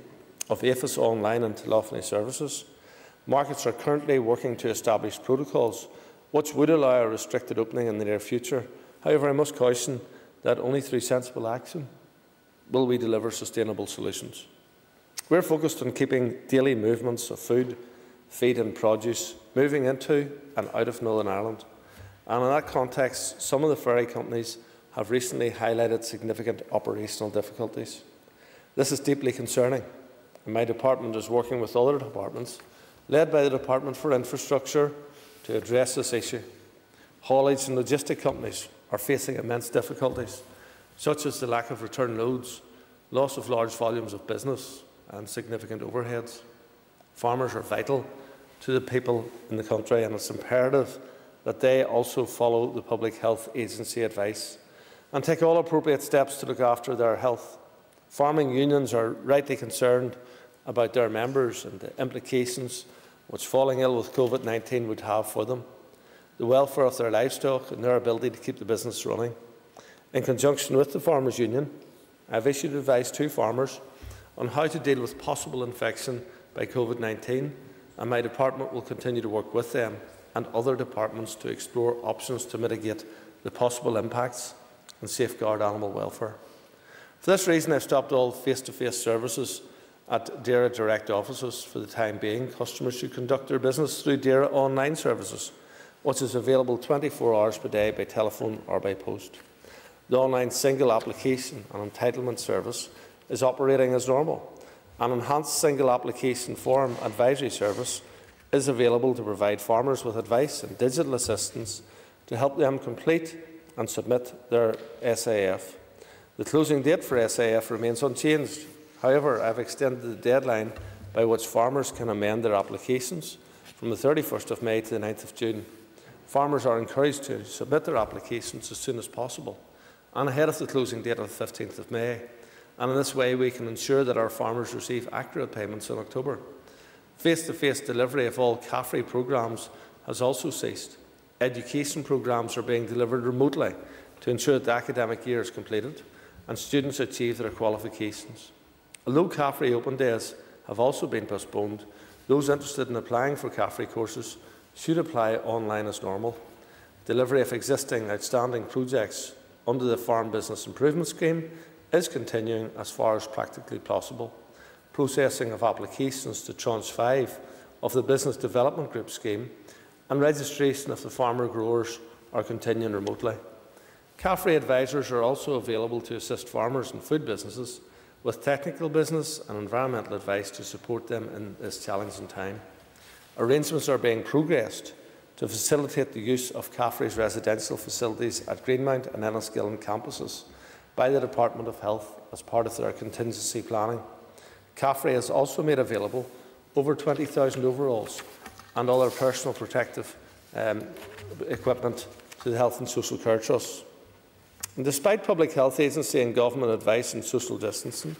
of APHIS online and telephony services. Markets are currently working to establish protocols which would allow a restricted opening in the near future. However, I must caution that only through sensible action will we deliver sustainable solutions. We're focused on keeping daily movements of food, feed and produce moving into and out of Northern Ireland. And in that context, some of the ferry companies have recently highlighted significant operational difficulties. This is deeply concerning, and my department is working with other departments, led by the Department for Infrastructure, to address this issue. Haulage and logistic companies are facing immense difficulties, such as the lack of return loads, loss of large volumes of business, and significant overheads. Farmers are vital to the people in the country, and it's imperative that they also follow the Public Health Agency advice and take all appropriate steps to look after their health. Farming unions are rightly concerned about their members and the implications which falling ill with COVID 19 would have for them, the welfare of their livestock and their ability to keep the business running. In conjunction with the Farmers Union, I have issued advice to farmers on how to deal with possible infection by COVID 19, and my department will continue to work with them and other departments to explore options to mitigate the possible impacts and safeguard animal welfare. For this reason, I've stopped all face-to-face -face services at DAERA direct offices for the time being. Customers should conduct their business through DAERA online services, which is available 24 hours per day by telephone or by post. The online single application and entitlement service is operating as normal. An enhanced single application form advisory service is available to provide farmers with advice and digital assistance to help them complete and submit their SAF. The closing date for SAF remains unchanged. However, I have extended the deadline by which farmers can amend their applications from the 31st of May to the 9th of June. Farmers are encouraged to submit their applications as soon as possible and ahead of the closing date of the 15th of May. And in this way, we can ensure that our farmers receive accurate payments in October. Face-to-face -face delivery of all CAFRE programmes has also ceased. Education programmes are being delivered remotely to ensure that the academic year is completed and students achieve their qualifications. Although CAFRE open days have also been postponed, those interested in applying for CAFRE courses should apply online as normal. Delivery of existing outstanding projects under the Farm Business Improvement Scheme is continuing as far as practically possible. Processing of applications to Tranche 5 of the Business Development Group scheme and registration of the farmer growers are continuing remotely. CAFRE advisors are also available to assist farmers and food businesses with technical business and environmental advice to support them in this challenging time. Arrangements are being progressed to facilitate the use of CAFRE's residential facilities at Greenmount and Enniskillen campuses by the Department of Health as part of their contingency planning. CAFRE has also made available over 20,000 overalls and other personal protective um, equipment to the Health and Social Care Trust. And despite Public Health Agency and government advice on social distancing,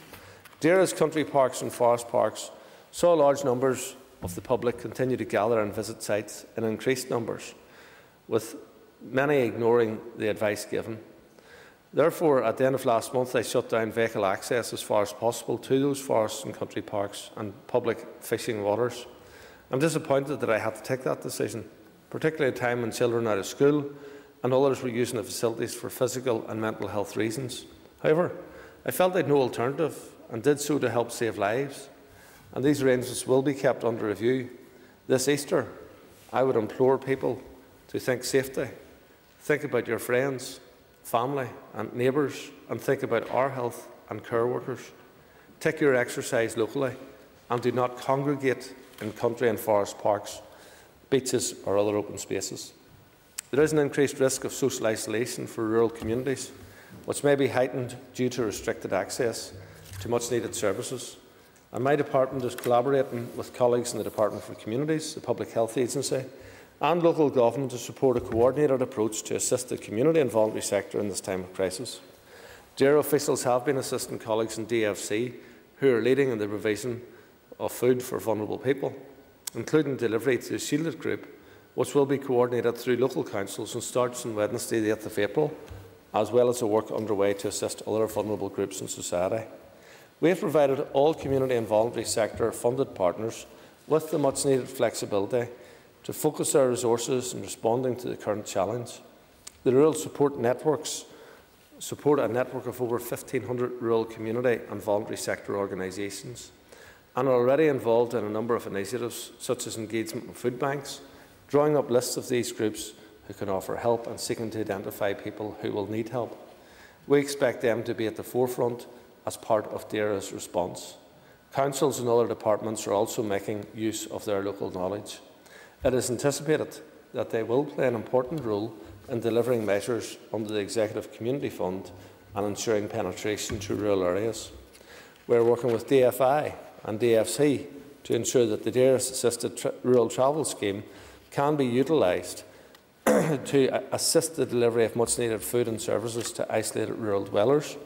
DAERA's country parks and forest parks saw large numbers of the public continue to gather and visit sites in increased numbers, with many ignoring the advice given. Therefore, at the end of last month, I shut down vehicle access as far as possible to those forests and country parks and public fishing waters. I'm disappointed that I had to take that decision, particularly at a time when children are out of school and others were using the facilities for physical and mental health reasons. However, I felt I had no alternative and did so to help save lives, and these arrangements will be kept under review. This Easter, I would implore people to think safety, think about your friends, family and neighbours and think about our health and care workers. Take your exercise locally and do not congregate in country and forest parks, beaches or other open spaces. There is an increased risk of social isolation for rural communities, which may be heightened due to restricted access to much needed services. And my department is collaborating with colleagues in the Department for Communities, the Public Health Agency and local government to support a coordinated approach to assist the community and voluntary sector in this time of crisis. DAERA officials have been assisting colleagues in DFC who are leading in the provision of food for vulnerable people. including delivery to the Shielded Group, which will be coordinated through local councils and starts on Wednesday, the 8th of April, as well as the work underway to assist other vulnerable groups in society. We have provided all community and voluntary sector funded partners with the much needed flexibility to focus our resources in responding to the current challenge. The rural support networks support a network of over 1,500 rural community and voluntary sector organisations and are already involved in a number of initiatives such as engagement with food banks, drawing up lists of these groups who can offer help and seeking to identify people who will need help. We expect them to be at the forefront as part of DAERA's response. Councils and other departments are also making use of their local knowledge. It is anticipated that they will play an important role in delivering measures under the Executive Community Fund and ensuring penetration to rural areas. We are working with DFI and DFC to ensure that the DAERA's Assisted Tra Rural Travel Scheme can be utilised to assist the delivery of much needed food and services to isolated rural dwellers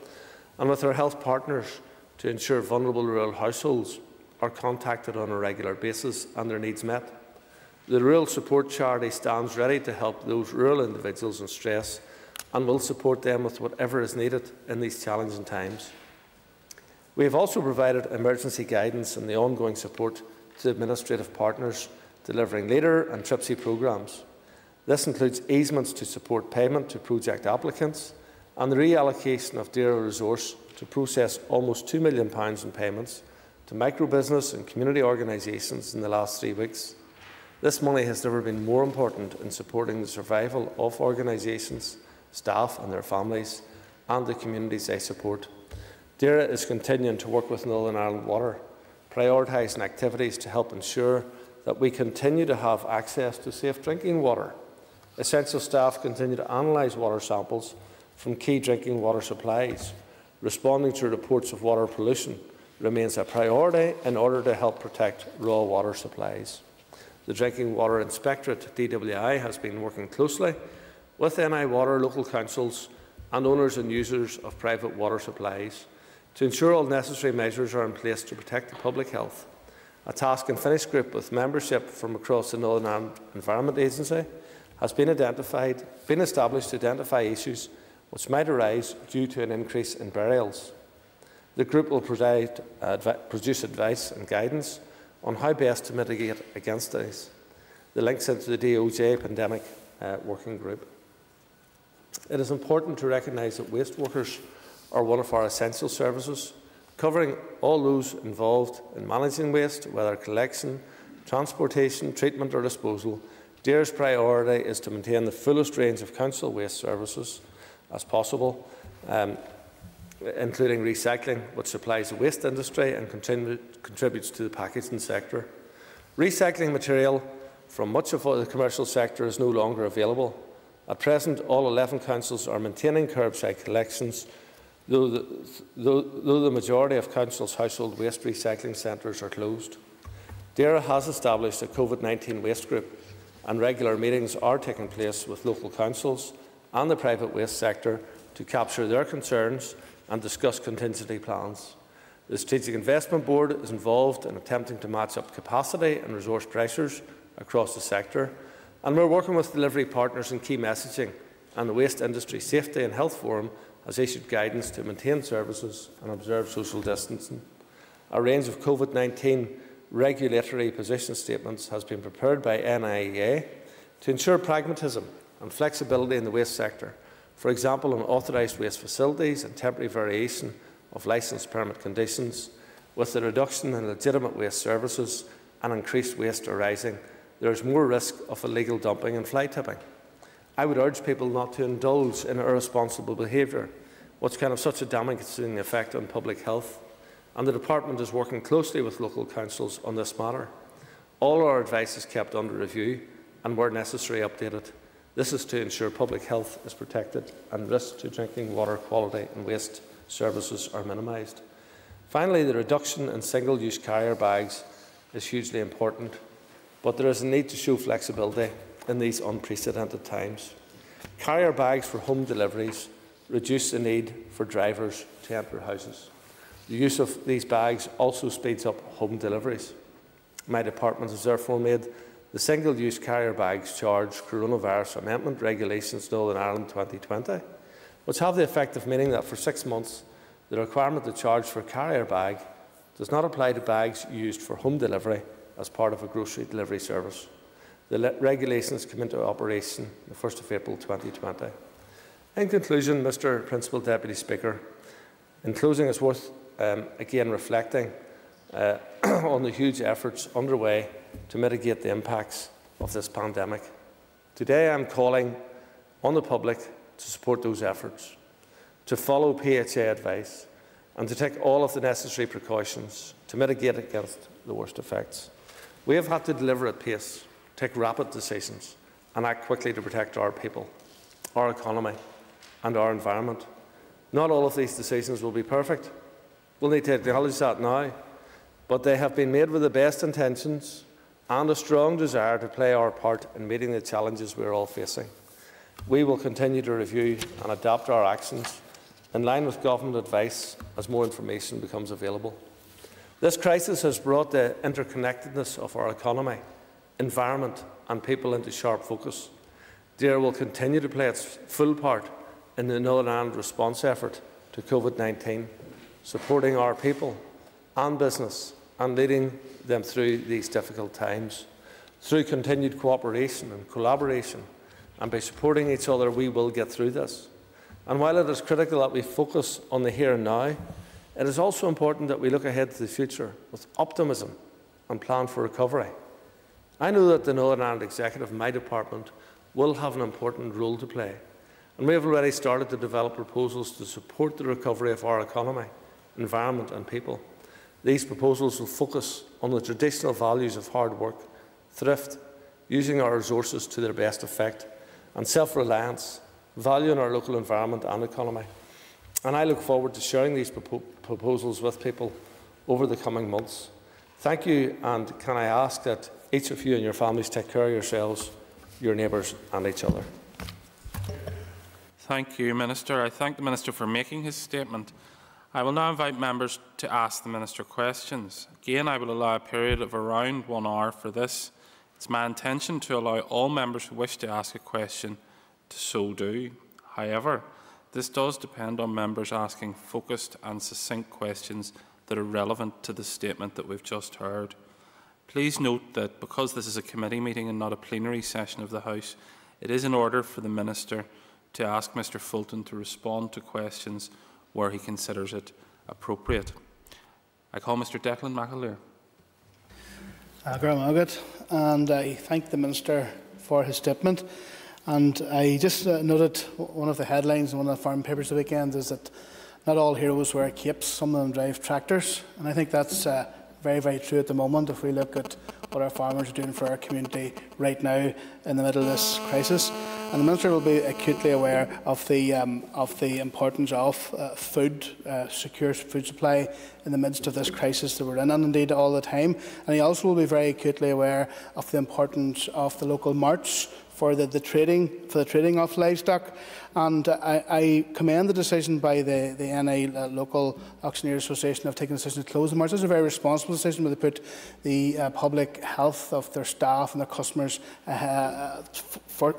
and with our health partners to ensure vulnerable rural households are contacted on a regular basis and their needs met. The Rural Support Charity stands ready to help those rural individuals in stress and will support them with whatever is needed in these challenging times. We have also provided emergency guidance and the ongoing support to administrative partners delivering LEADER and TRPSI programmes. This includes easements to support payment to project applicants, and the reallocation of DAERA resource to process almost £2 million in payments to microbusiness and community organisations in the last three weeks. This money has never been more important in supporting the survival of organisations, staff and their families, and the communities they support. DAERA is continuing to work with Northern Ireland Water, prioritising activities to help ensure that we continue to have access to safe drinking water. Essential staff continue to analyse water samples from key drinking water supplies. Responding to reports of water pollution remains a priority in order to help protect raw water supplies. The Drinking Water Inspectorate, DWI, has been working closely with NI Water, local councils and owners and users of private water supplies to ensure all necessary measures are in place to protect the public health. A task and finish group with membership from across the Northern Ireland Environment Agency has been identified, been established to identify issues which might arise due to an increase in burials. The group will provide, uh, produce advice and guidance on how best to mitigate against these. The links into the DOJ pandemic uh, working group. It is important to recognise that waste workers are one of our essential services, covering all those involved in managing waste, whether collection, transportation, treatment or disposal. DAERA's priority is to maintain the fullest range of council waste services as possible, um, including recycling, which supplies the waste industry and contrib contributes to the packaging sector. Recycling material from much of the commercial sector is no longer available. At present, all 11 councils are maintaining curbside collections, though the, though, though the majority of councils' household waste recycling centres are closed. DAERA has established a COVID-19 waste group and regular meetings are taking place with local councils and the private waste sector to capture their concerns and discuss contingency plans. The Strategic Investment Board is involved in attempting to match up capacity and resource pressures across the sector, and we're working with delivery partners in key messaging, and the Waste Industry Safety and Health Forum has issued guidance to maintain services and observe social distancing. A range of COVID-19 regulatory position statements has been prepared by NIEA to ensure pragmatism and flexibility in the waste sector, for example on authorised waste facilities and temporary variation of licence permit conditions, with the reduction in legitimate waste services and increased waste arising, there is more risk of illegal dumping and fly tipping. I would urge people not to indulge in irresponsible behaviour, which can have such a damaging effect on public health, and the Department is working closely with local councils on this matter. All our advice is kept under review and, where necessary, updated. This is to ensure public health is protected and risks to drinking water quality and waste services are minimised. Finally, the reduction in single-use carrier bags is hugely important, but there is a need to show flexibility in these unprecedented times. Carrier bags for home deliveries reduce the need for drivers to enter houses. The use of these bags also speeds up home deliveries. my department has therefore made the single-use carrier bags charge coronavirus amendment regulations Northern Ireland 2020, which have the effect of meaning that for six months the requirement to charge for a carrier bag does not apply to bags used for home delivery as part of a grocery delivery service. The regulations come into operation the 1st of April 2020. In conclusion, Mr Principal Deputy Speaker, in closing it's worth um, again reflecting uh, on the huge efforts underway to mitigate the impacts of this pandemic. Today I'm calling on the public to support those efforts, to follow PHA advice and to take all of the necessary precautions to mitigate against the worst effects. We have had to deliver at pace, take rapid decisions and act quickly to protect our people, our economy and our environment. Not all of these decisions will be perfect. We'll need to acknowledge that now, but they have been made with the best intentions and a strong desire to play our part in meeting the challenges we are all facing. We will continue to review and adapt our actions in line with government advice as more information becomes available. This crisis has brought the interconnectedness of our economy, environment and people into sharp focus. DAERA will continue to play its full part in the Northern Ireland response effort to COVID-19, supporting our people and business and leading them through these difficult times. Through continued cooperation and collaboration and by supporting each other, we will get through this. And while it is critical that we focus on the here and now, it is also important that we look ahead to the future with optimism and plan for recovery. I know that the Northern Ireland Executive, my department, will have an important role to play. And we have already started to develop proposals to support the recovery of our economy, environment and people. These proposals will focus on the traditional values of hard work, thrift, using our resources to their best effect, and self-reliance, valuing our local environment and economy. And I look forward to sharing these propo proposals with people over the coming months. Thank you, and can I ask that each of you and your families take care of yourselves, your neighbours and each other. Thank you, Minister. I thank the Minister for making his statement. I will now invite members to ask the Minister questions. Again, I will allow a period of around one hour for this. It's my intention to allow all members who wish to ask a question to so do. However, this does depend on members asking focused and succinct questions that are relevant to the statement that we've just heard. Please note that because this is a committee meeting and not a plenary session of the House, it is in order for the Minister to ask Mr Fulton to respond to questions where he considers it appropriate. I call Mr Declan McAleer. Uh, and I thank the Minister for his statement. And I just uh, noted one of the headlines in one of the farm papers the weekend is that not all heroes wear capes, some of them drive tractors. And I think that's uh, very, very true at the moment if we look at what our farmers are doing for our community right now in the middle of this crisis. And the Minister will be acutely aware of the, um, of the importance of uh, food, uh, secure food supply in the midst of this crisis that we're in, and indeed all the time. And he also will be very acutely aware of the importance of the local marts for the, the trading for the trading of livestock. And I, I commend the decision by the, the uh, Local Auctioneers Association of taking the decision to close the market. It's a very responsible decision where they put the uh, public health of their staff and their customers uh, uh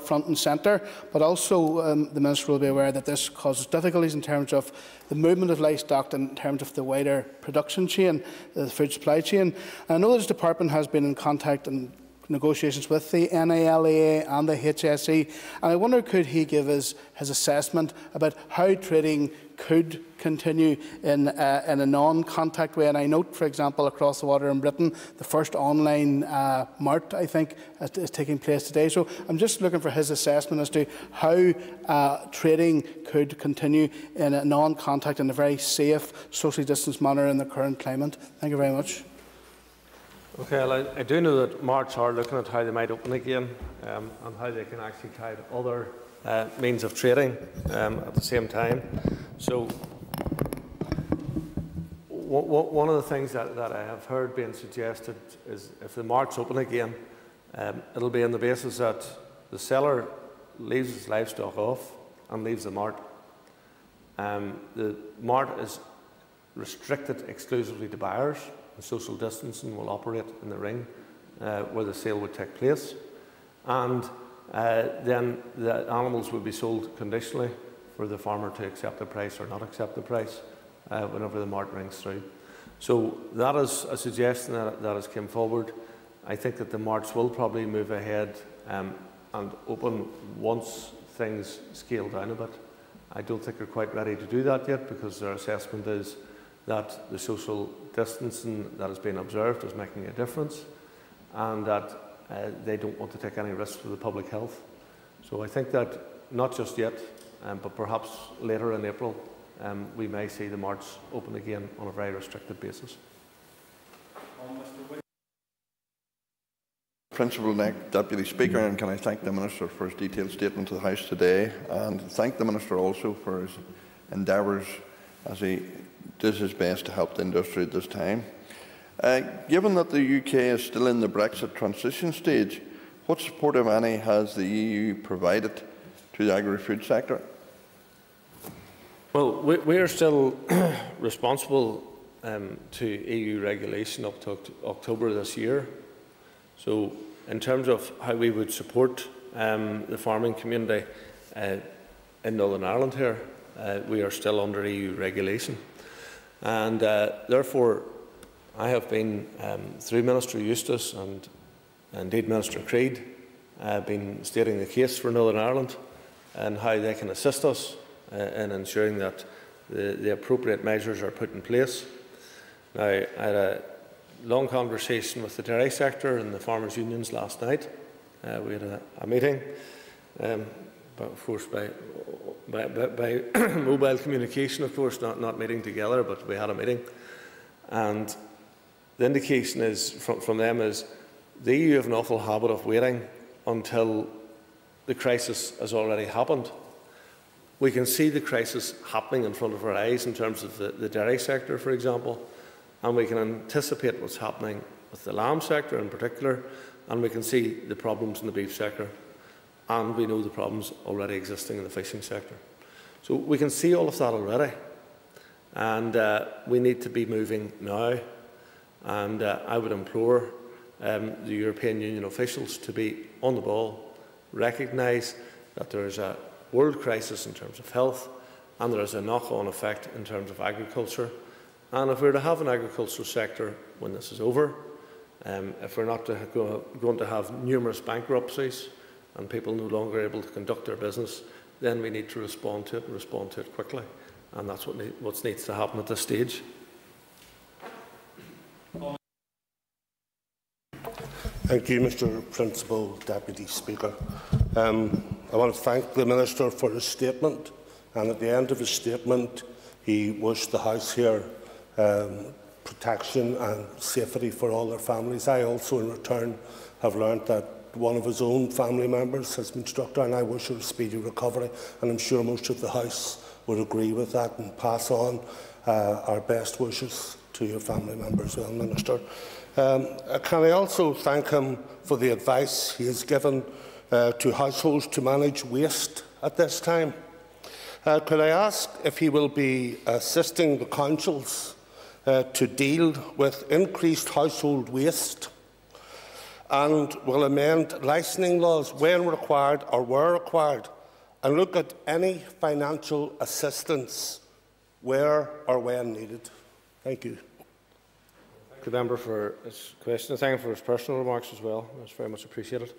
front and centre. But also um, the Minister will be aware that this causes difficulties in terms of the movement of livestock in terms of the wider production chain, the food supply chain. And I know this department has been in contact and negotiations with the NILAA and the HSE. And I wonder, could he give us his assessment about how trading could continue in, uh, in a non-contact way. And I note, for example, across the water in Britain, the first online uh, mart, I think, is taking place today. So I'm just looking for his assessment as to how uh, trading could continue in a non-contact and a very safe, socially distanced manner in the current climate. Thank you very much. Okay, well, I, I, do know that Marts are looking at how they might open again um, and how they can actually try other uh, means of trading um, at the same time. So, one of the things that, that, I have heard being suggested is if the marts open again, um, it'll be on the basis that the seller leaves his livestock off and leaves the mart. Um, the mart is restricted exclusively to buyers the social distancing will operate in the ring uh, where the sale would take place. And uh, then the animals would be sold conditionally for the farmer to accept the price or not accept the price uh, whenever the mart rings through. So that is a suggestion that, that has come forward. I think that the marts will probably move ahead um, and open once things scale down a bit. I don't think they're quite ready to do that yet because their assessment is that the social distancing that has been observed is making a difference and that uh, they don't want to take any risks for the public health. So I think that not just yet, um, but perhaps later in April, um, we may see the marts open again on a very restricted basis. Principal Deputy Speaker, and can I thank the Minister for his detailed statement to the House today, and thank the Minister also for his endeavours as he does his best to help the industry at this time. Uh, given that the UK is still in the Brexit transition stage, what support, if any, has the EU provided to the agri-food sector? Well, we, we are still responsible um, to EU regulation up to October this year. So, in terms of how we would support um, the farming community uh, in Northern Ireland here, uh, we are still under EU regulation. And uh, therefore, I have been, um, through Minister Eustice and indeed Minister Creed, uh, been stating the case for Northern Ireland and how they can assist us uh, in ensuring that the, the, appropriate measures are put in place. Now, I had a long conversation with the dairy sector and the farmers' unions last night. Uh, we had a, a meeting, um, but of course by, by, by, by mobile communication, of course, not, not meeting together, but we had a meeting. And the indication is from, from them is the EU have an awful habit of waiting until the crisis has already happened we can see the crisis happening in front of our eyes in terms of the, the dairy sector, for example, and we can anticipate what's happening with the lamb sector in particular, and we can see the problems in the beef sector, and we know the problems already existing in the fishing sector. So we can see all of that already, and uh, we need to be moving now. And uh, I would implore um, the European Union officials to be on the ball, recognise that there is a world crisis in terms of health, and there is a knock-on effect in terms of agriculture. And if we're to have an agricultural sector when this is over, um, if we're not to go, going to have numerous bankruptcies and people no longer able to conduct their business, then we need to respond to it and respond to it quickly. And that's what, what needs to happen at this stage. Thank you, Mr Principal Deputy Speaker. Um, I want to thank the Minister for his statement, and at the end of his statement, he wished the House here um, protection and safety for all their families. I also, in return, have learnt that one of his own family members has been struck down. I wish her a speedy recovery, and I'm sure most of the House would agree with that and pass on uh, our best wishes to your family members, well, Minister. Um, can I also thank him for the advice he has given uh, to households to manage waste at this time? Uh, could I ask if he will be assisting the councils uh, to deal with increased household waste and will amend licensing laws when required or where required and look at any financial assistance where or when needed? Thank you the member for his question. Thank him for his personal remarks as well. That's very much appreciated.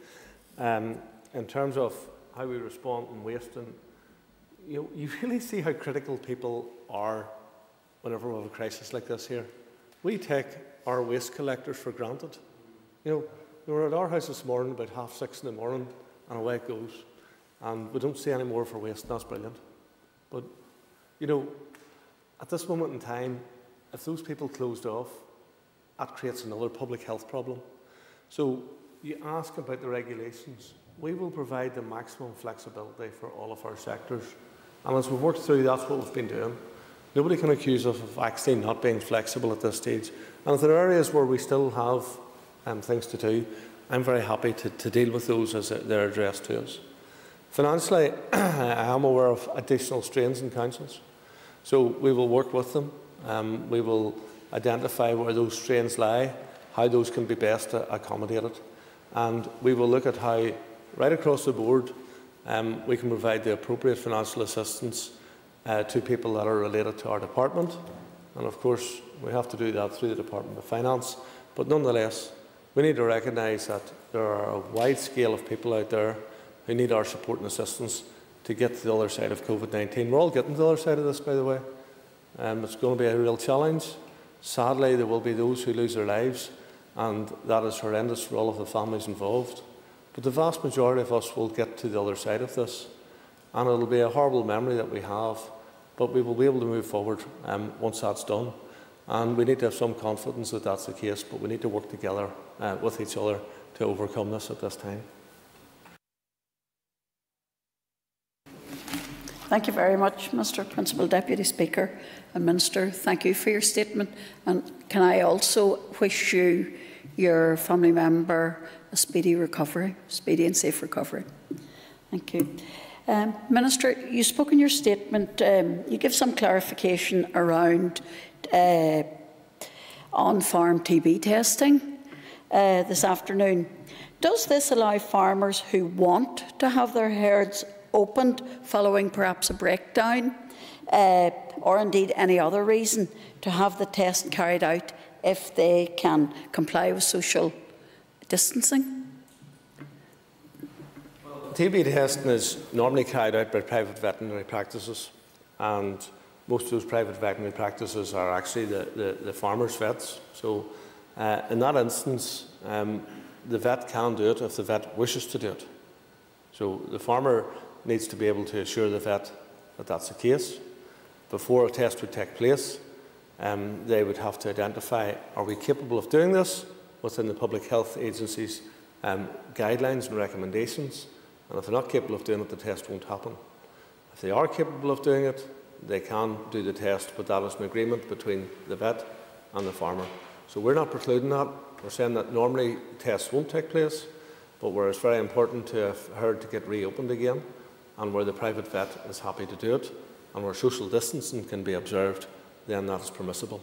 Um, in terms of how we respond in waste, you, you really see how critical people are whenever we have a crisis like this here. We take our waste collectors for granted. You know, we were at our house this morning about half six in the morning, and away it goes. And we don't see any more for waste, and that's brilliant. But, you know, at this moment in time, if those people closed off, that creates another public health problem. So you ask about the regulations. We will provide the maximum flexibility for all of our sectors. And as we've worked through, that's what we've been doing. Nobody can accuse us of actually not being flexible at this stage. And if there are areas where we still have um, things to do, I'm very happy to, to deal with those as they're addressed to us. Financially, I am aware of additional strains in councils. So we will work with them. Um, we will identify where those strains lie, how those can be best accommodated. And we will look at how, right across the board, um, we can provide the appropriate financial assistance uh, to people that are related to our department. And of course, we have to do that through the Department of Finance. But nonetheless, we need to recognise that there are a wide scale of people out there who need our support and assistance to get to the other side of COVID 19. We're all getting to the other side of this, by the way. Um, it's going to be a real challenge. Sadly, there will be those who lose their lives, and that is horrendous for all of the families involved. But the vast majority of us will get to the other side of this, and it'll be a horrible memory that we have, but we will be able to move forward um, once that's done. And we need to have some confidence that that's the case, but we need to work together uh, with each other to overcome this at this time. Thank you very much, Mr Principal Deputy Speaker and Minister. Thank you for your statement. And can I also wish you, your family member, a speedy recovery, speedy and safe recovery. Thank you. Um, Minister, you spoke in your statement, um, you give some clarification around uh, on-farm TB testing uh, this afternoon. Does this allow farmers who want to have their herds opened following perhaps a breakdown uh, or indeed any other reason to have the test carried out if they can comply with social distancing? TB testing is normally carried out by private veterinary practices and most of those private veterinary practices are actually the, the, the farmers' vets. So uh, in that instance, um, the vet can do it if the vet wishes to do it. So the farmer needs to be able to assure the vet that that's the case. Before a test would take place, um, they would have to identify, are we capable of doing this within the Public Health Agency's um, guidelines and recommendations? And if they're not capable of doing it, the test won't happen. If they are capable of doing it, they can do the test, but that is an agreement between the vet and the farmer. So we're not precluding that. We're saying that normally tests won't take place, but where it's very important to have herd to get reopened again, and where the private vet is happy to do it, and where social distancing can be observed, then that is permissible.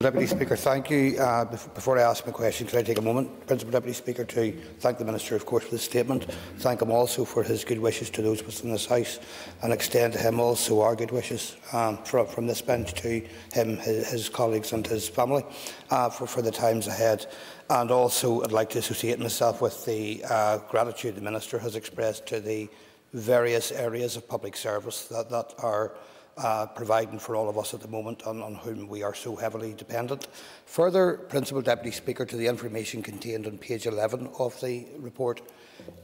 Deputy Speaker, thank you. Uh, before I ask my question, could I take a moment, Principal Deputy Speaker, to thank the Minister, of course, for the statement. Thank him also for his good wishes to those within this House and extend to him also our good wishes um, from, from, this bench to him, his, his colleagues and his family uh, for, for, the times ahead. And also, I'd like to associate myself with the uh, gratitude the Minister has expressed to the various areas of public service that, that are uh, providing for all of us at the moment on, on whom we are so heavily dependent. Further, Principal Deputy Speaker, to the information contained on page 11 of the report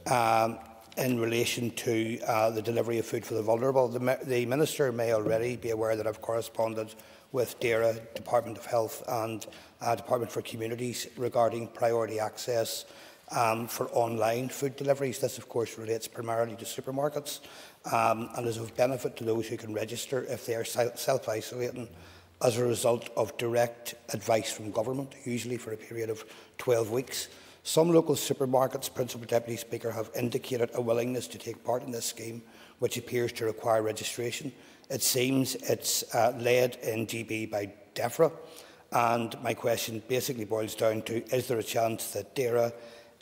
um, in relation to uh, the delivery of food for the vulnerable. The, the, Minister may already be aware that I've corresponded with DAERA, Department of Health and uh, Department for Communities regarding priority access um, for online food deliveries. This, of course, relates primarily to supermarkets um, and is of benefit to those who can register if they are self-isolating as a result of direct advice from government, usually for a period of 12 weeks. Some local supermarkets, Principal Deputy Speaker, have indicated a willingness to take part in this scheme, which appears to require registration. It seems it's uh, led in GB by DEFRA, and my question basically boils down to, is there a chance that DAERA,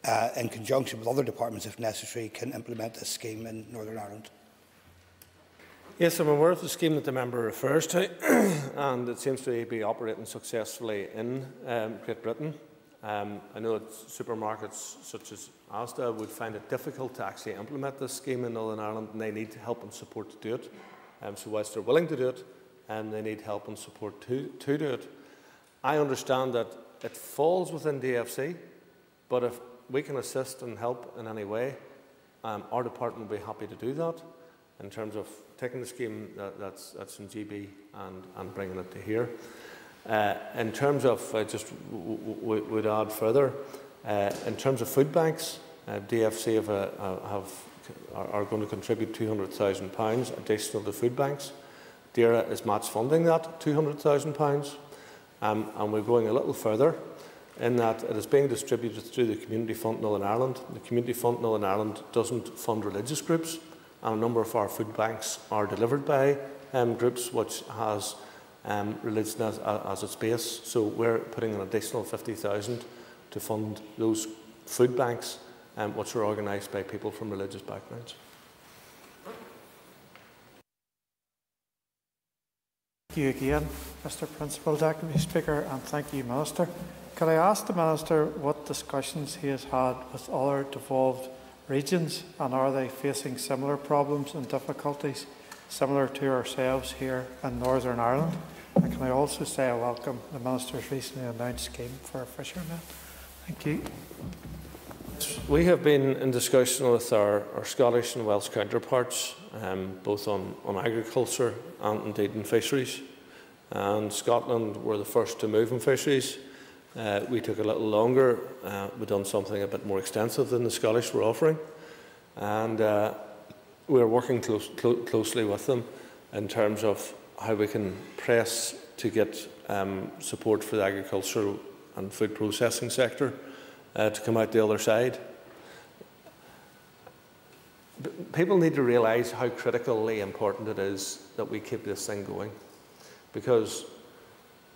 uh, in conjunction with other departments if necessary, can implement this scheme in Northern Ireland? Yes, I'm aware of the scheme that the member refers to, and it seems to be operating successfully in um, Great Britain. Um, I know that supermarkets such as Asda would find it difficult to actually implement this scheme in Northern Ireland, and they need help and support to do it. Um, so, whilst they're willing to do it, um, they need help and support to, to do it. I understand that it falls within DFC, but if we can assist and help in any way, um, our department will be happy to do that in terms of taking the scheme that, that's, that's in GB and, and bringing it to here. Uh, in terms of, I just would add further, uh, in terms of food banks, uh, DFC have, uh, have, are, are going to contribute £200,000 additional to food banks. DAERA is match funding that £200,000 um, and we're going a little further in that it is being distributed through the Community Fund Northern Ireland. The Community Fund Northern Ireland doesn't fund religious groups, and a number of our food banks are delivered by um, groups, which has um, religion as, as its base. So we're putting an additional 50,000 to fund those food banks, um, which are organised by people from religious backgrounds. Thank you again, Mr Principal Deputy Speaker, and thank you, Minister. Could I ask the Minister what discussions he has had with other devolved regions and are they facing similar problems and difficulties similar to ourselves here in Northern Ireland? And can I also say I welcome the Minister's recently announced scheme for fishermen? Thank you. We have been in discussion with our, our Scottish and Welsh counterparts, um, both on, on agriculture and indeed in fisheries. And Scotland were the first to move in fisheries. Uh, we took a little longer. Uh, we've done something a bit more extensive than the Scottish were offering. And uh, we're working close, clo closely with them in terms of how we can press to get um, support for the agricultural and food processing sector uh, to come out the other side. People need to realise how critically important it is that we keep this thing going because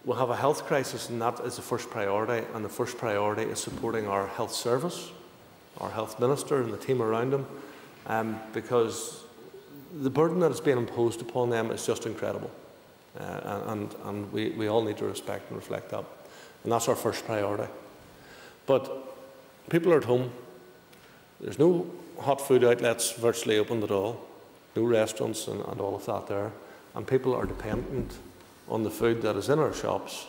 we'll have a health crisis and that is the first priority and the first priority is supporting our health service, our health minister and the team around him um, because the burden that is being imposed upon them is just incredible. Uh, and and we, we all need to respect and reflect that. And that's our first priority. But people are at home. There's no hot food outlets virtually open at all, no restaurants and, and all of that there. And people are dependent on the food that is in our shops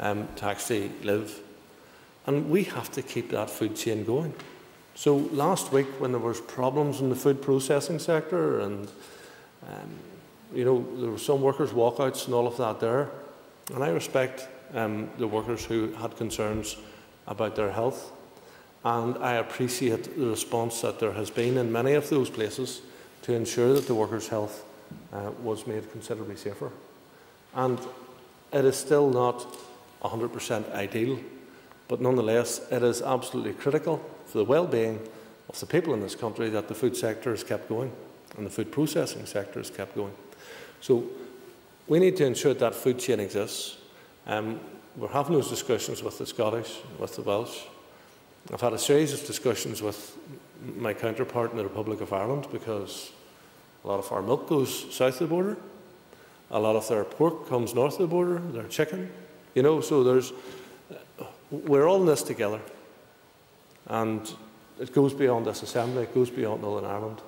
um, to actually live. And we have to keep that food chain going. So last week, when there was problems in the food processing sector, and um, you know there were some workers' walkouts and all of that there, and I respect um, the workers who had concerns about their health, and I appreciate the response that there has been in many of those places to ensure that the workers' health uh, was made considerably safer. And it is still not 100% ideal, but nonetheless, it is absolutely critical for the well-being of the people in this country that the food sector is kept going and the food processing sector is kept going. So we need to ensure that food chain exists. Um, we're having those discussions with the Scottish, with the Welsh. I've had a series of discussions with my counterpart in the Republic of Ireland because a lot of our milk goes south of the border. A lot of their pork comes north of the border, their chicken. You know, so there's, we're all in this together. And it goes beyond this assembly, it goes beyond Northern Ireland,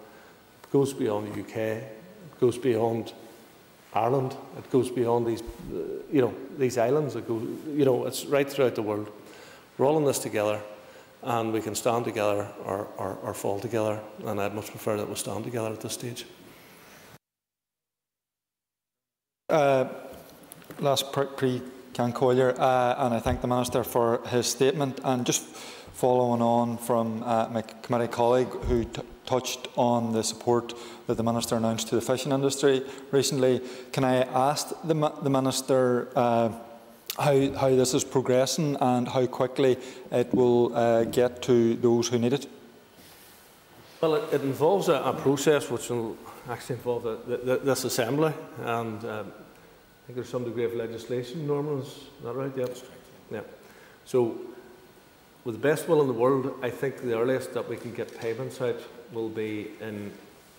it goes beyond the UK, it goes beyond Ireland, it goes beyond these, you know, these islands, it goes, you know, it's right throughout the world. We're all in this together and we can stand together or, or, or fall together and I'd much prefer that we stand together at this stage. Uh, last pre Can Collier, uh, and I thank the Minister for his statement. And just following on from uh, my committee colleague who touched on the support that the Minister announced to the fishing industry recently, can I ask the, the Minister uh, how, how, this is progressing and how quickly it will uh, get to those who need it? Well, it, it involves a, a, process which will actually involve the, the, this assembly, and um, think there's some degree of legislation. Norman, is that right? Yep. Yeah. So, with the best will in the world, I think the earliest that we can get payments out will be in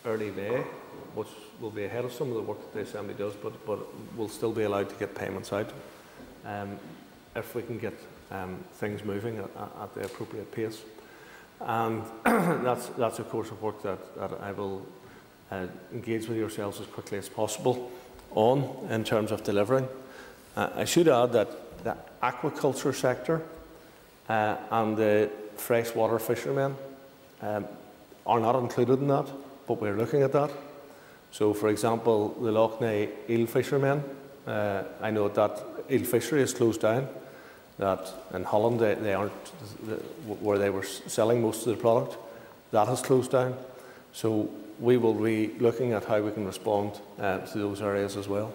early May, which will be ahead of some of the work that the assembly does, but but we'll still be allowed to get payments out um, if we can get um, things moving at, at the appropriate pace. And that's, that's a course of work that, that I will uh, engage with yourselves as quickly as possible on in terms of delivering. Uh, I should add that the aquaculture sector uh, and the freshwater fishermen um, are not included in that, but we're looking at that. So, for example, the Lough Neagh eel fishermen, uh, I know that eel fishery is closed down, that in Holland they, they aren't where they were selling most of the product. That has closed down. So we will be looking at how we can respond uh, to those areas as well.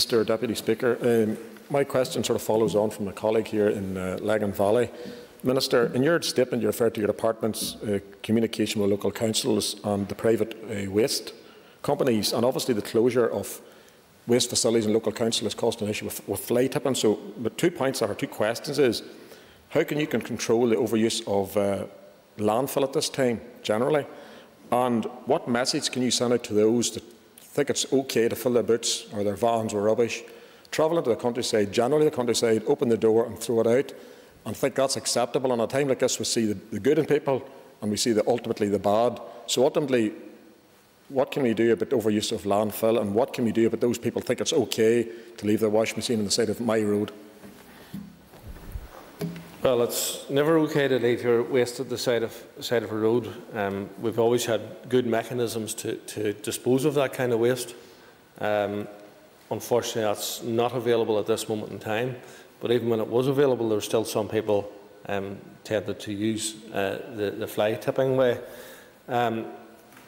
Mr Deputy Speaker, um, my question sort of follows on from a colleague here in uh, Lagan Valley. Minister, in your statement you referred to your department's uh, communication with local councils and the private uh, waste companies and obviously the closure of waste facilities in local council has caused an issue with, with fly tipping. So the two points or two questions is how can you can control the overuse of uh, landfill at this time generally? And what message can you send out to those that think it's okay to fill their boots or their vans with rubbish, travel into the countryside, generally the countryside, open the door and throw it out, and think that's acceptable. At a time like this, we see the, the good in people and we see the, ultimately the bad. So ultimately, what can we do about overuse of landfill and what can we do about those people think it's okay to leave their washing machine on the side of my road? Well, it's never okay to leave your waste at the side of, side of a road. Um, we've always had good mechanisms to, to dispose of that kind of waste. Um, unfortunately, that's not available at this moment in time. But even when it was available, there were still some people um, tended to use uh, the, the fly tipping way. Um,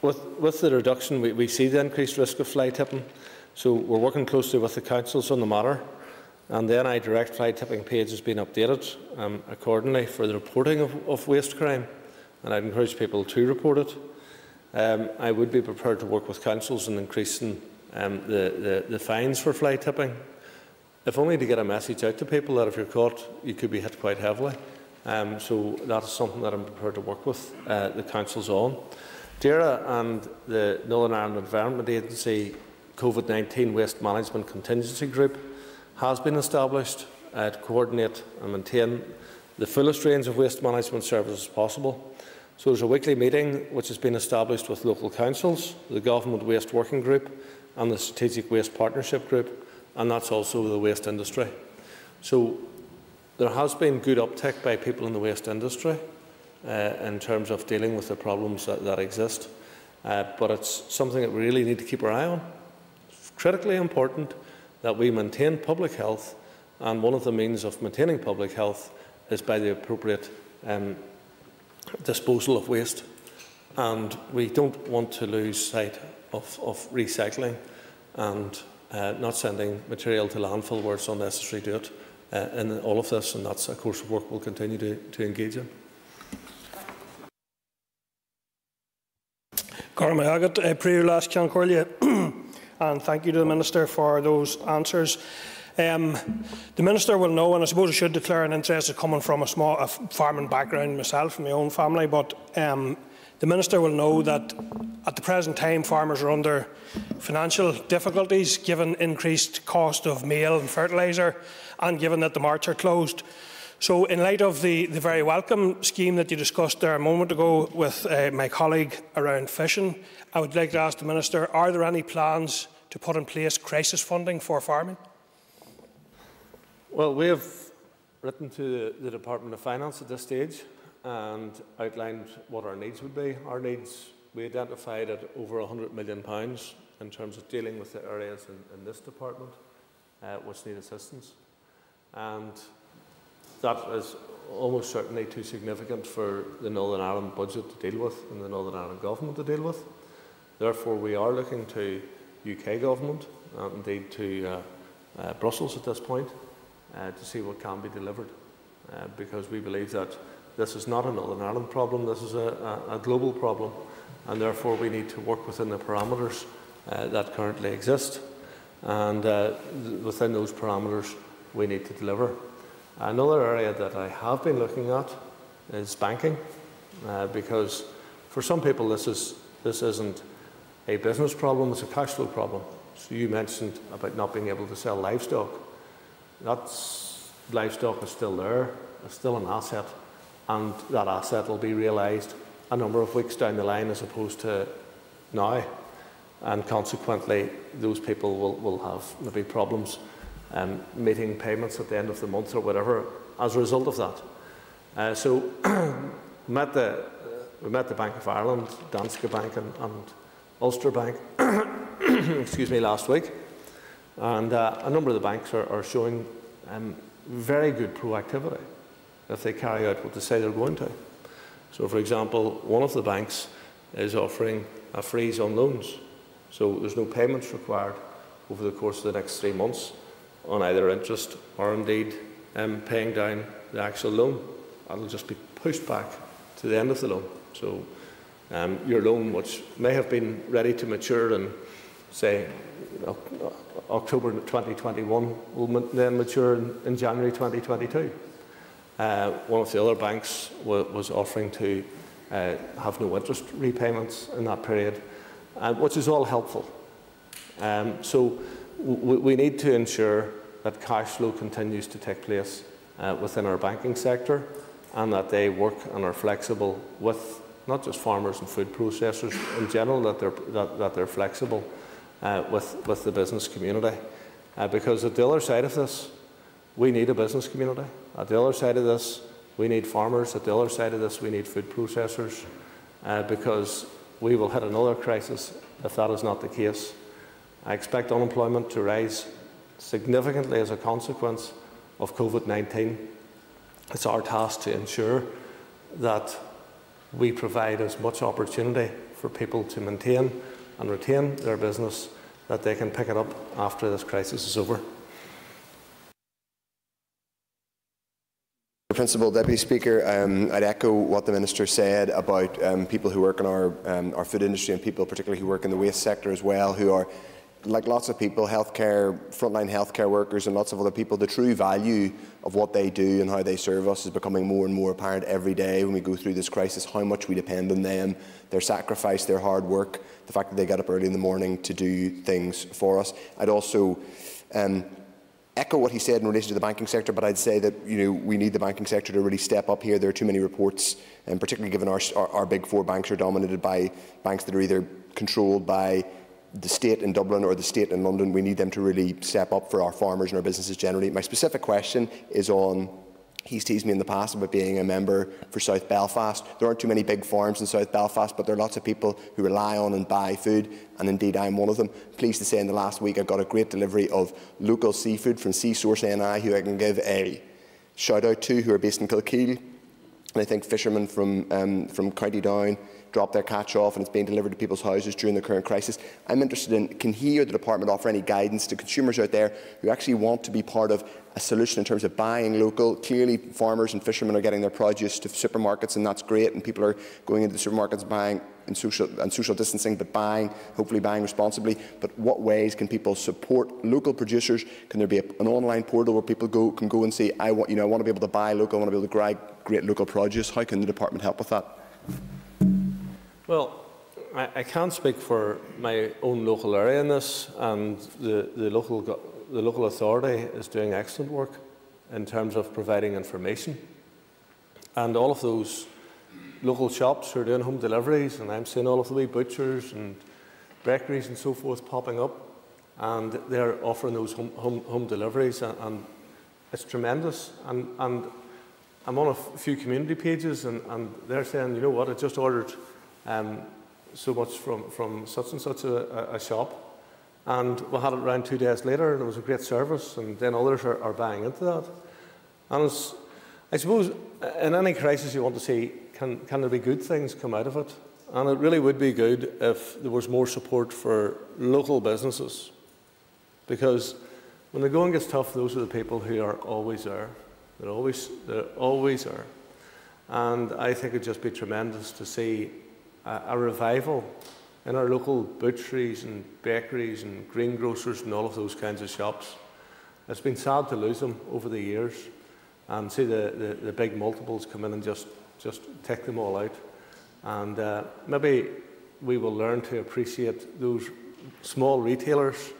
with, with the reduction, we, we see the increased risk of fly tipping. So we're working closely with the councils on the matter. And the NI Direct fly tipping page has been updated um, accordingly for the reporting of, of, waste crime, and I'd encourage people to report it. Um, I would be prepared to work with councils in increasing um, the, the, the, fines for fly tipping, if only to get a message out to people that if you're caught, you could be hit quite heavily. Um, so that is something that I'm prepared to work with uh, the councils on. DAERA and the Northern Ireland Environment Agency COVID-19 Waste Management Contingency Group has been established uh, to coordinate and maintain the fullest range of waste management services possible. So there's a weekly meeting which has been established with local councils, the Government Waste Working Group and the Strategic Waste Partnership Group, and that's also the waste industry. So there has been good uptake by people in the waste industry uh, in terms of dealing with the problems that, that exist, uh, but it's something that we really need to keep our eye on. It's critically important that we maintain public health, and one of the means of maintaining public health is by the appropriate um, disposal of waste. And we don't want to lose sight of, of recycling and uh, not sending material to landfill where it's unnecessary to do it uh, in all of this, and that's a course of work we'll continue to, to engage in. Carmen Agat, Prior Last and thank you to the Minister for those answers. Um, the Minister will know, and I suppose I should declare an interest of coming from a small a farming background myself, and my own family, but um, the Minister will know that at the present time farmers are under financial difficulties given increased cost of meal and fertiliser and given that the marts are closed. So in light of the, the very welcome scheme that you discussed there a moment ago with uh, my colleague around fishing, I would like to ask the Minister, are there any plans to put in place crisis funding for farming? Well, we have written to the, Department of Finance at this stage and outlined what our needs would be. Our needs, we identified at over £100 million in terms of dealing with the areas in, in this department uh, which need assistance. And that is almost certainly too significant for the Northern Ireland budget to deal with and the Northern Ireland government to deal with. Therefore, we are looking to UK government and indeed to uh, uh, Brussels at this point uh, to see what can be delivered uh, because we believe that this is not a Northern Ireland problem, this is a, a, a global problem and therefore we need to work within the parameters uh, that currently exist and uh, within those parameters we need to deliver. Another area that I have been looking at is banking because for some people this, is, this isn't a business problem, it's a cash flow problem. So you mentioned about not being able to sell livestock. That's, livestock is still there, it's still an asset, and that asset will be realised a number of weeks down the line as opposed to now. And consequently, those people will, will have maybe problems um, meeting payments at the end of the month or whatever as a result of that. Uh, so met the, we met the Bank of Ireland, Danske Bank, and, and Ulster Bank, excuse me, last week, and uh, a number of the banks are, are showing um, very good proactivity if they carry out what they say they're going to. So, for example, one of the banks is offering a freeze on loans, so there's no payments required over the course of the next three months on either interest or indeed um, paying down the actual loan. that'll just be pushed back to the end of the loan. So um, your loan, which may have been ready to mature in, say, October 2021, will then mature in, in January 2022. Uh, one of the other banks was offering to uh, have no interest repayments in that period, uh, which is all helpful. Um, so we need to ensure that cash flow continues to take place uh, within our banking sector and that they work and are flexible with not just farmers and food processors in general, that they're, that, that they're flexible uh, with, with the business community. Uh, because at the other side of this, we need a business community. At the other side of this, we need farmers. At the other side of this, we need food processors. Uh, because we will hit another crisis if that is not the case. I expect unemployment to rise significantly as a consequence of COVID 19. It's our task to ensure that we provide as much opportunity for people to maintain and retain their business that they can pick it up after this crisis is over. Principal Deputy Speaker, um, I'd echo what the Minister said about um, people who work in our, um, our food industry and people particularly who work in the waste sector as well, who are like lots of people, healthcare, frontline healthcare workers and lots of other people, the true value of what they do and how they serve us is becoming more and more apparent every day when we go through this crisis, how much we depend on them, their sacrifice, their hard work, the fact that they get up early in the morning to do things for us. I'd also um, echo what he said in relation to the banking sector, but I'd say that you know, we need the banking sector to really step up here. There are too many reports, and particularly given our, our, our big four banks are dominated by banks that are either controlled by the state in Dublin or the state in London, we need them to really step up for our farmers and our businesses generally. My specific question is on He's teased me in the past about being a member for South Belfast. There aren't too many big farms in South Belfast, but there are lots of people who rely on and buy food, and indeed I'm one of them. Pleased to say in the last week I got a great delivery of local seafood from Sea Source NI, who I can give a shout out to, who are based in Kilkeel. And I think fishermen from, um, from County Down drop their catch off and it's being delivered to people's houses during the current crisis. I'm interested in, can he or the department offer any guidance to consumers out there who actually want to be part of a solution in terms of buying local? Clearly, farmers and fishermen are getting their produce to supermarkets and that's great and people are going into the supermarkets buying and social, and social distancing, but buying, hopefully buying responsibly. But what ways can people support local producers? Can there be a, an online portal where people go, can go and say, I want, you know, I want to be able to buy local, I want to be able to buy great local produce? How can the department help with that? Well, I, I can't speak for my own local area in this, and the, the, local, the local authority is doing excellent work in terms of providing information. And all of those local shops who are doing home deliveries, and I'm seeing all of the wee butchers and bakeries and so forth popping up, and they're offering those home, home, home deliveries, and, and, it's tremendous. And, and I'm on a few community pages, and, and they're saying, you know what, I just ordered um, so much from, from such and such a, a, shop. And we had it around two days later, and it was a great service, and then others are, are buying into that. And I suppose in any crisis you want to see, can, can there be good things come out of it? And it really would be good if there was more support for local businesses. Because when the going gets tough, those are the people who are always there. They're always, they're always there. And I think it'd just be tremendous to see a, a revival in our local butcheries and bakeries and greengrocers and all of those kinds of shops. It's been sad to lose them over the years and see the, the, the big multiples come in and just, just take them all out. And uh, maybe we will learn to appreciate those small retailers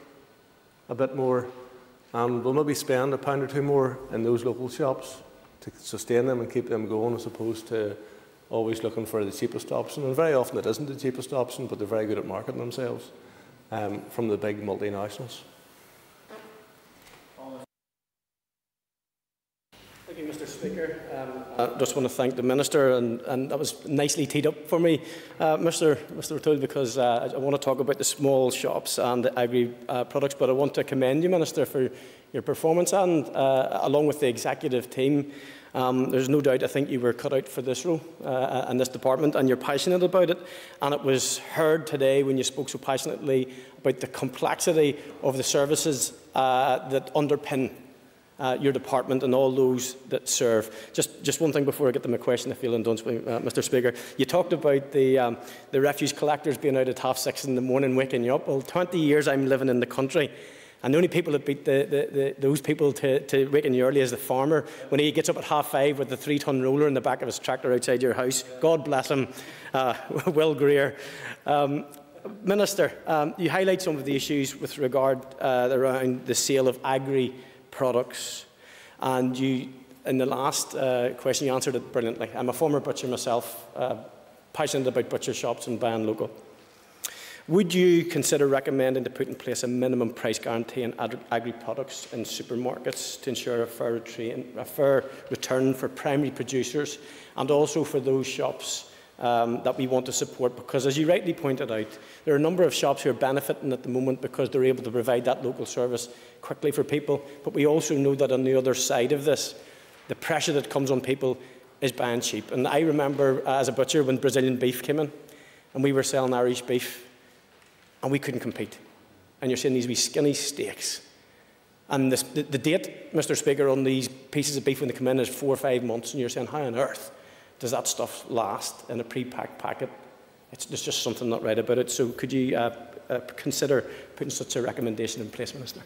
a bit more and we'll maybe spend a pound or two more in those local shops to sustain them and keep them going as opposed to always looking for the cheapest option. And very often it isn't the cheapest option, but they're very good at marketing themselves um, from the big multinationals. Thank you, Mr. Speaker. Um, I just want to thank the Minister, and, and that was nicely teed up for me, uh, Mr. Mr. O'Toole, because uh, I want to talk about the small shops and the agri uh, products, but I want to commend you, Minister, for your performance and, uh, along with the executive team, um, there's no doubt I think you were cut out for this role uh, and this department, and you're passionate about it. And it was heard today when you spoke so passionately about the complexity of the services uh, that underpin uh, your department and all those that serve. Just, just one thing before I get to my question, if you'll indulge me, uh, Mr Speaker. You talked about the, um, the refuse collectors being out at half six in the morning waking you up. Well, 20 years I'm living in the country and the only people that beat the, the, the, those people to, to waking you early is the farmer when he gets up at half five with the three ton roller in the back of his tractor outside your house. God bless him, uh, Will Greer. Um, Minister, um, you highlight some of the issues with regard uh, around the sale of agri products. And you, in the last uh, question, you answered it brilliantly. I'm a former butcher myself, uh, passionate about butcher shops and buying local. Would you consider recommending to put in place a minimum price guarantee on agri products in supermarkets to ensure a fair, a fair return for primary producers and also for those shops um, that we want to support? Because, as you rightly pointed out, there are a number of shops who are benefiting at the moment because they're able to provide that local service quickly for people. But we also know that on the other side of this, the pressure that comes on people is buying cheap. And I remember uh, as a butcher when Brazilian beef came in and we were selling Irish beef and we couldn't compete. And you're seeing these wee skinny steaks. And this, the, the, date, Mr. Speaker, on these pieces of beef when they come in is four or five months, and you're saying, how on earth does that stuff last in a pre-packed packet? It's, there's just something not right about it. So could you uh, uh, consider putting such a recommendation in place, Minister?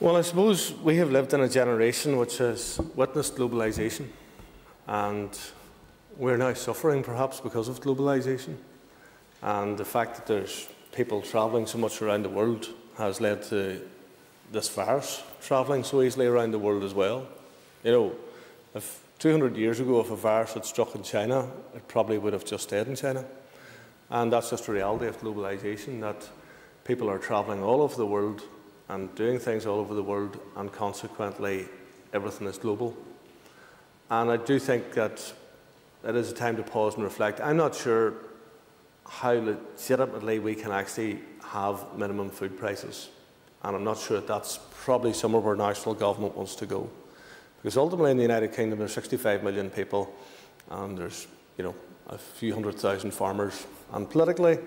Well, I suppose we have lived in a generation which has witnessed globalisation, and we're now suffering perhaps because of globalisation. And the fact that there's people travelling so much around the world has led to this virus travelling so easily around the world as well. You know, if 200 years ago, if a virus had struck in China, it probably would have just stayed in China. And that's just the reality of globalisation, that people are travelling all over the world and doing things all over the world, and consequently, everything is global. And I do think that it is a time to pause and reflect. I'm not sure how legitimately we can actually have minimum food prices. And I'm not sure that that's probably somewhere where national government wants to go. Because ultimately in the United Kingdom there's 65 million people and there's you know, a few hundred thousand farmers. And politically,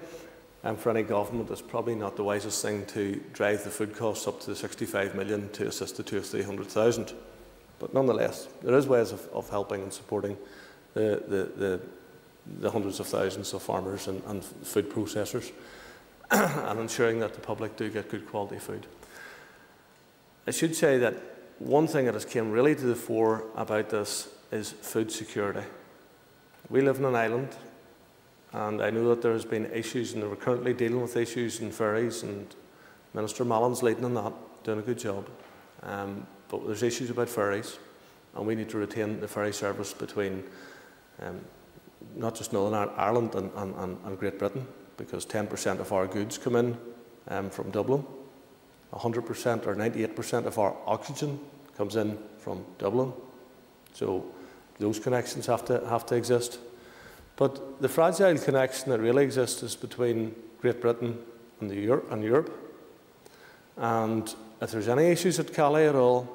and for any government, it's probably not the wisest thing to drive the food costs up to the 65 million to assist the two or 300,000. But nonetheless, there is ways of, of helping and supporting the, the, the the hundreds of thousands of farmers and, and food processors and ensuring that the public do get good quality food. I should say that one thing that has come really to the fore about this is food security. We live in an island, and I know that there has been issues, and we're currently dealing with issues in ferries, and Minister Mallon's leading on that, doing a good job. Um, but there's issues about ferries, and we need to retain the ferry service between um, not just Northern Ireland and, and, and Great Britain, because 10% of our goods come in um, from Dublin. 100% or 98% of our oxygen comes in from Dublin. So those connections have to, have to exist. But the fragile connection that really exists is between Great Britain and, the Euro and Europe. And if there's any issues at Calais at all,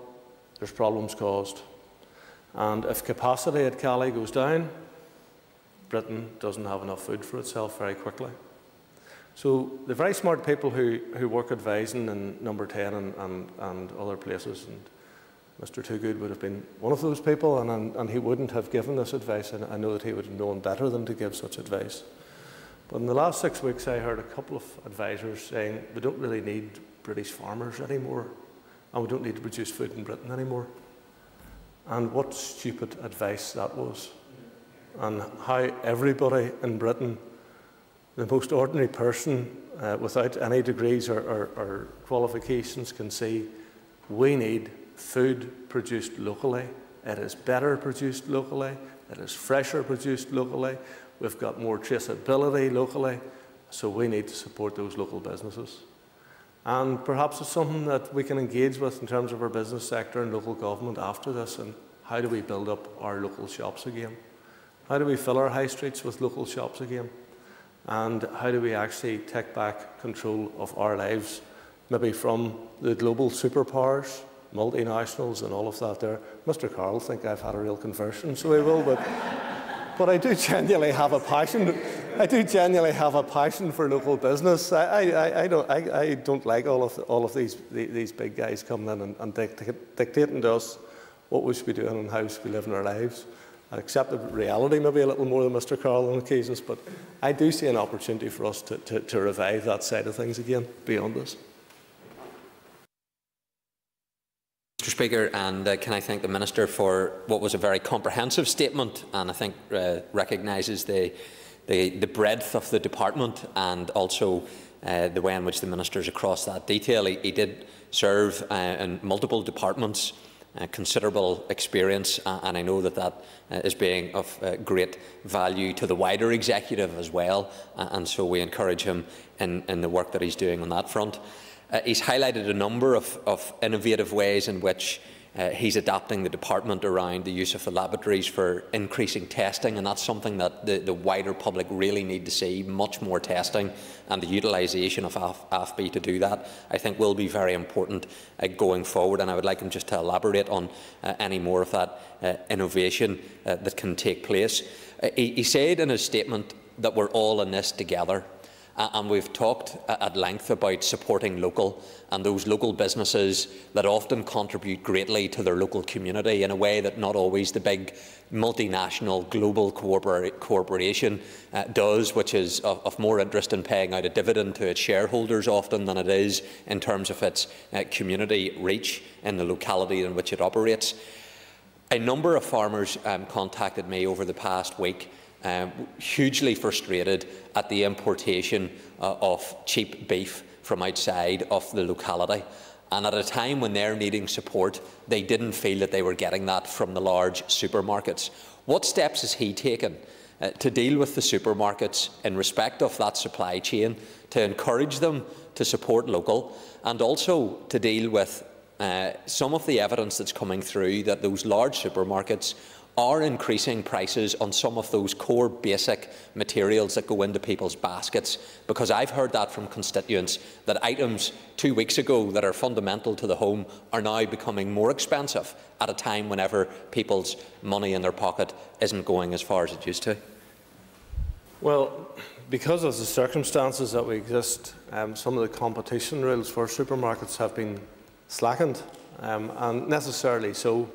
there's problems caused. And if capacity at Calais goes down, Britain doesn't have enough food for itself very quickly. So the very smart people who, who work advising in Number 10 and, and, and other places, and Mr Toogood would have been one of those people, and, and and he wouldn't have given this advice, and I know that he would have known better than to give such advice. But in the last six weeks, I heard a couple of advisors saying we don't really need British farmers anymore, and we don't need to produce food in Britain anymore. And what stupid advice that was and how everybody in Britain, the most ordinary person uh, without any degrees or, or, or qualifications, can see we need food produced locally. It is better produced locally. It is fresher produced locally. We've got more traceability locally. So we need to support those local businesses. And perhaps it's something that we can engage with in terms of our business sector and local government after this and how do we build up our local shops again. How do we fill our high streets with local shops again? And how do we actually take back control of our lives, maybe from the global superpowers, multinationals, and all of that there? Mr. Carroll think I've had a real conversion, so I will, but, but I do genuinely have a passion I do genuinely have a passion for local business. I, I, I, don't, I, I don't like all of, the, all of these, these big guys coming in and, and dictating to us what we should be doing and how we should be living our lives. I accept the reality maybe a little more than Mr Carroll on occasions, but I do see an opportunity for us to, to, to revive that side of things again beyond this. Mr Speaker, and uh, can I thank the Minister for what was a very comprehensive statement and I think uh, recognises the, the, the, breadth of the department and also uh, the way in which the Minister is across that detail. He, he did serve uh, in multiple departments uh, considerable experience, uh, and I know that that uh, is being of uh, great value to the wider executive as well, uh, and so we encourage him in, in, the work that he's doing on that front. Uh, he's highlighted a number of, of innovative ways in which uh, he's adapting the department around the use of the laboratories for increasing testing, and that's something that the, the wider public really need to see much more testing, and the utilisation of AFBI to do that, I think, will be very important uh, going forward. And I would like him just to elaborate on uh, any more of that uh, innovation uh, that can take place. Uh, he, he said in his statement that we're all in this together. Uh, and we've talked at length about supporting local and those local businesses that often contribute greatly to their local community in a way that not always the big multinational global corporation uh, does, which is of, of, more interest in paying out a dividend to its shareholders often than it is in terms of its uh, community reach in the locality in which it operates. A number of farmers um, contacted me over the past week um, hugely frustrated at the importation uh, of cheap beef from outside of the locality. And at a time when they're needing support, they didn't feel that they were getting that from the large supermarkets. What steps has he taken uh, to deal with the supermarkets in respect of that supply chain, to encourage them to support local, and also to deal with uh, some of the evidence that's coming through that those large supermarkets are increasing prices on some of those core basic materials that go into people's baskets because I've heard that from constituents that items two weeks ago that are fundamental to the home are now becoming more expensive at a time whenever people's money in their pocket isn't going as far as it used to. Well, because of the circumstances that we exist, um, some of the competition rules for supermarkets have been slackened, um, and necessarily so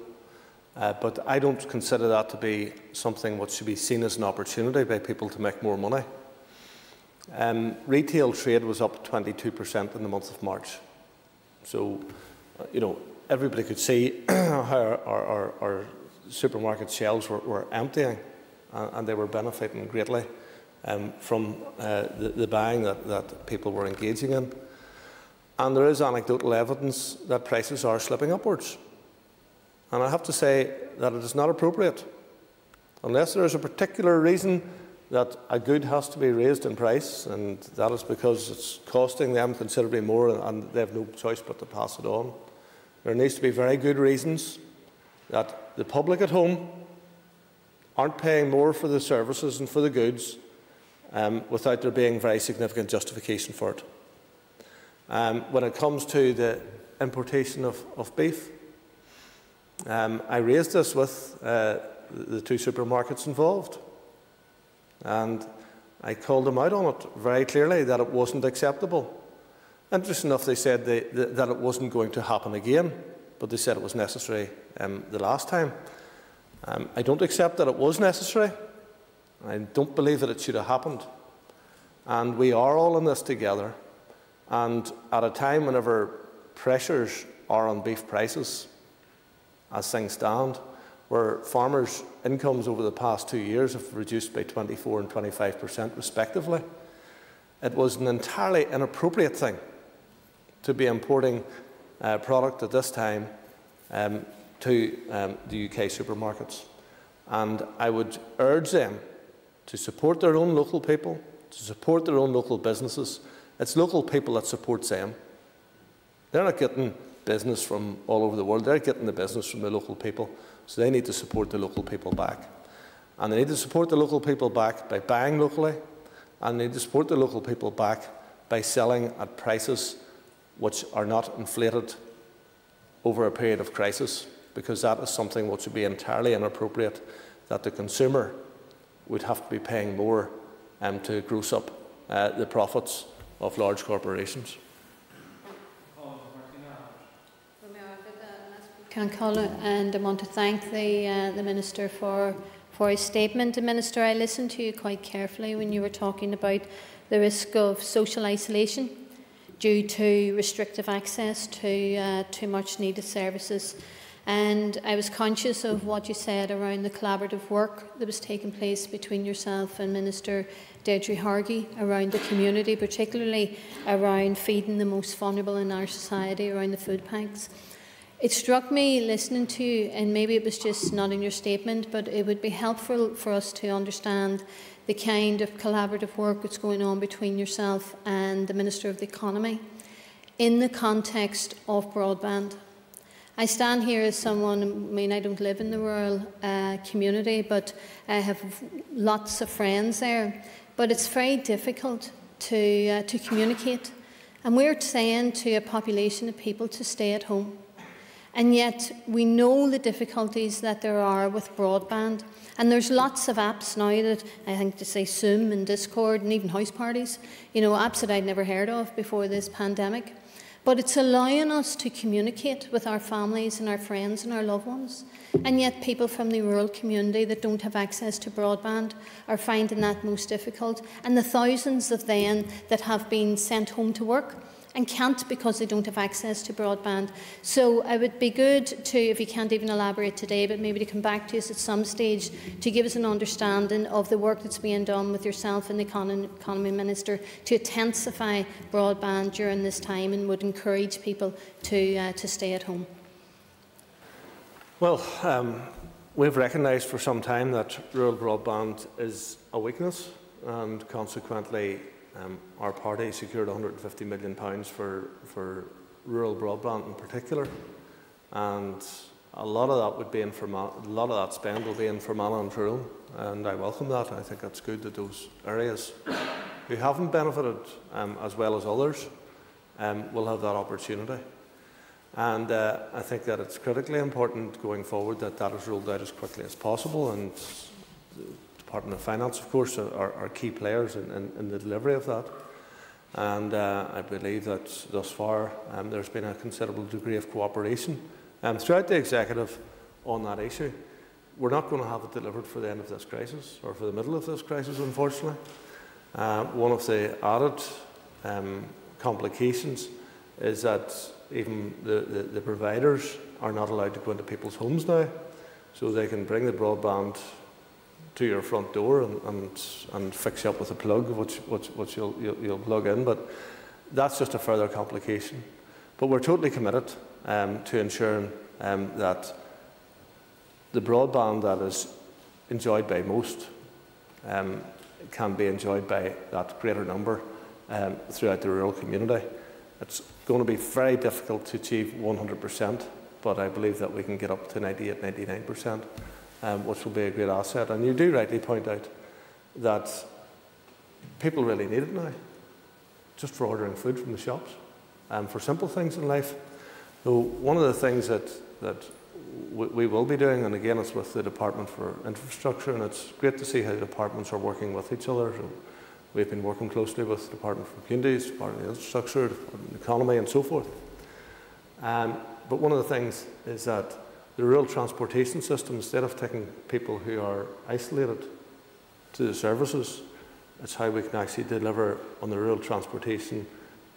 uh, but I don't consider that to be something which should be seen as an opportunity by people to make more money. Um, retail trade was up 22% in the month of March. So, uh, you know, everybody could see how our, our, our, supermarket shelves were, were emptying and, and, they were benefiting greatly um, from uh, the, the, buying that, that people were engaging in. And there is anecdotal evidence that prices are slipping upwards. And I have to say that it is not appropriate, unless there is a particular reason that a good has to be raised in price, and that is because it's costing them considerably more and they have no choice but to pass it on. There needs to be very good reasons that the public at home aren't paying more for the services and for the goods um, without there being very significant justification for it. Um, when it comes to the importation of, of beef, um, I raised this with uh, the two supermarkets involved, and I called them out on it very clearly that it wasn't acceptable. Interesting enough, they said they, that it wasn't going to happen again, but they said it was necessary um, the last time. Um, I don't accept that it was necessary. I don't believe that it should have happened. And we are all in this together. And at a time whenever pressures are on beef prices, as things stand, where farmers' incomes over the past two years have reduced by 24 and 25 per cent respectively. It was an entirely inappropriate thing to be importing uh, product at this time um, to um, the UK supermarkets. And I would urge them to support their own local people, to support their own local businesses. It's local people that support them. They're not getting business from all over the world. They're getting the business from the local people, so they need to support the local people back. And they need to support the local people back by buying locally, and they need to support the local people back by selling at prices which are not inflated over a period of crisis, because that is something which would be entirely inappropriate that the consumer would have to be paying more um, to gross up uh, the profits of large corporations. Ceann Comhairle, and I want to thank the, uh, the Minister for, for his statement. And Minister, I listened to you quite carefully when you were talking about the risk of social isolation due to restrictive access to, uh, much needed services. And I was conscious of what you said around the collaborative work that was taking place between yourself and Minister Deirdre Hargey around the community, particularly around feeding the most vulnerable in our society, around the food banks. It struck me listening to you, and maybe it was just not in your statement, but it would be helpful for us to understand the kind of collaborative work that's going on between yourself and the Minister of the Economy in the context of broadband. I stand here as someone, I mean, I don't live in the rural uh, community, but I have lots of friends there. But it's very difficult to, uh, to communicate. And we're saying to a population of people to stay at home. And yet we know the difficulties that there are with broadband. And there's lots of apps now that I think to say Zoom and Discord and even house parties, you know, apps that I'd never heard of before this pandemic. But it's allowing us to communicate with our families and our friends and our loved ones. And yet people from the rural community that don't have access to broadband are finding that most difficult. And the thousands of them that have been sent home to work and can't because they don't have access to broadband. So it would be good to, if you can't even elaborate today, but maybe to come back to us at some stage to give us an understanding of the work that's being done with yourself and the Economy Minister to intensify broadband during this time and would encourage people to, uh, to stay at home. Well, um, we've recognised for some time that rural broadband is a weakness and consequently um, our party secured £150 million for, for rural broadband in particular, and a lot of that would be in Fermanagh, a lot of that spend will be in Fermanagh and Tyrone, and I welcome that. I think that's good that those areas who haven't benefited um, as well as others um, will have that opportunity. And uh, I think that it's critically important going forward that that is rolled out as quickly as possible. And Department of Finance, of course, are, are key players in, in, in, the delivery of that. And uh, I believe that thus far um, there's been a considerable degree of cooperation um, throughout the executive on that issue. We're not going to have it delivered for the end of this crisis or for the middle of this crisis, unfortunately. Uh, one of the added um, complications is that even the, the, the providers are not allowed to go into people's homes now. So they can bring the broadband to your front door and, and, and fix you up with a plug, which, which, which you'll, you'll, you'll plug in. But that's just a further complication. But we're totally committed um, to ensuring um, that the broadband that is enjoyed by most um, can be enjoyed by that greater number um, throughout the rural community. It's going to be very difficult to achieve 100%, but I believe that we can get up to 98, 99% um, which will be a great asset. And you do rightly point out that people really need it now, just for ordering food from the shops and for simple things in life. So one of the things that, that we will be doing, and again it's with the Department for Infrastructure, and it's great to see how departments are working with each other. So we've been working closely with the Department for Communities, Department of Infrastructure, Department of Economy, and so forth. Um, but one of the things is that the rural transportation system, instead of taking people who are isolated to the services, it's how we can actually deliver on the rural transportation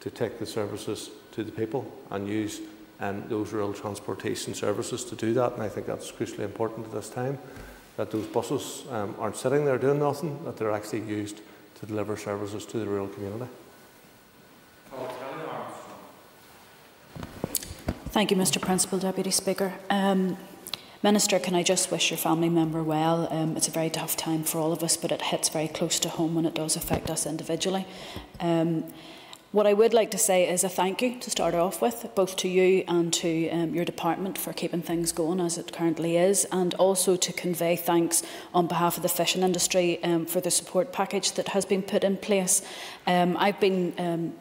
to take the services to the people and use um, those rural transportation services to do that. And I think that's crucially important at this time, that those buses um, aren't sitting there doing nothing, that they're actually used to deliver services to the rural community. Thank you, Mr Principal Deputy Speaker. Um, Minister, can I just wish your family member well? Um, it's a very tough time for all of us, but it hits very close to home when it does affect us individually. Um, what I would like to say is a thank you to start off with, both to you and to um, your department for keeping things going as it currently is, and also to convey thanks on behalf of the fishing industry um, for the support package that has been put in place. Um, I've been um,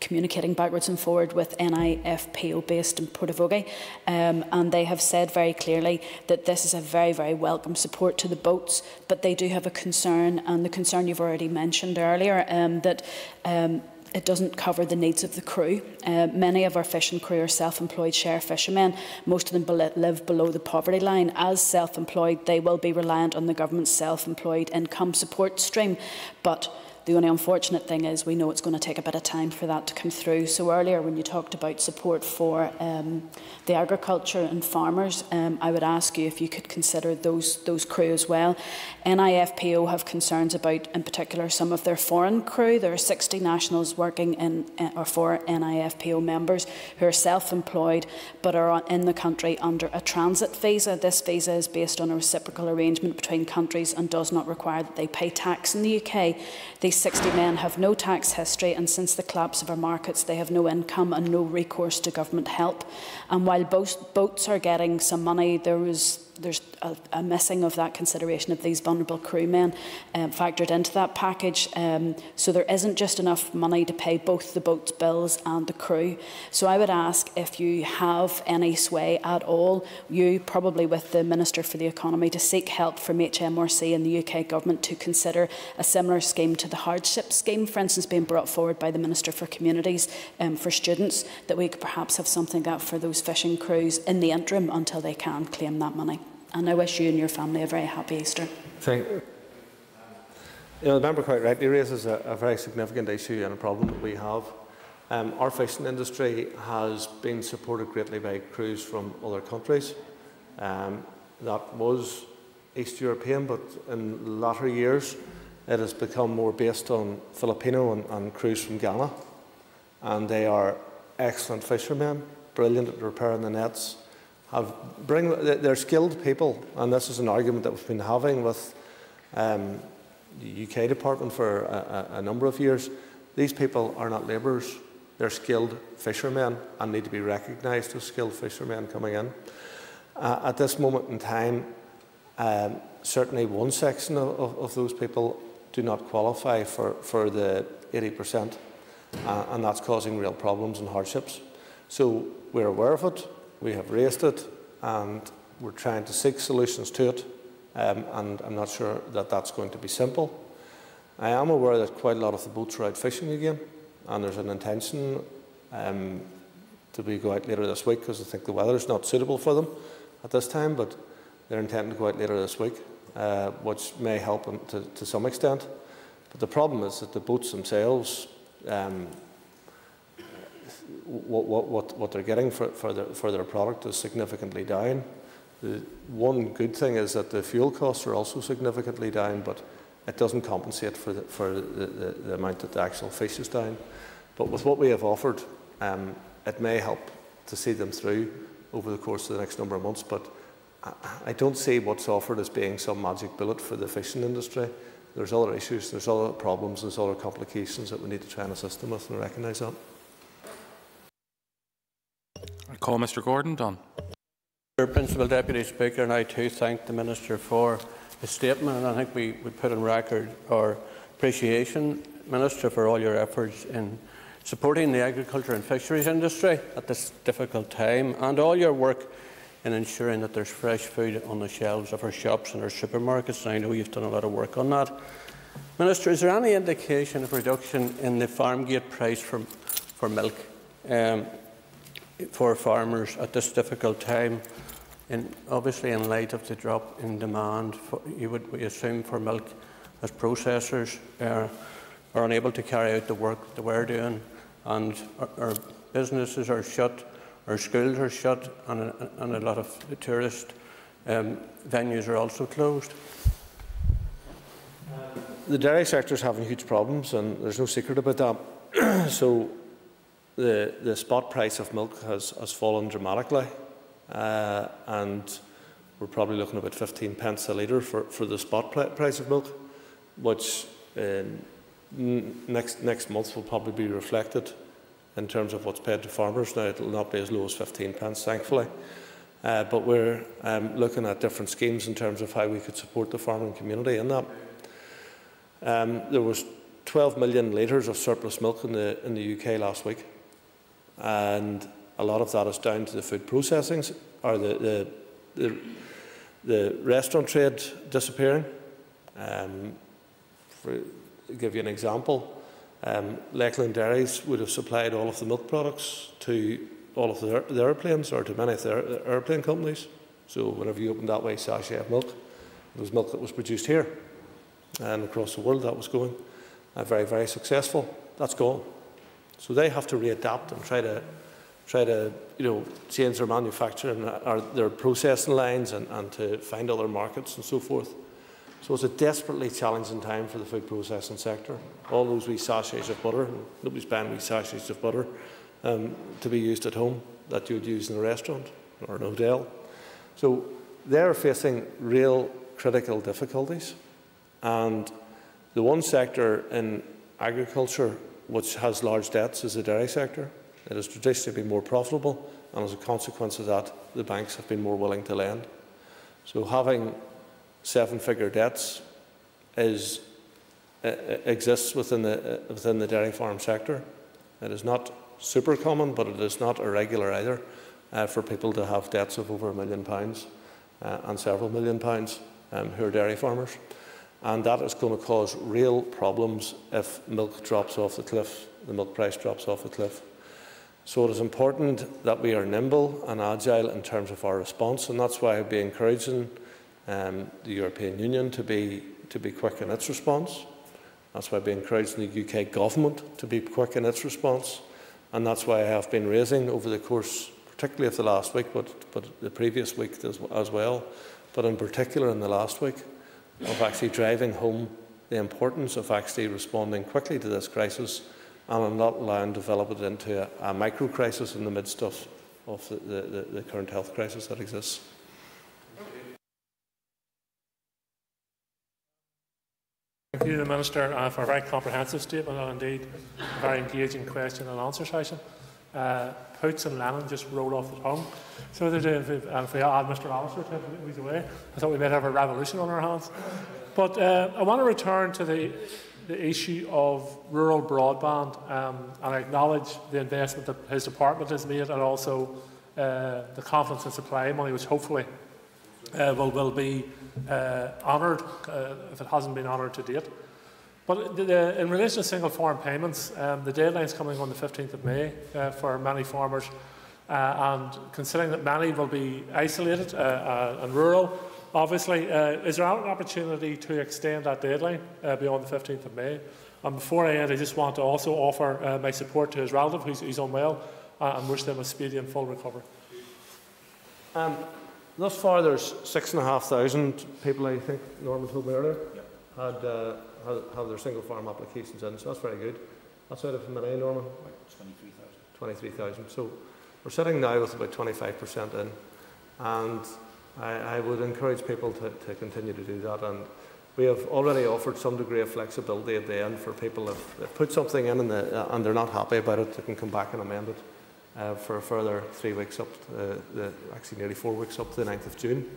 communicating backwards and forward with NIFPO based in Portavogie, um, and they have said very clearly that this is a very, very welcome support to the boats, but they do have a concern, and the concern you've already mentioned earlier, um, that um, it doesn't cover the needs of the crew. Uh, many of our fishing crew are self-employed share fishermen. Most of them live below the poverty line. As self-employed, they will be reliant on the government's self-employed income support stream. But the only unfortunate thing is we know it's going to take a bit of time for that to come through. So earlier when you talked about support for um, the agriculture and farmers, um, I would ask you if you could consider those, those crew as well. NIFPO have concerns about, in particular, some of their foreign crew. There are 60 nationals working in, uh, or for NIFPO members who are self-employed but are in the country under a transit visa. This visa is based on a reciprocal arrangement between countries and does not require that they pay tax in the UK. These 60 men have no tax history and since the collapse of our markets they have no income and no recourse to government help. And while boats are getting some money, there was there's a, a missing of that consideration of these vulnerable crewmen um, factored into that package. Um, so there isn't just enough money to pay both the boat's bills and the crew. So I would ask if you have any sway at all, you probably with the Minister for the Economy, to seek help from HMRC and the UK Government to consider a similar scheme to the hardship scheme, for instance, being brought forward by the Minister for Communities um, for students, that we could perhaps have something out for those fishing crews in the interim until they can claim that money. And I wish you and your family a very happy Easter. Thank you. You know, the member quite rightly raises a, a very significant issue and a problem that we have. Um, our fishing industry has been supported greatly by crews from other countries. Um, that was East European, but in latter years it has become more based on Filipino and, and crews from Ghana. And they are excellent fishermen, brilliant at repairing the nets, have bring they're skilled people, and this is an argument that we've been having with um, the UK department for a, a, number of years. These people are not labourers; they're skilled fishermen and need to be recognised as skilled fishermen coming in. Uh, at this moment in time, um, certainly one section of, of, of, those people do not qualify for, for the 80%, uh, and that's causing real problems and hardships. So we're aware of it. We have raised it and we're trying to seek solutions to it, um, and I'm not sure that that's going to be simple. I am aware that quite a lot of the boats are out fishing again, and there's an intention um, to be go out later this week because I think the weather is not suitable for them at this time, but they're intending to go out later this week, uh, which may help them to, to, some extent. But the problem is that the boats themselves um, what, what, what they're getting for, for, their, for their product is significantly down. The one good thing is that the fuel costs are also significantly down, but it doesn't compensate for the, for the, the, the amount that the actual fish is down. But with what we have offered, um, it may help to see them through over the course of the next number of months. But I, I don't see what's offered as being some magic bullet for the fishing industry. There's other issues, there's other problems, there's other complications that we need to try and assist them with, and recognise that. Call Mr Gordon Dunne. Principal Deputy Speaker, and I too thank the Minister for his statement, and I think we would put on record our appreciation, Minister, for all your efforts in supporting the agriculture and fisheries industry at this difficult time, and all your work in ensuring that there's fresh food on the shelves of our shops and our supermarkets. And I know you've done a lot of work on that. Minister, is there any indication of reduction in the farm gate price for, for milk? Um, for farmers at this difficult time. And obviously, in light of the drop in demand, for, you would we assume for milk, as processors uh, are unable to carry out the work that we're doing, and our, our businesses are shut, our schools are shut, and a, and a lot of tourist um, venues are also closed. The dairy sector is having huge problems, and there's no secret about that. so the, the spot price of milk has, has fallen dramatically, uh, and we're probably looking at about 15 pence a litre for, for the spot price of milk, which um, next, next month will probably be reflected in terms of what's paid to farmers. Now, it will not be as low as 15 pence, thankfully. Uh, but we're um, looking at different schemes in terms of how we could support the farming community in that. Um, there was 12 million litres of surplus milk in the, in the UK last week. And a lot of that is down to the food processing or the, the, the, the restaurant trade disappearing. Um, for, to give you an example, um, Lakeland Dairies would have supplied all of the milk products to all of the, the airplanes or to many of the airplane companies. So whenever you opened that way sachet of milk, it was milk that was produced here. And across the world that was going. Uh, very, very successful. That's gone. So they have to readapt and try to try to you know change their manufacturing uh, or their processing lines and, and to find other markets and so forth. So it's a desperately challenging time for the food processing sector. All those wee sachets of butter, nobody's buying wee sachets of butter um, to be used at home that you would use in a restaurant or an hotel. So they're facing real critical difficulties. And the one sector in agriculture which has large debts is the dairy sector. It has traditionally been more profitable, and as a consequence of that, the banks have been more willing to lend. So having seven-figure debts is, uh, exists within the, uh, within the dairy farm sector. It is not super common, but it is not irregular either uh, for people to have debts of over a million pounds uh, and several million pounds um, who are dairy farmers. And that is going to cause real problems if milk drops off the cliff, the milk price drops off the cliff. So it is important that we are nimble and agile in terms of our response, and that's why I'd be encouraging um, the European Union to be, to be quick in its response. That's why I'd be encouraging the UK government to be quick in its response, and that's why I have been raising over the course, particularly of the last week, but, but the previous week as, as well, but in particular in the last week, of actually driving home the importance of actually responding quickly to this crisis and not allowing to develop it into a, a micro crisis in the midst of, of the, the, the current health crisis that exists. Thank you, the Minister, uh, for a very comprehensive statement and indeed a very engaging question and answer session. Uh, Poots and Lennon just rolled off the tongue. So if, if, if we add Mr Allister to away, I thought we might have a revolution on our hands. But uh, I want to return to the, the issue of rural broadband um, and I acknowledge the investment that his department has made and also uh, the confidence and supply money, which hopefully uh, will, will be uh, honoured uh, if it hasn't been honoured to date. But the, the, in relation to single farm payments, um, the deadline is coming on the 15th of May uh, for many farmers. Uh, and considering that many will be isolated uh, uh and rural, obviously, uh, is there an opportunity to extend that deadline uh, beyond the 15th of May? And before I end, I just want to also offer my support to his relative who's, who's unwell and wish them a speedy and full recovery. Um, thus far, there's six and a half thousand people, I think, Norman told me earlier, had have, have their single farm applications in, so that's very good. That's out of many, Norman? Like 23,000. 23,000. So we're sitting now with about 25% in, and I, I would encourage people to, to continue to do that. And we have already offered some degree of flexibility at the end for people if they put something in and, the, uh, and they're not happy about it, they can come back and amend it uh, for a further three weeks up, to, uh, the, actually nearly four weeks up to the 9th of June.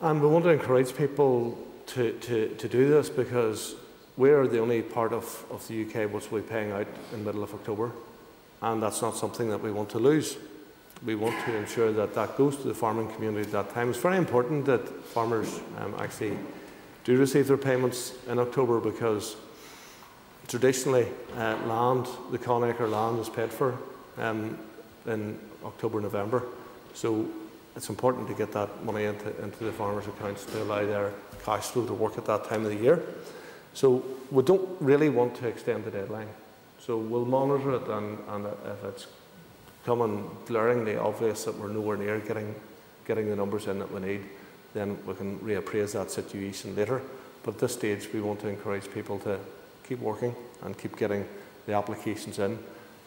And we want to encourage people to, to, to do this because we're the only part of, of the UK which will be paying out in the middle of October, and that's not something that we want to lose. We want to ensure that that goes to the farming community at that time. It's very important that farmers um, actually do receive their payments in October because traditionally uh, land, the conacre land is paid for um, in October, November. So it's important to get that money into, into the farmers' accounts to allow their cash flow to work at that time of the year. So we don't really want to extend the deadline. So we'll monitor it and, and if it's coming glaringly obvious that we're nowhere near getting, getting the numbers in that we need, then we can reappraise that situation later. But at this stage, we want to encourage people to keep working and keep getting the applications in.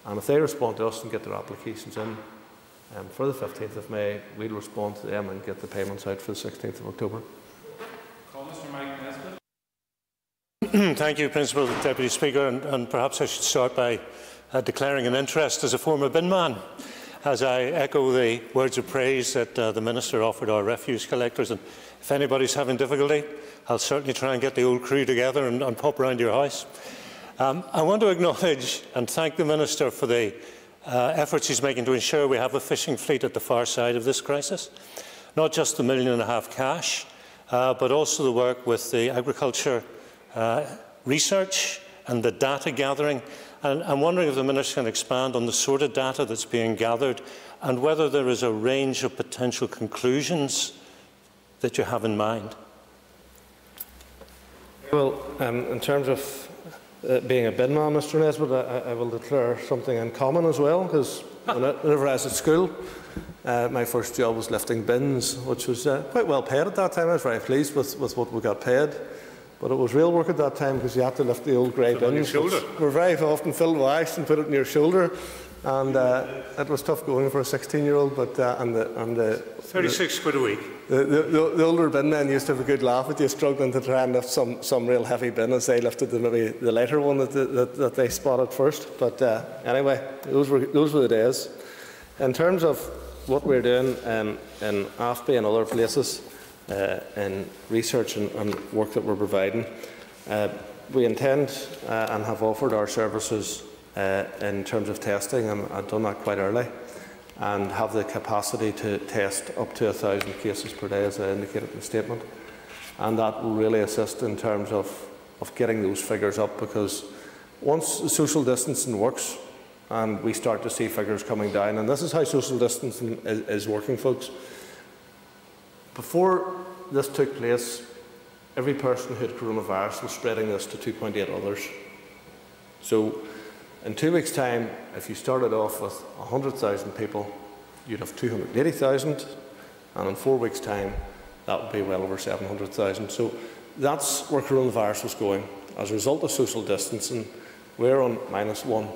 And if they respond to us and get their applications in um, for the 15th of May, we'll respond to them and get the payments out for the 16th of October. Thank you, Principal Deputy Speaker, and, and, perhaps I should start by uh, declaring an interest as a former bin man, as I echo the words of praise that uh, the Minister offered our refuse collectors. And if anybody's having difficulty, I'll certainly try and get the old crew together and, and pop round your house. Um, I want to acknowledge and thank the Minister for the uh, efforts he's making to ensure we have a fishing fleet at the far side of this crisis. Not just the million and a half cash, uh, but also the work with the agriculture uh, research and the data gathering. And I'm wondering if the Minister can expand on the sort of data that's being gathered and whether there is a range of potential conclusions that you have in mind. Well, um, in terms of uh, being a bin man, Mr Nesbitt, I, I, will declare something in common as well, because whenever I was at school, uh, my first job was lifting bins, which was uh, quite well paid at that time. I was very pleased with, with what we got paid. But it was real work at that time because you had to lift the old grey bins, which were very often filled with ice and put it on your shoulder. And uh, it was tough going for a 16-year-old, but uh, and the and the 36 quid a week. The, the, the, older bin men used to have a good laugh at you, struggling to try and lift some, some real heavy bin as they lifted the, maybe the lighter one that, that, that they spotted first. But uh, anyway, those were, those were the days. In terms of what we're doing um, in AFBI and other places, uh, in research and, and, work that we're providing, uh, we intend uh, and have offered our services uh, in terms of testing, and I've done that quite early and have the capacity to test up to 1,000 cases per day, as I indicated in the statement. And that will really assist in terms of, of getting those figures up because once social distancing works and we start to see figures coming down, and this is how social distancing is, is working, folks. Before this took place, every person who had coronavirus was spreading this to 2.8 others. So in two weeks' time, if you started off with 100,000 people, you'd have 280,000, and in four weeks' time, that would be well over 700,000. So that's where coronavirus was going. As a result of social distancing, we're on minus one.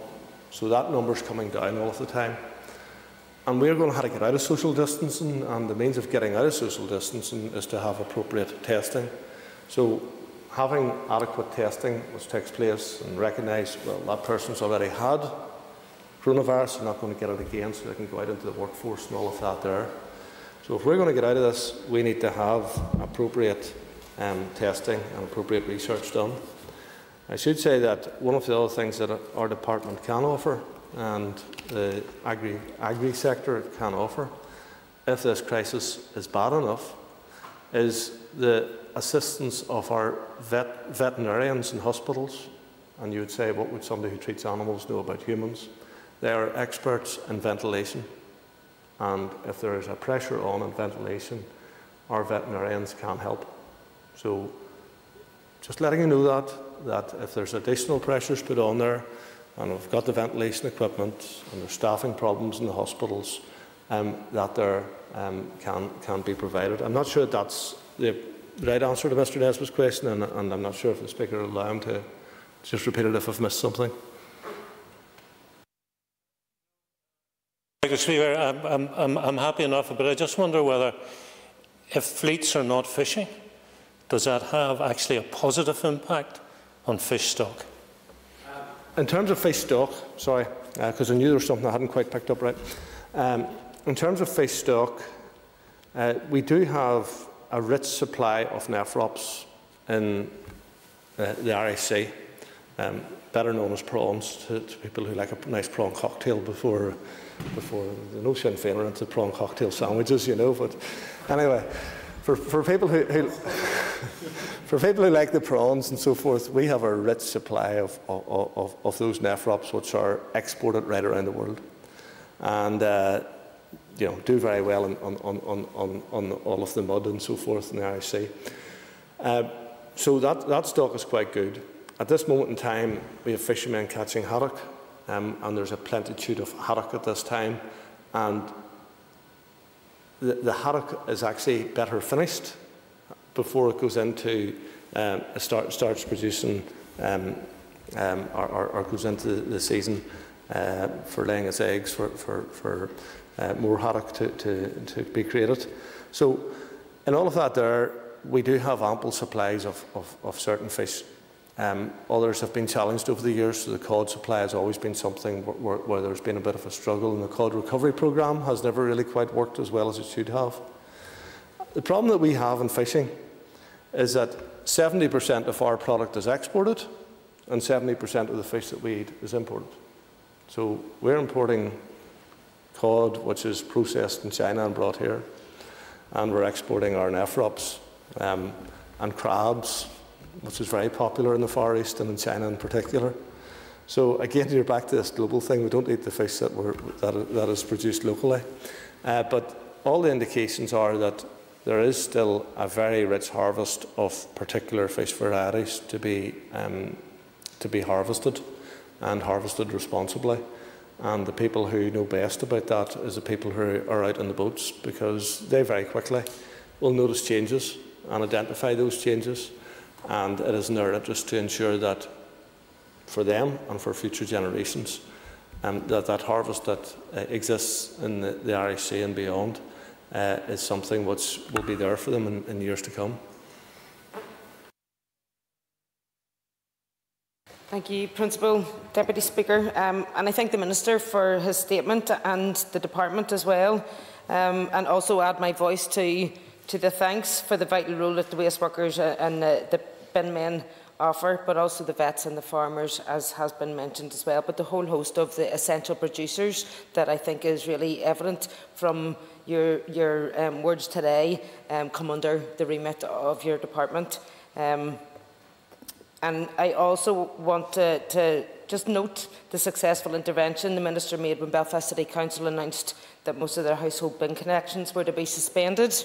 So that number's coming down all of the time. And we're going to have to get out of social distancing, and the means of getting out of social distancing is to have appropriate testing. So having adequate testing which takes place and recognise, well, that person's already had coronavirus, they're not going to get it again, so they can go out into the workforce and all of that there. So if we're going to get out of this, we need to have appropriate um, testing and appropriate research done. I should say that one of the other things that our department can offer and the agri, agri sector can offer, if this crisis is bad enough, is the assistance of our vet, veterinarians in hospitals. And you would say, what would somebody who treats animals know about humans? They are experts in ventilation. And if there is a pressure on in ventilation, our veterinarians can help. So just letting you know that, that if there's additional pressures put on there, and we've got the ventilation equipment, and there's staffing problems in the hospitals, um, that there um, can, can be provided. I'm not sure that's the right answer to Mr Nesbitt's question, and, and, I'm not sure if the Speaker will allow him to just repeat it if I've missed something. Mr Speaker, I'm, I'm, I'm happy enough, but I just wonder whether, if fleets are not fishing, does that have actually a positive impact on fish stock? In terms of fish stock, sorry, because uh, I knew there was something I hadn't quite picked up right. Um, in terms of fish stock, uh, we do have a rich supply of nephrops in uh, the RAC, um, better known as prawns to, to, people who like a nice prawn cocktail before, before the no Sinn Féin into prawn cocktail sandwiches, you know. But anyway, for, for people who, who for people who like the prawns and so forth, we have a rich supply of, of, of, of those nephrops which are exported right around the world. And uh, you know, do very well on, on, on, on, on all of the mud and so forth in the RIC. Uh, so that, that stock is quite good. At this moment in time, we have fishermen catching haddock, um, and there's a plentitude of haddock at this time. And the, the haddock is actually better finished before it goes into um, start, starts producing um, um, or, or, or, goes into the season uh, for laying its eggs for, for, for uh, more haddock to, to, to be created. So in all of that there, we do have ample supplies of, of, of certain fish. Um, others have been challenged over the years, so the cod supply has always been something where, where, there's been a bit of a struggle, and the cod recovery programme has never really quite worked as well as it should have. The problem that we have in fishing is that 70% of our product is exported and 70% of the fish that we eat is imported. So we're importing cod, which is processed in China and brought here, and we're exporting our nephrops um, and crabs, which is very popular in the Far East and in China in particular. So again, you're back to this global thing. We don't eat the fish that, we're, that, that is produced locally. Uh, but all the indications are that there is still a very rich harvest of particular fish varieties to be, um, to be harvested and harvested responsibly. And the people who know best about that is the people who are out on the boats because they very quickly will notice changes and identify those changes. And it is in their interest to ensure that for them and for future generations, um, that that harvest that uh, exists in the, the, Irish Sea and beyond uh, is something which will be there for them in, in years to come. Thank you, Principal Deputy Speaker. Um, and I thank the Minister for his statement and the Department as well. Um, and also add my voice to, to the thanks for the vital role that the waste workers and uh, the bin men offer, but also the vets and the farmers, as has been mentioned as well, but the whole host of the essential producers that I think is really evident from your, your um, words today um, come under the remit of your department. Um, and I also want to, to just note the successful intervention the Minister made when Belfast City Council announced that most of their household bin connections were to be suspended.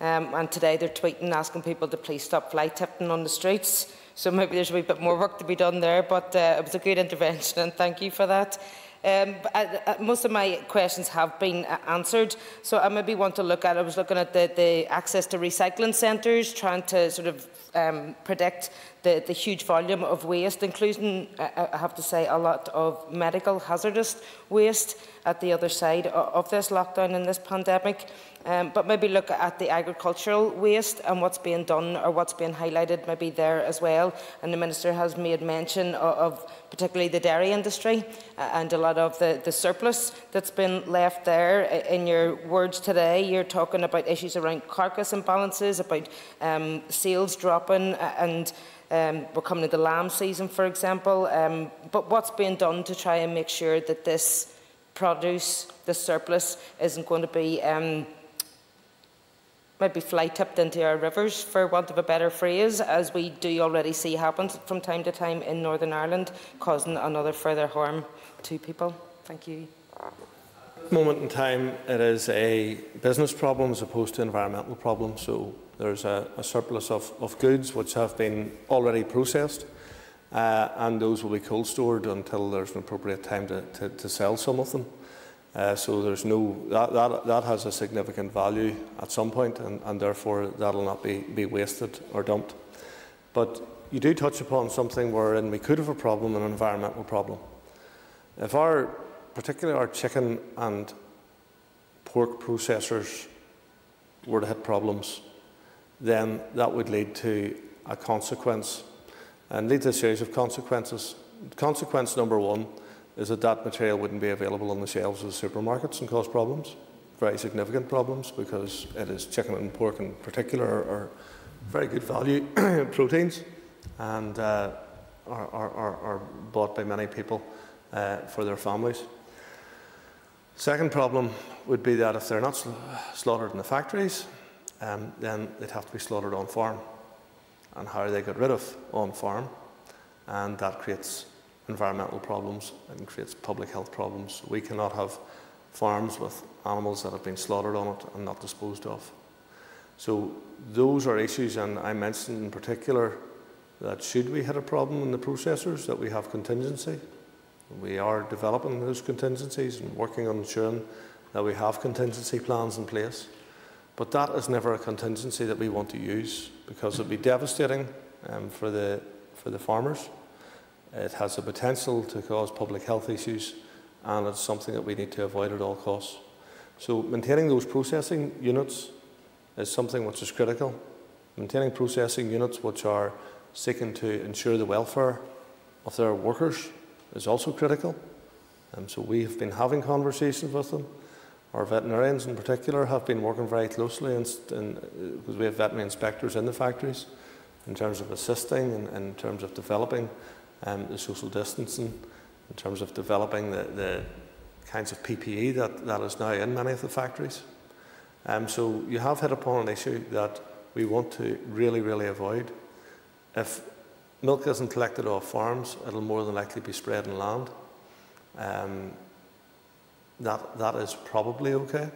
Um, and today they're tweeting asking people to please stop fly tipping on the streets. So maybe there's a wee bit more work to be done there, but uh, it was a good intervention and thank you for that. Um, I, I, most of my questions have been uh, answered, so I maybe want to look at, I was looking at the, the access to recycling centres, trying to sort of um, predict the, the huge volume of waste, including, I have to say, a lot of medical hazardous waste at the other side of this lockdown and this pandemic. Um, but maybe look at the agricultural waste and what's being done or what's being highlighted maybe there as well. And the Minister has made mention of, of particularly the dairy industry and a lot of the, the surplus that's been left there. In your words today, you're talking about issues around carcass imbalances, about um, sales dropping and um, we're coming into lamb season, for example. Um, but what's being done to try and make sure that this produce, this surplus, isn't going to be um, maybe fly tipped into our rivers, for want of a better phrase, as we do already see happen from time to time in Northern Ireland, causing another further harm to people. Thank you. At moment in time, it is a business problem as opposed to environmental problem. So there's a, a surplus of, of, goods which have been already processed, uh, and those will be cold stored until there's an appropriate time to, to, to sell some of them. Uh, so there's no that, that, that has a significant value at some point, and, and therefore that'll not be, be wasted or dumped. But you do touch upon something wherein we could have a problem, an environmental problem. If our, particularly our chicken and pork processors, were to hit problems, then that would lead to a consequence and lead to a series of consequences. Consequence number one is that that material wouldn't be available on the shelves of the supermarkets and cause problems, very significant problems, because it is chicken and pork in particular are, very good value proteins and uh, are, are, are, bought by many people uh, for their families. Second problem would be that if they're not slaughtered in the factories, um, then they'd have to be slaughtered on farm. And how they get rid of on farm, and that creates environmental problems and creates public health problems. We cannot have farms with animals that have been slaughtered on it and not disposed of. So those are issues, and I mentioned in particular that should we hit a problem in the processors, that we have contingency. We are developing those contingencies and working on ensuring that we have contingency plans in place. But that is never a contingency that we want to use because it would be devastating um, for, the, for the farmers it has the potential to cause public health issues, and it's something that we need to avoid at all costs. So maintaining those processing units is something which is critical. Maintaining processing units which are seeking to ensure the welfare of their workers is also critical. And so we have been having conversations with them. Our veterinarians in particular have been working very closely in, in, uh, because we have veterinary inspectors in the factories in terms of assisting and in terms of developing um, the social distancing, in terms of developing the, the kinds of PPE that, that is now in many of the factories. Um, so you have hit upon an issue that we want to really, really avoid. If milk isn't collected off farms, it'll more than likely be spread in land. Um, that, that is probably okay.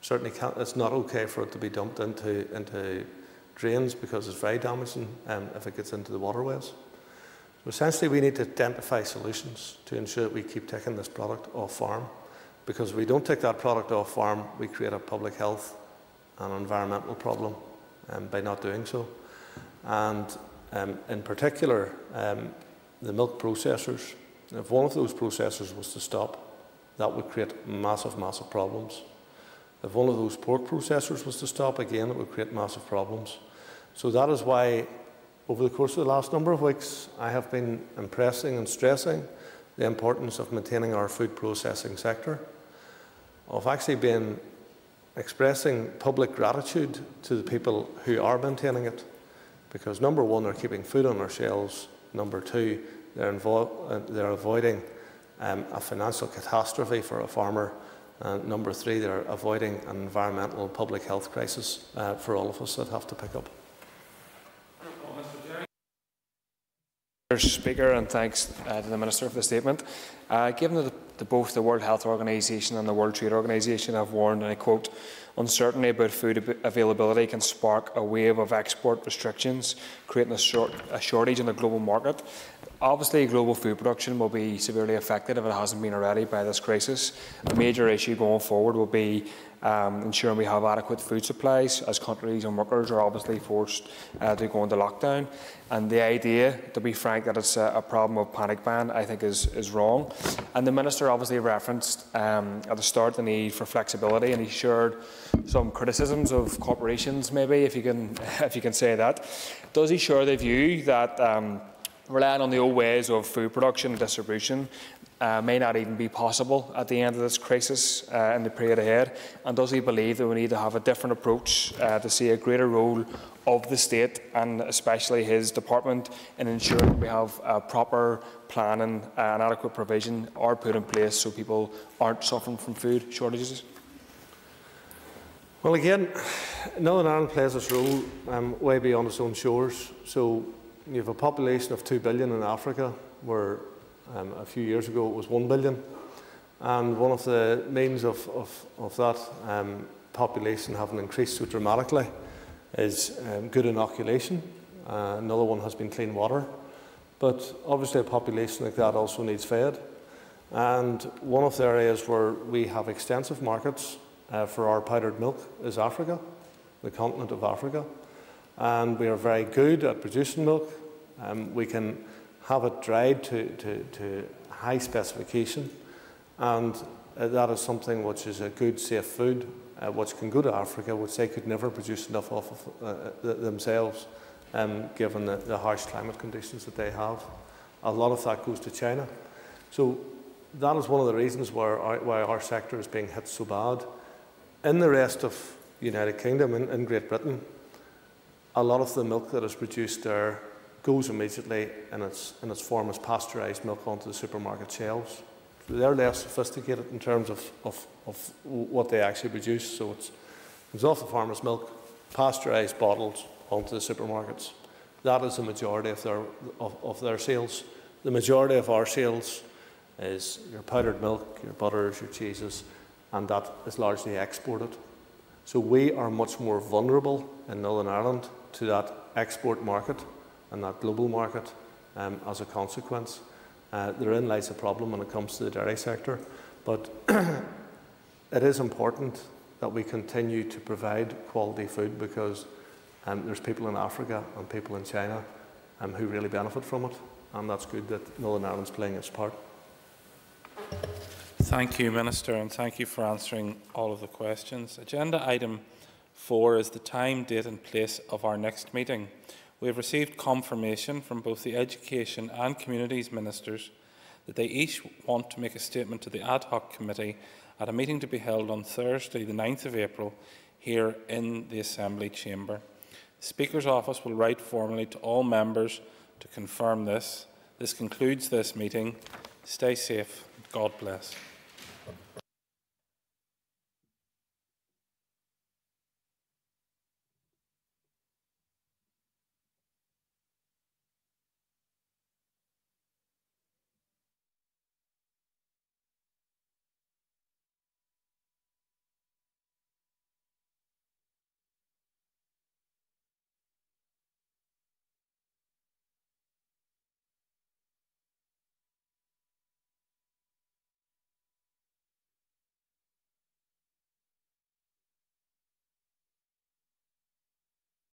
Certainly it's not okay for it to be dumped into, into drains because it's very damaging um, if it gets into the waterways. So essentially we need to identify solutions to ensure that we keep taking this product off farm because if we don't take that product off farm, we create a public health and environmental problem um, by not doing so. And um, in particular, um, the milk processors, if one of those processors was to stop, that would create massive, massive problems. If one of those pork processors was to stop again, it would create massive problems. So that is why, over the course of the last number of weeks, I have been impressing and stressing the importance of maintaining our food processing sector, of actually been expressing public gratitude to the people who are maintaining it. Because number one, they're keeping food on our shelves. Number two, they're, uh, they're avoiding um, a financial catastrophe for a farmer. And number three, they're avoiding an environmental public health crisis uh, for all of us that have to pick up. Speaker, and thanks uh, to the Minister for the statement. Uh, given that the, both the World Health Organization and the World Trade Organization have warned, and I quote, uncertainty about food availability can spark a wave of export restrictions, creating a, short, a shortage in the global market. Obviously, global food production will be severely affected if it hasn't been already by this crisis. A major issue going forward will be um, ensuring we have adequate food supplies as countries and workers are obviously forced uh, to go into lockdown. And the idea, to be frank, that it's a, a problem of panic ban, I think is, is wrong. And the Minister obviously referenced um, at the start the need for flexibility and he shared some criticisms of corporations, maybe, if you can, if you can say that. Does he share the view that um, relying on the old ways of food production and distribution uh, may not even be possible at the end of this crisis uh, in the period ahead? And does he believe that we need to have a different approach uh, to see a greater role of the state and especially his department in ensuring that we have a proper planning and adequate provision are put in place so people aren't suffering from food shortages? Well, again, Northern Ireland plays its role um, way beyond its own shores. So you have a population of 2 billion in Africa, where um, a few years ago it was 1 billion. And one of the means of, of, of that um, population having increased so dramatically is um, good inoculation. Uh, another one has been clean water. But obviously, a population like that also needs fed. And one of the areas where we have extensive markets uh, for our powdered milk is Africa, the continent of Africa and we are very good at producing milk. Um, we can have it dried to, to, to high specification, and uh, that is something which is a good, safe food, uh, which can go to Africa, which they could never produce enough of uh, uh themselves, um, given the, the harsh climate conditions that they have. A lot of that goes to China. So that is one of the reasons why our, why our sector is being hit so bad. In the rest of the United Kingdom, in, in Great Britain, a lot of the milk that is produced there goes immediately in its, in its form as pasteurised milk onto the supermarket shelves. So they're less sophisticated in terms of, of, of what they actually produce. So it's, it's off the farmer's milk, pasteurised bottles onto the supermarkets. That is the majority of their, of, of their sales. The majority of our sales is your powdered milk, your butters, your cheeses, and that is largely exported. So we are much more vulnerable in Northern Ireland to that export market and that global market um, as a consequence. Uh, therein lies a problem when it comes to the dairy sector, but it is important that we continue to provide quality food because um, there's people in Africa and people in China um, who really benefit from it, and that's good that Northern Ireland's playing its part. Thank you, Minister, and thank you for answering all of the questions. Agenda item 4 is the time, date and place of our next meeting. We have received confirmation from both the Education and Communities Ministers that they each want to make a statement to the ad hoc committee at a meeting to be held on Thursday, the 9th of April, here in the Assembly chamber. The Speaker's office will write formally to all members to confirm this. This concludes this meeting. Stay safe. God bless.